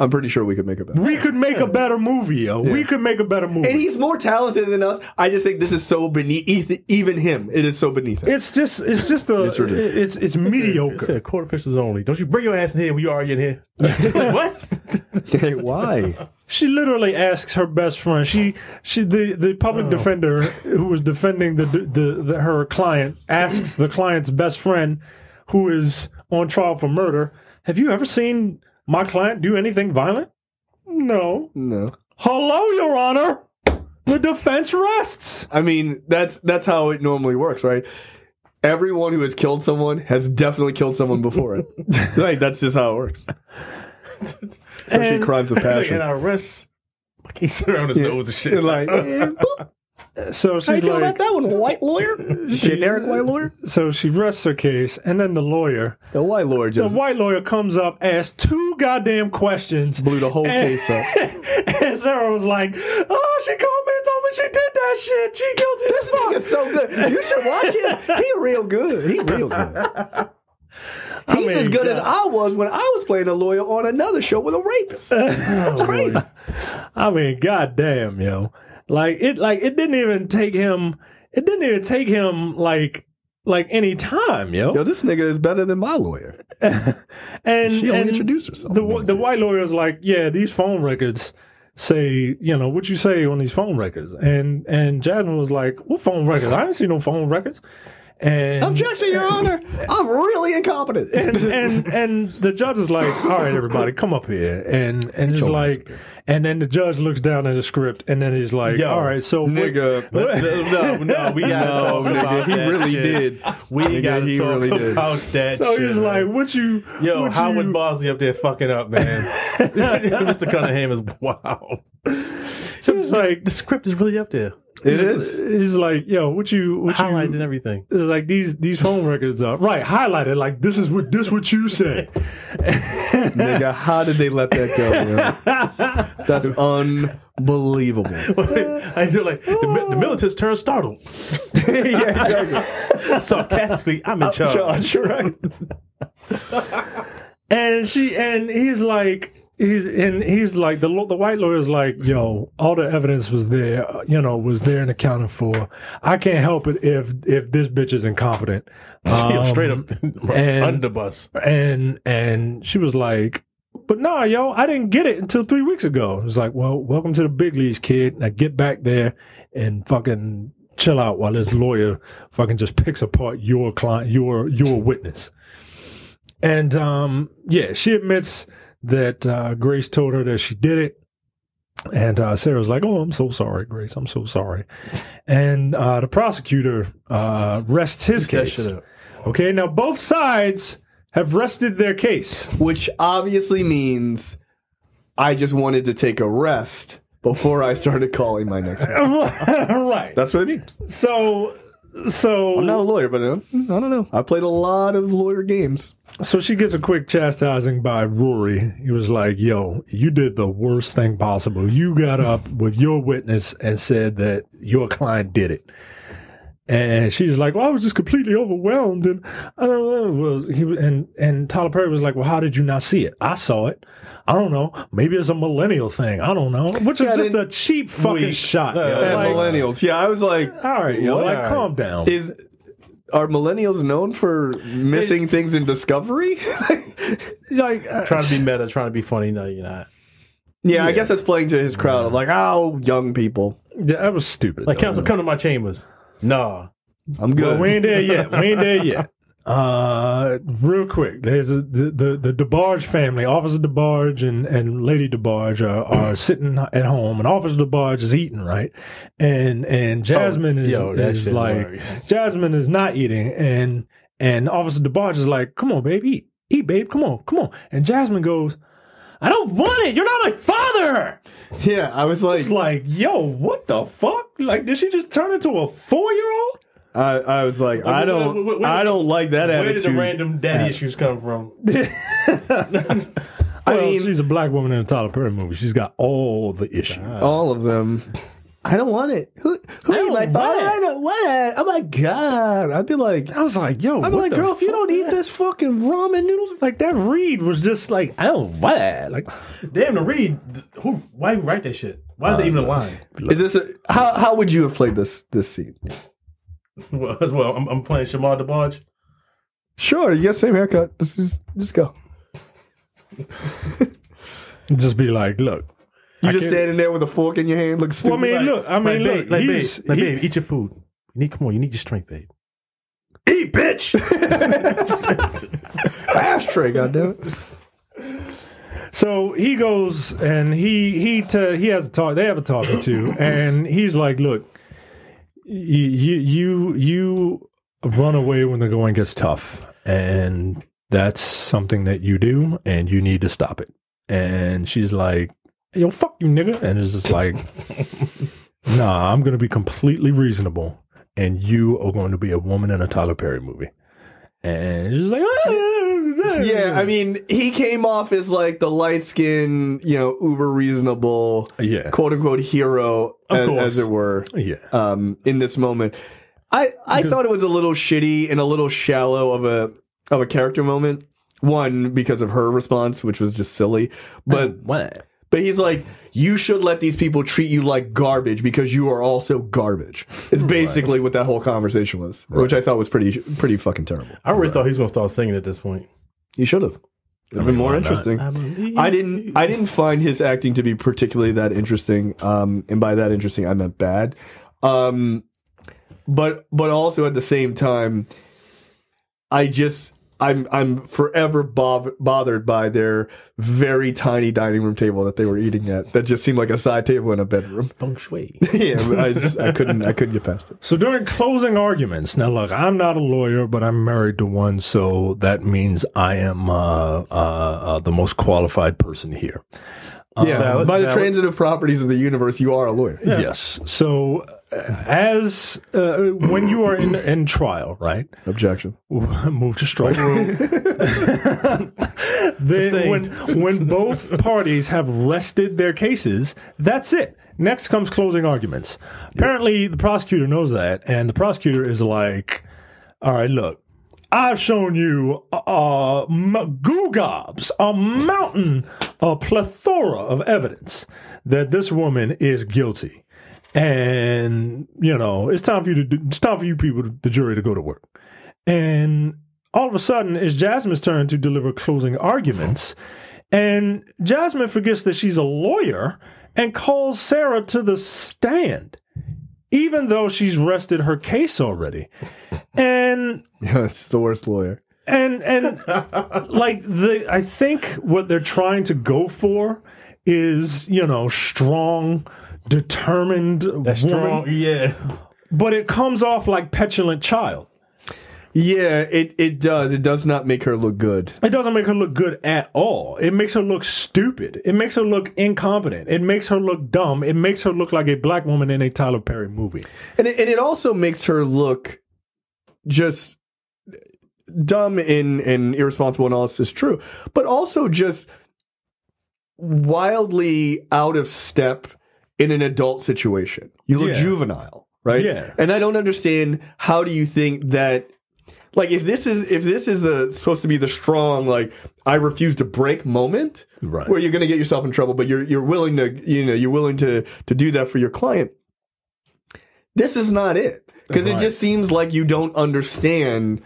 I'm pretty sure we could make a better. we could make a better movie, yo. We could make a better movie. And he's more talented than us. I just think this is so beneath even him. It is so beneath him. it's just, it's just a, It's ridiculous. it's, it's It mediocre. said court officials only. Don't you bring your ass in here when you already in here. like, what? Hey, why? She literally asks her best friend. She, she, the the public oh. defender who was defending the, the the her client asks the client's best friend, who is on trial for murder, "Have you ever seen my client do anything violent?" No. No. Hello, Your Honor. The defense rests. I mean, that's that's how it normally works, right? Everyone who has killed someone has definitely killed someone before it. like that's just how it works. Especially And- crimes of passion. and I arrest. Like he's around his nose and shit. Like, eh, So how you she's feel like, about that one, white lawyer, generic white lawyer? so she rests her case, and then the lawyer, The white lawyer the white lawyer, comes up, asks two goddamn questions, blew the whole And- case up. and Sarah was like, "Oh, she called me and told me she did that shit. She guilty as fuck." So good. You should watch him. He real good. He real good. He's mean, as good as I was when I was playing a lawyer on another show with a rapist. It's oh, crazy. I mean, goddamn, yo, like it, like it didn't even take him. It didn't even take him like like any time, yo. Yo, this nigga is better than my lawyer. and She only and introduced herself. The the case. white lawyer's like, yeah, these phone records say, you know, what you say on these phone records, and and Jasmine was like, what phone records? I didn't see no phone records. And Objection, Your Honor. I'm really incompetent. and and and the judge is like, "All right, everybody, come up here." And and he's your ass like, and then the judge looks down at the script, and then he's like, Yo, "All right, so what- nigga. no, no, we got No, nigga, he really did. We Nigga, got to he talk really did. about that. So shit, he's man. like, "What you? Yo, what Howard you, Bosley up there fucking up, man. Mr. Cunningham is wow. So he's like, The script is really up there, It is. he's like, yo, what you, what highlighted and you?" everything. Like these these phone records are right highlighted. Like this is what this what you say. Nigga, how did they let that go? yo? That's unbelievable. I do like the, the militants turn startled. yeah, exactly. Sarcastically, I'm in charge. Charge, right. and she and he's like he's and he's like the the white lawyer's like yo all the evidence was there you know was there and accounted for. I can't help it if if this bitch is incompetent. Yo, Um, straight up and- underbus. and and she was like but nah yo i didn't get it until three weeks ago. It was like well welcome to the big leagues kid. Now get back there and fucking chill out while this lawyer fucking just picks apart your client your your witness. And um yeah she admits that uh grace told her that she did it and uh, Sarah's like, "Oh, I'm so sorry, Grace. I'm so sorry." And uh, the prosecutor uh, rests his case. Okay, now both sides have rested their case. Which obviously means I just wanted to take a rest before I started calling my next one. right. That's what it means. So, so, I'm not a lawyer, but uh, I don't know. I played a lot of lawyer games. so she gets a quick chastising by Rory. He was like, "Yo, you did the worst thing possible. You got up with your witness and said that your client did it." And she's like, "Well, I was just completely overwhelmed." And I don't know. Well, he was- and and Tyler Perry was like, "Well, how did you not see it? I saw it. I don't know. Maybe it's a millennial thing. I don't know." Which is just a cheap fucking Weak. shot. Uh, yo. And Like, millennials. Yeah, I was like, all right, yo, like All right. calm down. is are millennials known for missing things in discovery? like uh, Trying to be meta, trying to be funny. No, you're not. yeah, I guess that's playing to his crowd of like, oh, young people. yeah, that was stupid. Like, though. council, come to my chambers. Nah. I'm good. Well, we ain't there yet. We ain't there yet. Uh, real quick, there's a, the, the the DeBarge family, Officer DeBarge and, and Lady DeBarge are, are sitting at home, and Officer DeBarge is eating right, and and Jasmine is, yo, is like hilarious. Jasmine is not eating, and and Officer DeBarge is like, "Come on, babe, eat, eat, babe, come on, come on," and Jasmine goes, "I don't want it. You're not my father." yeah, I was like, It's like, yo, what the fuck? Like, did she just turn into a four year old? I, I was like, I don't, where- where- I don't like that Where did the random daddy issues come from? I well, mean, she's a black woman in a Tyler Perry movie. She's got all the issues. all of them. I don't want it. Who, who don't my want father? I don't want it. Oh my god! I'd be like, I was like, yo, I'd be like, girl, if you don't eat this fucking ramen noodles, like that read was just like, I don't want that. Like, Damn, the read. Who? Why you write that shit? Why is that even a uh, line? is this a, how? How would you have played this this scene? Well, as well, I'm, I'm playing Shemar DeBarge. Sure, you get same haircut. Just, just, just go. just be like, look. You just standing there with a fork in your hand, looking Well, I stupid. mean, look, I mean, like, look, babe, like, babe, like, he- babe, eat your food. You need, come on, you need your strength, babe. Eat, bitch. ashtray, goddamn. So he goes and he he to, he has a talk. They have a talking to, and he's like, "Look, you you you run away when the going gets tough, and that's something that you do, and you need to stop it." And she's like, "Yo, fuck you, nigga," and it's just like, "Nah, I'm gonna be completely reasonable, and you are going to be a woman in a Tyler Perry movie." And she's like, Yeah, I mean, he came off as like the light skinned, you know, uber reasonable, yeah, quote unquote hero, as, as it were, yeah." um, in this moment. I I thought it was a little shitty and a little shallow of a of a character moment. One because of her response, which was just silly, but what? But he's like, you should let these people treat you like garbage because you are also garbage. It's basically what that whole conversation was, which I thought was pretty pretty fucking terrible. I really thought he was gonna start singing at this point. He should have. It'd been more interesting. believe I didn't. I didn't find his acting to be particularly that interesting. Um, and by that interesting, I meant bad. Um, but but also at the same time, I just I'm I'm forever bob- bothered by their very tiny dining room table that they were eating at. That just seemed like a side table in a bedroom. feng shui. yeah, I just I couldn't I couldn't get past it. So during closing arguments, now look, I'm not a lawyer, but I'm married to one, so that means I am uh, uh, uh, the most qualified person here. Yeah, valid- by the valid. transitive properties of the universe, you are a lawyer. Yes. So as uh, when you are in in trial, right? Objection. Move to strike room. then when when both parties have rested their cases, that's it. Next comes closing arguments. Apparently, the prosecutor knows that, and the prosecutor is like, "All right, look, I've shown you uh, m- goo gobs, a mountain, a plethora of evidence that this woman is guilty." And you know, it's time for you to. do- It's time for you people, the jury, to go to work. And all of a sudden, it's Jasmine's turn to deliver closing arguments. And Jasmine forgets that she's a lawyer and calls Sarah to the stand, even though she's rested her case already. And Yeah, it's the worst lawyer. and and like the I think what they're trying to go for is, you know, strong, determined That's woman, strong. Yeah. but it comes off like petulant child. Yeah, it, it does. It does not make her look good. It doesn't make her look good at all. It makes her look stupid. It makes her look incompetent. It makes her look dumb. It makes her look like a black woman in a Tyler Perry movie. And it, and it also makes her look just dumb and, and irresponsible and all this is true, but also just wildly out of step in an adult situation. You look Yeah. juvenile. right? Yeah. And I don't understand how do you think that like if this is if this is the supposed to be the strong like I refuse to break moment Right. where you're going to get yourself in trouble but you're you're willing to you know you're willing to to do that for your client. This is not it because it just seems like you don't understand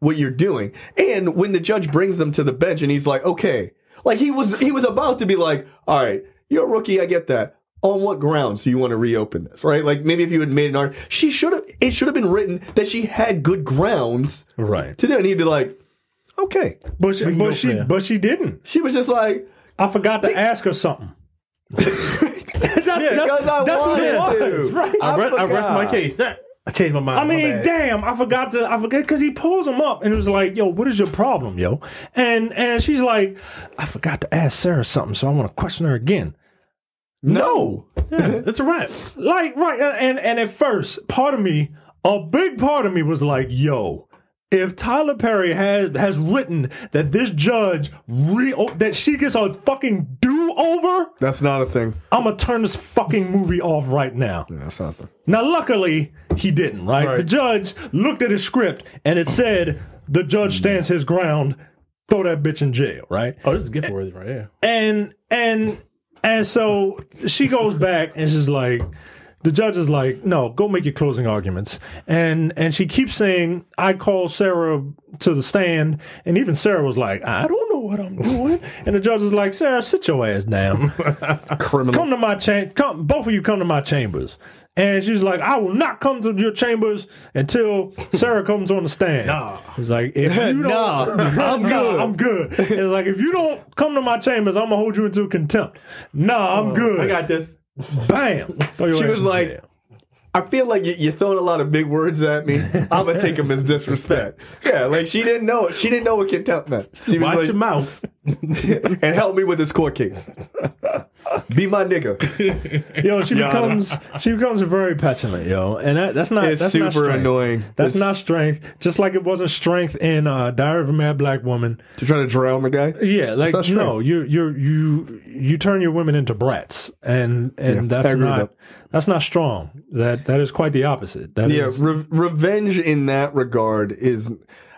what you're doing. And when the judge brings them to the bench and he's like, "Okay." Like he was he was about to be like, "All right, you're a rookie, I get that." On what grounds do you want to reopen this? Right? Like maybe if you had made an argument, she should have it should have been written that she had good grounds Right. to do it. And he'd be like, "Okay." But she, but she, there. but she didn't. She was just like, I forgot to ask her something. that's, "Because I that's what it was, to." right? I, re- I rest my case. That, I changed my mind. I mean, damn, I forgot to, I forget, because he pulls him up and it was like, yo, what is your problem, yo? And and she's like, I forgot to ask Sarah something, so I want to question her again. No. Yeah, it's a wrap. Like, right, uh, and and at first, part of me, a big part of me was like, yo, if Tyler Perry has has written that this judge re that she gets a fucking do over, That's not a thing. I'm gonna turn this fucking movie off right now. Yeah, that's not a thing. Now, luckily, he didn't, right? Right. The judge looked at his script and it said, the judge stands his ground, throw that bitch in jail, right? Oh, this is gift worthy right here. And, and, and so she goes back and she's like, the judge is like, no, go make your closing arguments. And and she keeps saying, I call Sarah to the stand. And even Sarah was like, I don't what I'm doing. And the judge is like, Sarah, sit your ass down Criminal. come to my chamber. Come, both of you come to my chambers. And she's like, I will not come to your chambers until Sarah comes on the stand. Nah. It's like, if you don't, Nah, I'm Nah, good. I'm good. It's like, if you don't come to my chambers, I'm gonna hold you into contempt. Nah, I'm uh, good. I got this. bam. She was like. I feel like you- you're throwing a lot of big words at me. I'm gonna take them as disrespect. Yeah, like she didn't know. She didn't know what contempt meant. She was Watch like, your mouth. and help me with this court case. Be my nigga. yo, she Yana. becomes she becomes very petulant, yo, and that, that's not It's that's not super strength. annoying. That's It's- not strength. Just like it wasn't strength in uh, Diary of a Mad Black Woman. To try to drown the guy. Yeah, like not strength. no, you you you you turn your women into brats, and and Yeah, that's agree with not that. That's not strong. That that is quite the opposite. That Yeah, is- re- revenge in that regard is,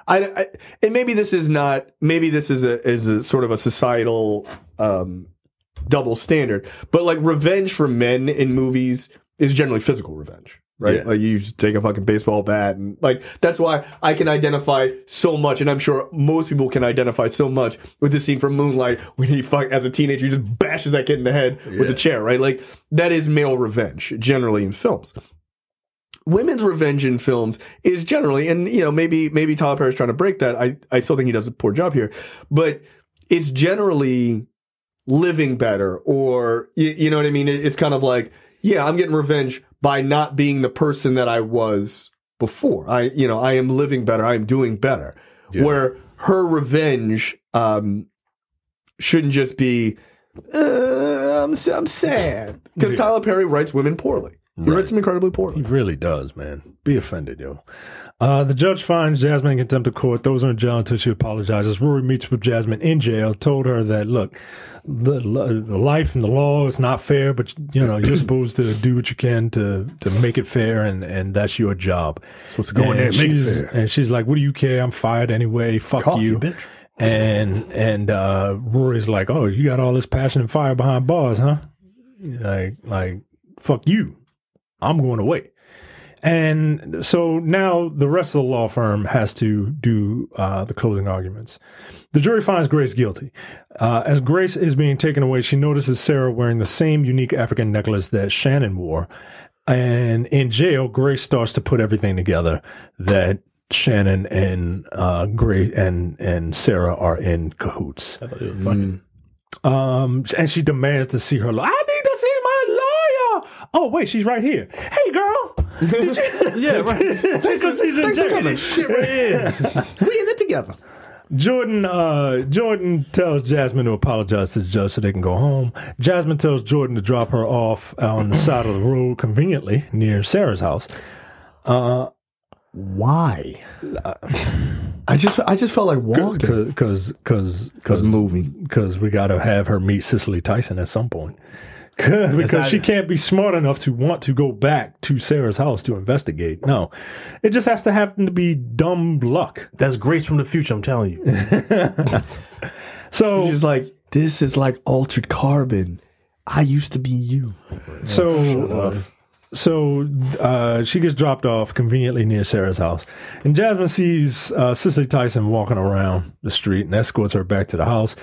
I, I, and maybe this is not. Maybe this is a is a sort of a societal um, double standard. But like revenge for men in movies is generally physical revenge, right? Yeah. Like you just take a fucking baseball bat and like that's why I can identify so much, and I'm sure most people can identify so much with this scene from Moonlight when he fuck as a teenager he just bashes that kid in the head with a chair, right? Like that is male revenge generally in films women's revenge in films is generally, and you know, maybe maybe Tyler Perry's trying to break that. I I still think he does a poor job here, but it's generally living better, or you, you know what I mean. It- it's kind of like, yeah, I'm getting revenge by not being the person that I was before. I you know I am living better. I am doing better. Where her revenge um, shouldn't just be. Uh, I'm I'm sad because Tyler Perry writes women poorly. He writes them incredibly poorly. he really does, man. Be offended, yo. Uh, the judge finds Jasmine in contempt of court, throws her in jail until she apologizes. Rory meets with Jasmine in jail, told her that, look, the, the life and the law is not fair, but you know you're supposed to do what you can to to make it fair, and and that's your job. Supposed to go in there and make it she's- fair. And she's like, "What do you care? I'm fired anyway. Fuck Coffee, you, bitch. And and uh, Rory's like, "Oh, you got all this passion and fire behind bars, huh? Like like fuck you. I'm going away." And so now the rest of the law firm has to do uh, the closing arguments. The jury finds Grace guilty. Uh, as Grace is being taken away, she notices Sarah wearing the same unique African necklace that Shannon wore. And in jail, Grace starts to put everything together that Shannon and uh, Grace and and Sarah are in cahoots. I thought it was fucking. Um, and she demands to see her. law- I need to see my lawyer. Oh wait, she's right here. Hey, girl. Did you? Yeah, right. Thanks for, thanks for coming. Shit right here. We in it together. Jordan, uh, Jordan tells Jasmine to apologize to the judge so they can go home. Jasmine tells Jordan to drop her off on the side of the road, conveniently near Sarah's house. Why? I just I just felt like walking. Because, because, because, Because movie. because we got to have her meet Cicely Tyson at some point. because she can't be smart enough to want to go back to Sarah's house to investigate. No, it just has to happen to be dumb luck. That's grace from the future. I'm telling you. So, She's like, this is like altered carbon. I used to be you. so, so uh, she gets dropped off conveniently near Sarah's house, and Jasmine sees uh, Cicely Tyson walking around the street and escorts her back to the house.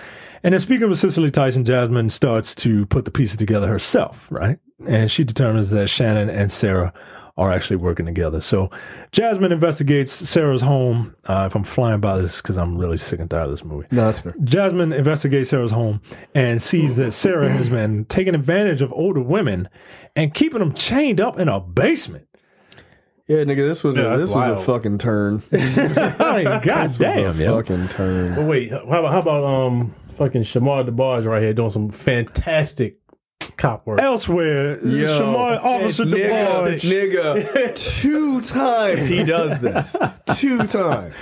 And then, speaking with Cicely Tyson, Jasmine starts to put the pieces together herself, right? And she determines that Shannon and Sarah are actually working together. So, Jasmine investigates Sarah's home. Uh, if I'm flying by this, because I'm really sick and tired of this movie. No, that's fair. Jasmine investigates Sarah's home and sees that Sarah has been taking advantage of older women and keeping them chained up in a basement. Yeah, nigga, this was Yeah, a, that's this was a fucking turn. I mean, This God was a damn, yo. fucking turn. But wait, how about how about um fucking Shemar DeBarge right here doing some fantastic cop work? Elsewhere, Yo. Shemar, Officer Nigga, DeBarge, nigga, two times he does this. Two times.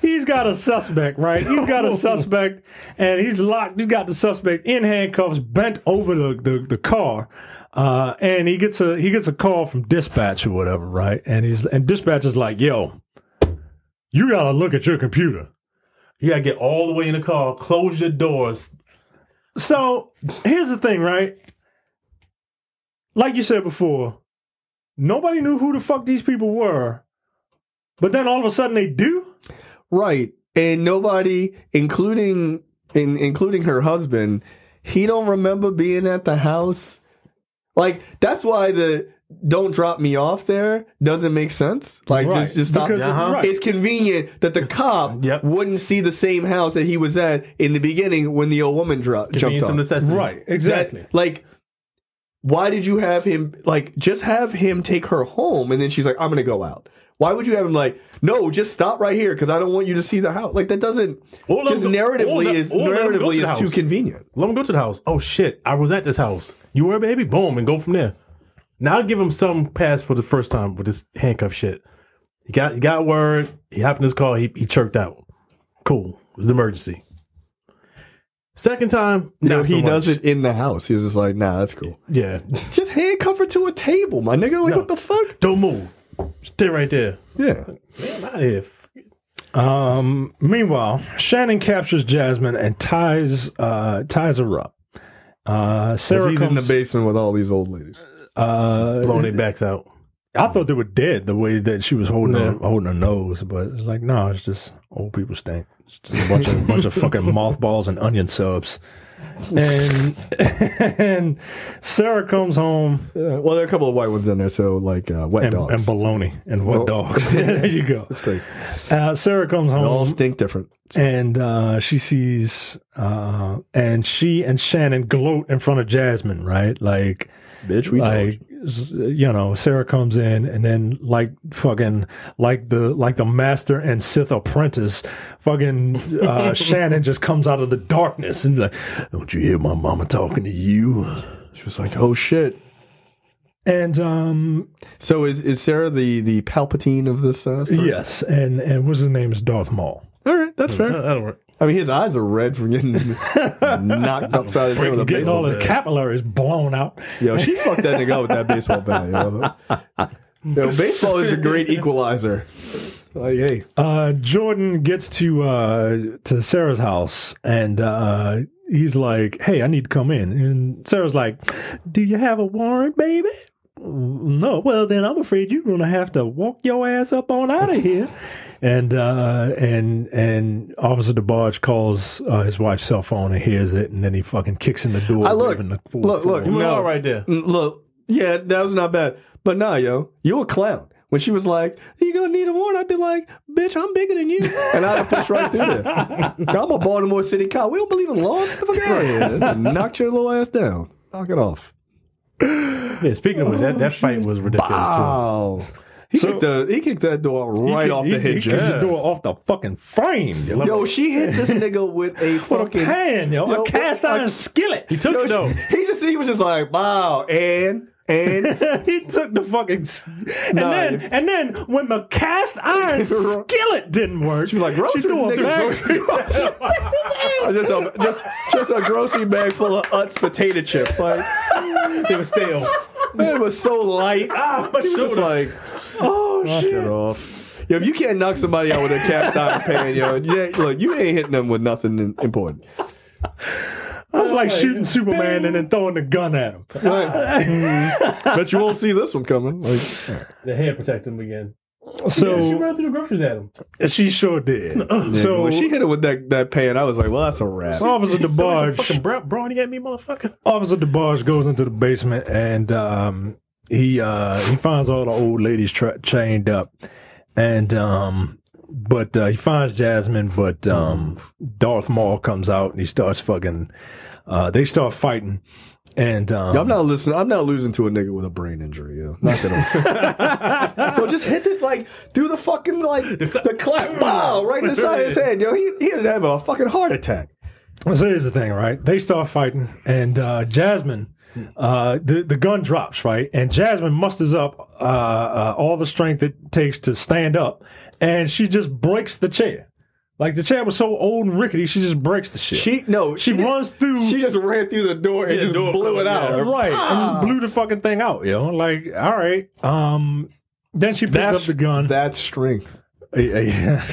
he's got a suspect, right? He's got a suspect, and he's locked. He's got the suspect in handcuffs, bent over the the, the car. Uh, and he gets a he gets a call from dispatch or whatever, right? And he's and dispatch is like, "Yo, you gotta look at your computer." You gotta get all the way in the car, close your doors. So here's the thing, right? Like you said before, nobody knew who the fuck these people were, but then all of a sudden they do. Right. And nobody, including in, including her husband, he don't remember being at the house. Like that's why the don't drop me off there doesn't make sense. Like Right. just just stop. Because- Uh-huh. right. It's convenient that the cop Yep. wouldn't see the same house that he was at in the beginning when the old woman dro- jumped Convenience of on. necessity. Right, That- exactly. like, why did you have him like just have him take her home and then she's like, I'm gonna go out. Why would you have him like, no, just stop right here because I don't want you to see the house. Like that doesn't Or just him go- narratively let- is or let him go narratively to the is too convenient. Let him go to the house. Oh shit, I was at this house. You were, a baby? Boom, and go from there. Now give him some pass for the first time with this handcuff shit. He got he got word. He hopped in his car. He he chirked out. Cool. It was an emergency. Second time, No, he so does it in the house. He's just like, nah, that's cool. Yeah. Just handcuff her to a table, my nigga. Like, No. what the fuck? Don't move. Stay right there. Yeah. Man, I'm out of here. Um, meanwhile, Shannon captures Jasmine and ties uh, ties her up. Uh, Sarah he's in the basement with all these old ladies. Uh, Blowing their backs out. I thought they were dead the way that she was holding her, holding her nose, but it's like no, it's just old people stink. It's just a bunch of bunch of fucking mothballs and onion subs. And and Sarah comes home Yeah, well, there are a couple of white ones in there, so like uh, wet and, dogs. and bologna and what Well- dogs. there you go. That's crazy. Uh, Sarah comes They all home stink different. and uh, she sees uh, and she and Shannon gloat in front of Jasmine, right? Like Bitch, we told like you know sarah comes in and then like fucking like the like the master and sith apprentice fucking uh shannon just comes out of the darkness and like don't you hear my mama talking to you She was like, "Oh shit." and um So is is Sarah the the Palpatine of this? Uh, story? yes and and what's his name is darth maul All right, that's fair. That'll work. I mean, his eyes are red from getting knocked upside his head with a getting baseball all his bat. capillaries blown out Yo, she fucked that nigga up with that baseball bat. Yo, yo baseball is a great equalizer. Like, hey, uh jordan gets to uh to sarah's house and uh he's like hey i need to come in and sarah's like do you have a warrant baby no well then i'm afraid you're gonna have to walk your ass up on out of here and uh and and officer debarge calls uh, his wife's cell phone and hears it and then he fucking kicks in the door I look, waving the full look, look. floor. You went No. all right there. Mm, look, yeah, that was not bad. But nah, yo, you a clown. When she was like, "You gonna need a warrant?" I'd be like, "Bitch, I'm bigger than you," and I'd have pushed right through there. I'm a Baltimore City cop. We don't believe in laws. Get the fuck out of here! Knock your little ass down. Knock it off. Yeah, speaking of which, that, that fight was ridiculous too. Wow. He kicked the he kicked that door right kicked- off he- the he hinges. kicked the door off the fucking frame yo, Yo, she hit this nigga with a with a fucking pan yo, Yo, a cast iron skillet. He took Yo, it though. she- he just he was just like, wow, and And he took the fucking and then and then when the cast iron skillet didn't work, She was like, she "Groceries, threw a nigga, bag. just a just just a grocery bag full of Utz potato chips. Like They were stale. it was so light. Ah, my He was just like, oh shit! it off. Yo, if you can't knock somebody out with a cast iron pan, yo, yeah, look, you ain't hitting them with nothing important. That's like shooting Superman and then throwing the gun at him. Right. Bet you won't see this one coming. Like, the hair protect him again. So yeah, she ran through the groceries at him. she sure did. so so when she hit it with that, that pan, I was like, well, that's a wrap. Officer DeBarge, Fucking bra- brawny at me, motherfucker. Officer DeBarge goes into the basement and um, he uh, he finds all the old ladies tra- chained up, and um, but uh, he finds Jasmine, but um, Darth Maul comes out and he starts fucking. Uh, they start fighting, and um, Yo, I'm not listening. I'm not losing to a nigga with a brain injury. Yo, not that. I'm, yo, just hit it like do the fucking like the clap, wow, right in the side of his head. Yo, he he didn't have a fucking heart attack. So here's the thing, right? They start fighting, and uh, Jasmine, uh, the the gun drops, right? And Jasmine musters up uh, uh, all the strength it takes to stand up, and she just breaks the chair. Like the chair was so old and rickety, she just breaks the shit. She no, she, didn't- runs through. She just ran through the door and Yeah, just door blew it out. right, and just blew the fucking thing out, You know, Like, all right. Um, then she picks That's up the gun. That's strength. Yeah.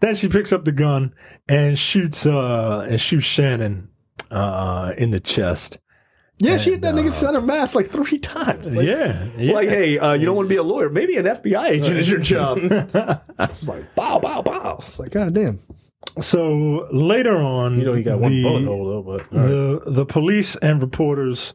then she picks up the gun and shoots uh and shoots Shannon uh in the chest. Yeah, she hit that And, nigga uh, center mass like three times. Like, yeah, yeah. Like, hey, uh, you don't want to be a lawyer? Maybe an FBI agent is your job. it's like bow, bow, bow. It's like, god damn. so later on, You know, he got one the, bullet hole though, but right. the the police and reporters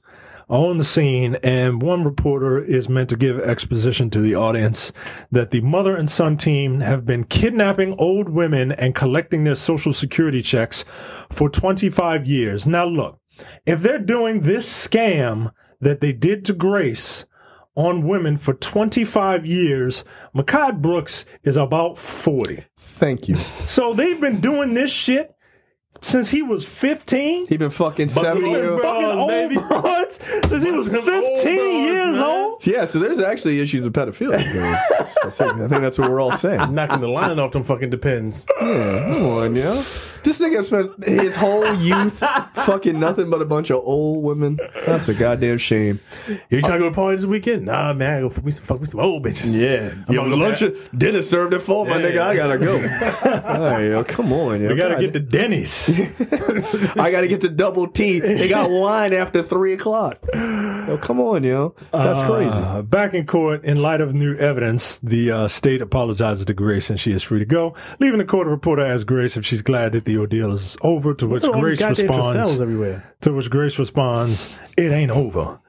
are on the scene, and one reporter is meant to give exposition to the audience that the mother and son team have been kidnapping old women and collecting their social security checks for 25 years. Now, look, if they're doing this scam that they did to Grace on women for 25 years, Mehcad Brooks is about 40. Thank you. So they've been doing this shit since he was 15. He been fucking seven Fucking years. old baby. broads since he was 15 old years man. old. Yeah, so there's actually issues of pedophilia. I think that's what we're all saying. knocking the line off them fucking depends. Yeah, come on, yo. This nigga spent his whole youth fucking nothing but a bunch of old women. That's a goddamn shame. You trying to go to party this weekend? Nah, man, I go fuck me some, fuck me some old bitches. Yeah, I'm yo, gonna lunch, back. dinner served at four, my Yeah, nigga. yeah. I gotta go. All right, yo, come on, yo. We gotta God get to Denny's. I gotta get to double T. They got wine after three o'clock. Yo, come on, yo. That's crazy. Uh, back in court, in light of new evidence, the uh, state apologizes to Grace and she is free to go. Leaving the court, a reporter asks Grace if she's glad that the ordeal is over. To which What's all these Grace goddamn cells responds, everywhere? To which Grace responds, It ain't over.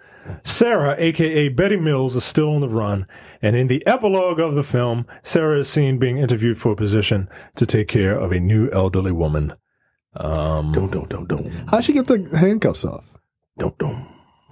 Sarah, aka Betty Mills, is still on the run, and in the epilogue of the film, Sarah is seen being interviewed for a position to take care of a new elderly woman. Um, Don't, don't, don't, don't, How'd she get the handcuffs off? don't, don't.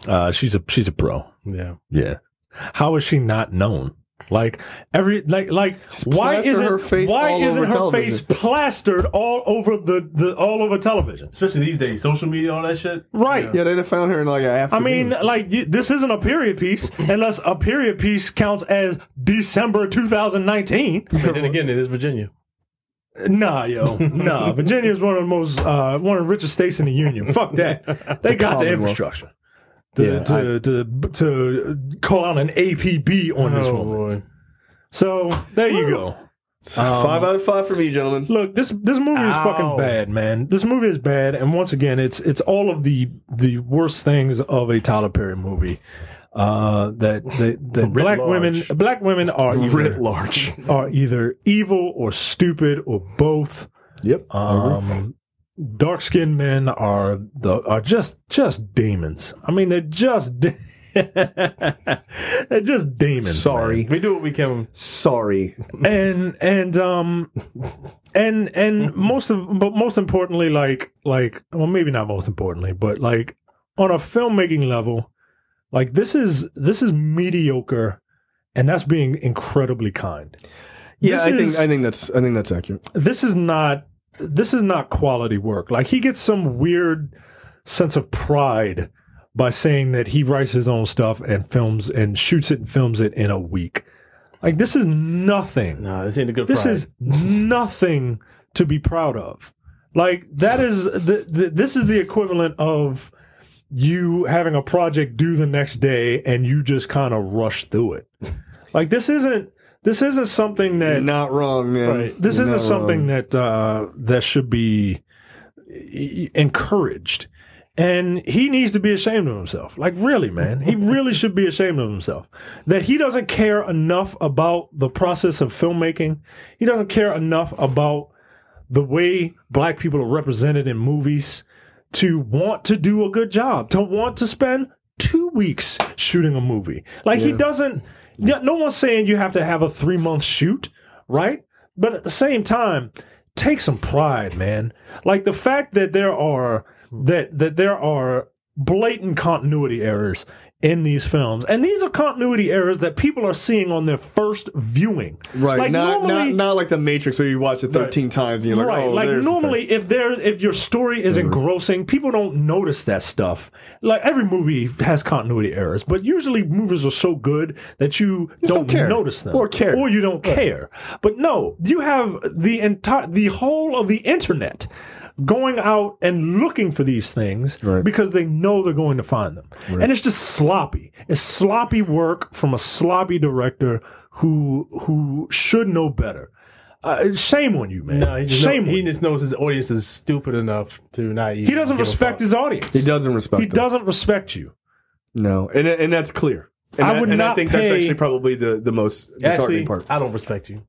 Uh, she's a she's a pro. Yeah. Yeah. How is she not known? Like every like like why isn't her face why isn't her television. face plastered all over the, the all over television? Especially these days, social media, all that shit. Right. Yeah, they'd have found her in like an I mean, like you, this isn't a period piece unless a period piece counts as December 2019. But then again, it is Virginia. Nah, yo, nah. Virginia is one of the most uh, one of the richest states in the union. Fuck that. They got the Commonwealth. infrastructure to Yeah, to, to to call out an APB on this Oh, woman. boy. So there you go. five out of five for me, gentlemen. Look, this this movie is Ow. fucking bad, man. This movie is bad, and once again, it's it's all of the the worst things of a Tyler Perry movie. Uh, that that, that black large. women black women are Writ either large. are either evil or stupid or both. Yep. Um, dark skinned men are the are just just demons. I mean, they're just de- they're just demons. Sorry. We do what we can. Sorry. and and um and and most of but most importantly like like well maybe not most importantly but like on a filmmaking level like this is this is mediocre and that's being incredibly kind Yeah, This I think I think that's I think that's accurate. this is not this is not quality work like he gets some weird sense of pride by saying that he writes his own stuff and films and shoots it and films it in a week. Like this is nothing. No, this ain't a good. This pride. is nothing to be proud of. Like that is the, the this is the equivalent of you having a project due the next day and you just kind of rush through it. Like this isn't this isn't something that Not wrong, man. Right. this You're isn't something wrong. that uh, that should be encouraged. And he needs to be ashamed of himself. Like really, man. He really should be ashamed of himself. That he doesn't care enough about the process of filmmaking. He doesn't care enough about the way black people are represented in movies to want to do a good job, to want to spend two weeks shooting a movie. Like he doesn't. Yeah, no one's saying you have to have a three month shoot, right? But at the same time, take some pride, man. Like the fact that there are that that there are blatant continuity errors in these films, and these are continuity errors that people are seeing on their first viewing. Right, Like not, normally- not not like the Matrix where you watch it thirteen times and you're like, right. oh, like there's the normally, if there, if your story is engrossing, people don't notice that stuff. Like every movie has continuity errors, but usually movies are so good that you, don't don't, care. notice them Or care. or you don't care. But no, you have the entire, the whole of the internet going out and looking for these things Right. because they know they're going to find them, and it's just sloppy. It's sloppy work from a sloppy director who who should know better. Uh, shame on you, man. No, he just, shame. know, on he just knows his audience is stupid enough to not. Even He doesn't give a respect fuck. his audience. He doesn't respect. He them. doesn't respect you. No, and and that's clear. And I would and I not think that's actually probably the the most disheartening Actually, part. I don't respect you.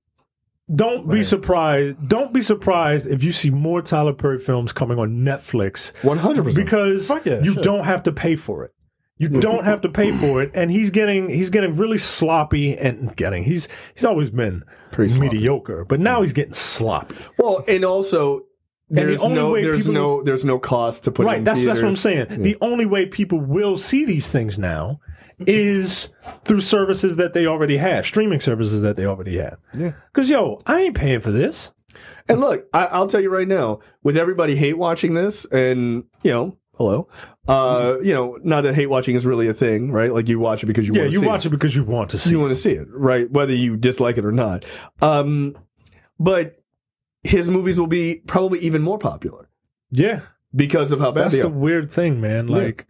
Don't be surprised. Don't be surprised if you see more Tyler Perry films coming on Netflix. One hundred percent. because yeah, you sure. don't have to pay for it. You don't have to pay for it, and he's getting he's getting really sloppy and getting he's he's always been Pretty sloppy. mediocre, but now he's getting sloppy. Well, and also the there's only no there's no there's no cost to put Right, in that's that's what I'm theaters. saying. The only way people will see these things now is through services that they already have, streaming services that they already have. Yeah. Because yo, I ain't paying for this. And look, I, I'll tell you right now, with everybody hate watching this, and you know, hello, uh, you know, not that hate watching is really a thing, right? Like you watch it because you Yeah, want to you watch it because you want to see. you it. want to see it, right? Whether you dislike it or not. Um, but his movies will be probably even more popular Yeah, because of how bad that's the weird thing, man. Like,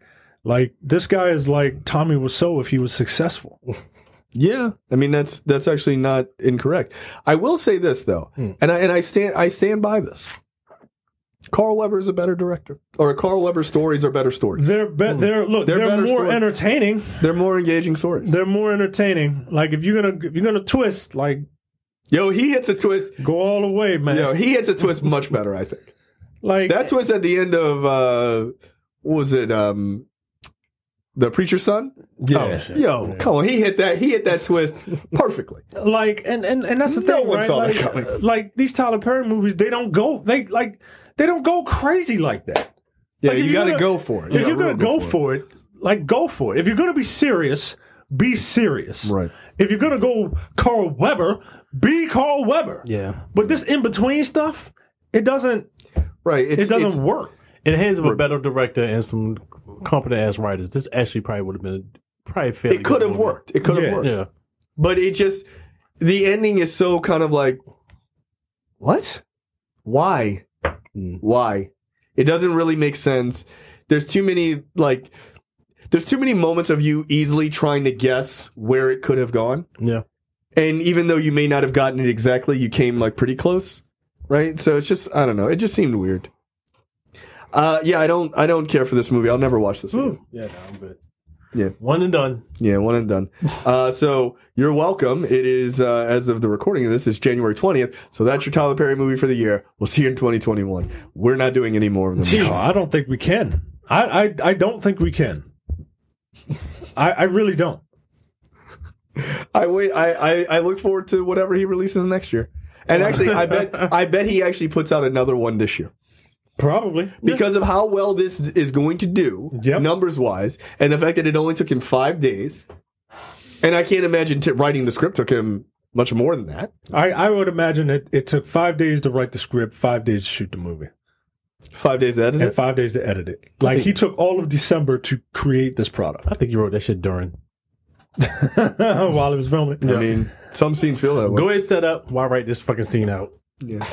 like this guy is like Tommy Wiseau if he was successful. Yeah, I mean that's that's actually not incorrect. I will say this though, Hmm. and I and I stand I stand by this. Carl Weber is a better director, or Carl Weber stories are better stories. They're be- they're look They're they're, more story- entertaining. They're more engaging stories. They're more entertaining. Like if you're gonna if you're gonna twist, like Yo, he hits a twist. go all the way, man. Yo, he hits a twist much better. I think like that twist at the end of uh, what was it? Um, the preacher's son. yeah. Oh, yo, come on, he hit that. He hit that twist perfectly. like and and and that's the No thing, one right? saw that like, coming. like these Tyler Perry movies, they don't go they like they don't go crazy like that. Yeah, Like, you you're got to go for it. If You you're gonna real go for it, like go for it. If you're gonna be serious, be serious. Right. If you're gonna go Carl Weber, be Carl Weber. Yeah. But this in between stuff, it doesn't right. It's, it doesn't it's- work. In the hands of a better director and some competent ass writers, this actually probably would have been probably fairly. It could have worked. It could have Yeah. worked. Yeah. But it just the ending is so kind of like what? Why? Mm. Why? It doesn't really make sense. There's too many like there's too many moments of you easily trying to guess where it could have gone. Yeah. And even though you may not have gotten it exactly, you came like pretty close. Right? So it's just I don't know. It just seemed weird. Uh yeah, I don't I don't care for this movie. I'll never watch this again. Yeah, no, I'm good. Yeah. One and done. Yeah, one and done. Uh, so you're welcome. It is uh, as of the recording of this is January 20th. So that's your Tyler Perry movie for the year. We'll see you in 2021. We're not doing any more of them. No, I don't think we can. I I, I don't think we can. I, I really don't. I wait. I, I I look forward to whatever he releases next year. And actually, I bet I bet he actually puts out another one this year Probably. because of how well this is going to do Yep. numbers wise, and the fact that it only took him five days. And I can't imagine t- writing the script took him much more than that. I, I would imagine it, it took five days to write the script, five days to shoot the movie. Five days to edit and it. five days to edit it. Like he took all of December to create this product I think you wrote that shit during. while he was filming. I mean, some scenes feel that way. Go ahead, set up. Why write this fucking scene out?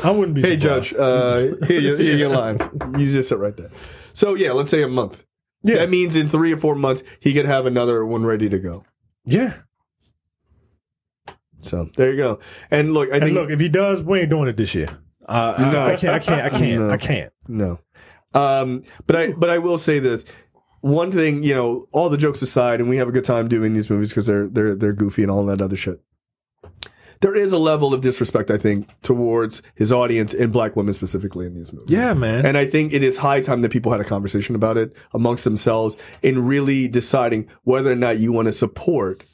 I wouldn't be. Hey, surprised. Judge, uh, here, you, here your lines. You just sit right there. So, yeah, let's say a month. Yeah. That means in three or four months, he could have another one ready to go. Yeah. So, there you go. And look, I And think. look, if he does, we ain't doing it this year. Uh, I- No. I, can't. I can't. I can't. No. I can't. No. Um, but I but I will say this. One thing, you know, all the jokes aside, and we have a good time doing these movies because they're they're they're goofy and all that other shit. There is a level of disrespect, I think, towards his audience and black women specifically in these movies. Yeah, man. And I think it is high time that people had a conversation about it amongst themselves in really deciding whether or not you want to support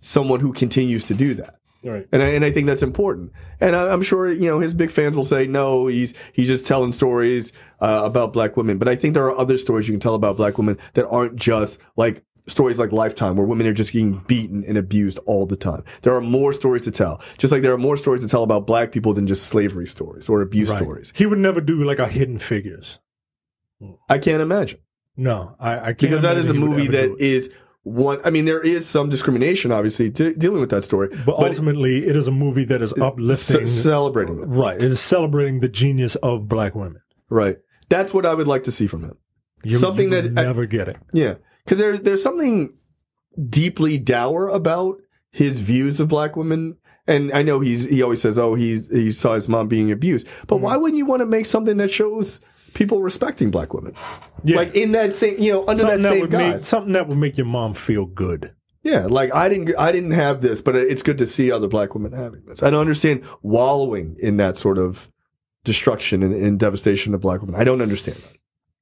someone who continues to do that. Right. And I, and I think that's important. And I, I'm sure you know his big fans will say no, he's he's just telling stories uh, about black women. But I think there are other stories you can tell about black women that aren't just like stories like Lifetime, where women are just getting beaten and abused all the time. There are more stories to tell, just like there are more stories to tell about black people than just slavery stories or abuse Right. stories. He would never do like a Hidden Figures. I can't imagine No, I, I can't because that is a imagine he would movie that it. is one. I mean, there is some discrimination, obviously, to, dealing with that story, But ultimately, it is a movie that is uplifting. celebrating it. right. It is celebrating the genius of black women. Right. That's what I would like to see from him. You, Something you that would I- never get it. Yeah, because there's there's something deeply dour about his views of black women. And I know he's he always says, "Oh, he's he saw his mom being abused," but why wouldn't you want to make something that shows people respecting black women, Yeah. like in that same you know under something that that, same would make something that would make your mom feel good. Yeah, like I didn't I didn't have this, but it's good to see other black women having this. I don't understand wallowing in that sort of destruction and, and devastation of black women. I don't understand that.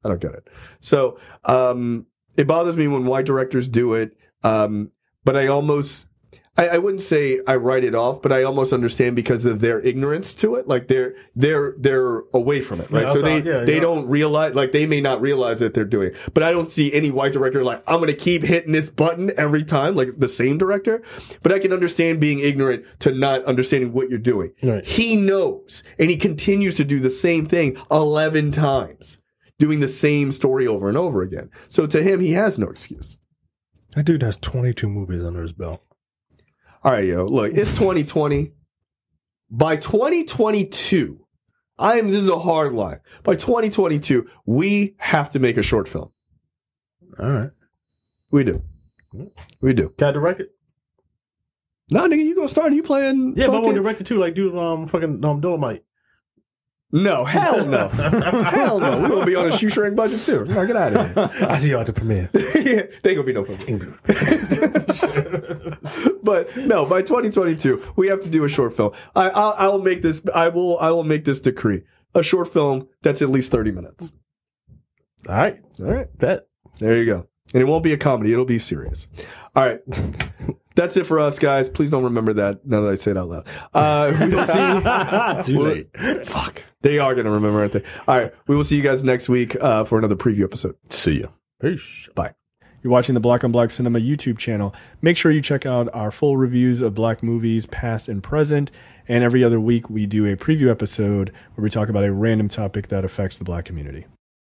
I don't get it. So um, it bothers me when white directors do it. Um, but I almost I, I wouldn't say I write it off, but I almost understand because of their ignorance to it. Like they're they're they're away from it, right? Yeah, so they yeah, they yeah. don't realize like they may not realize that they're doing. it. But I don't see any white director like I'm going to keep hitting this button every time, like the same director. But I can understand being ignorant to not understanding what you're doing. Right. He knows, and he continues to do the same thing eleven times, doing the same story over and over again. So to him, he has no excuse. That dude has 22 movies under his belt. All right, yo, look, it's 2020. By 2022, I am. This is a hard line. By 2022, we have to make a short film. All right. We do. We do. Got I direct it? No, nigga, you gonna start? You playing? Yeah, but I want fucking- to direct it too. Like do um fucking um Dolomite. No, hell no, hell no. We gonna be on a shoestring budget too. No, get out of here. I see you at the premiere. here. they gonna be no problem. but no, by 2022, we have to do a short film. I, I'll, I will make this. I will. I will make this decree: a short film that's at least 30 minutes. All right, All right. bet. There you go. And it won't be a comedy, it'll be serious. All right. That's it for us, guys. Please don't remember that now that I say it out loud. Uh, we will see. Too Well, late. Fuck. They are going to remember, aren't they? All right. We will see you guys next week uh, for another preview episode. See ya. Peace. Bye. You're watching the Black on Black Cinema YouTube channel. Make sure you check out our full reviews of black movies, past and present. And every other week, we do a preview episode where we talk about a random topic that affects the black community.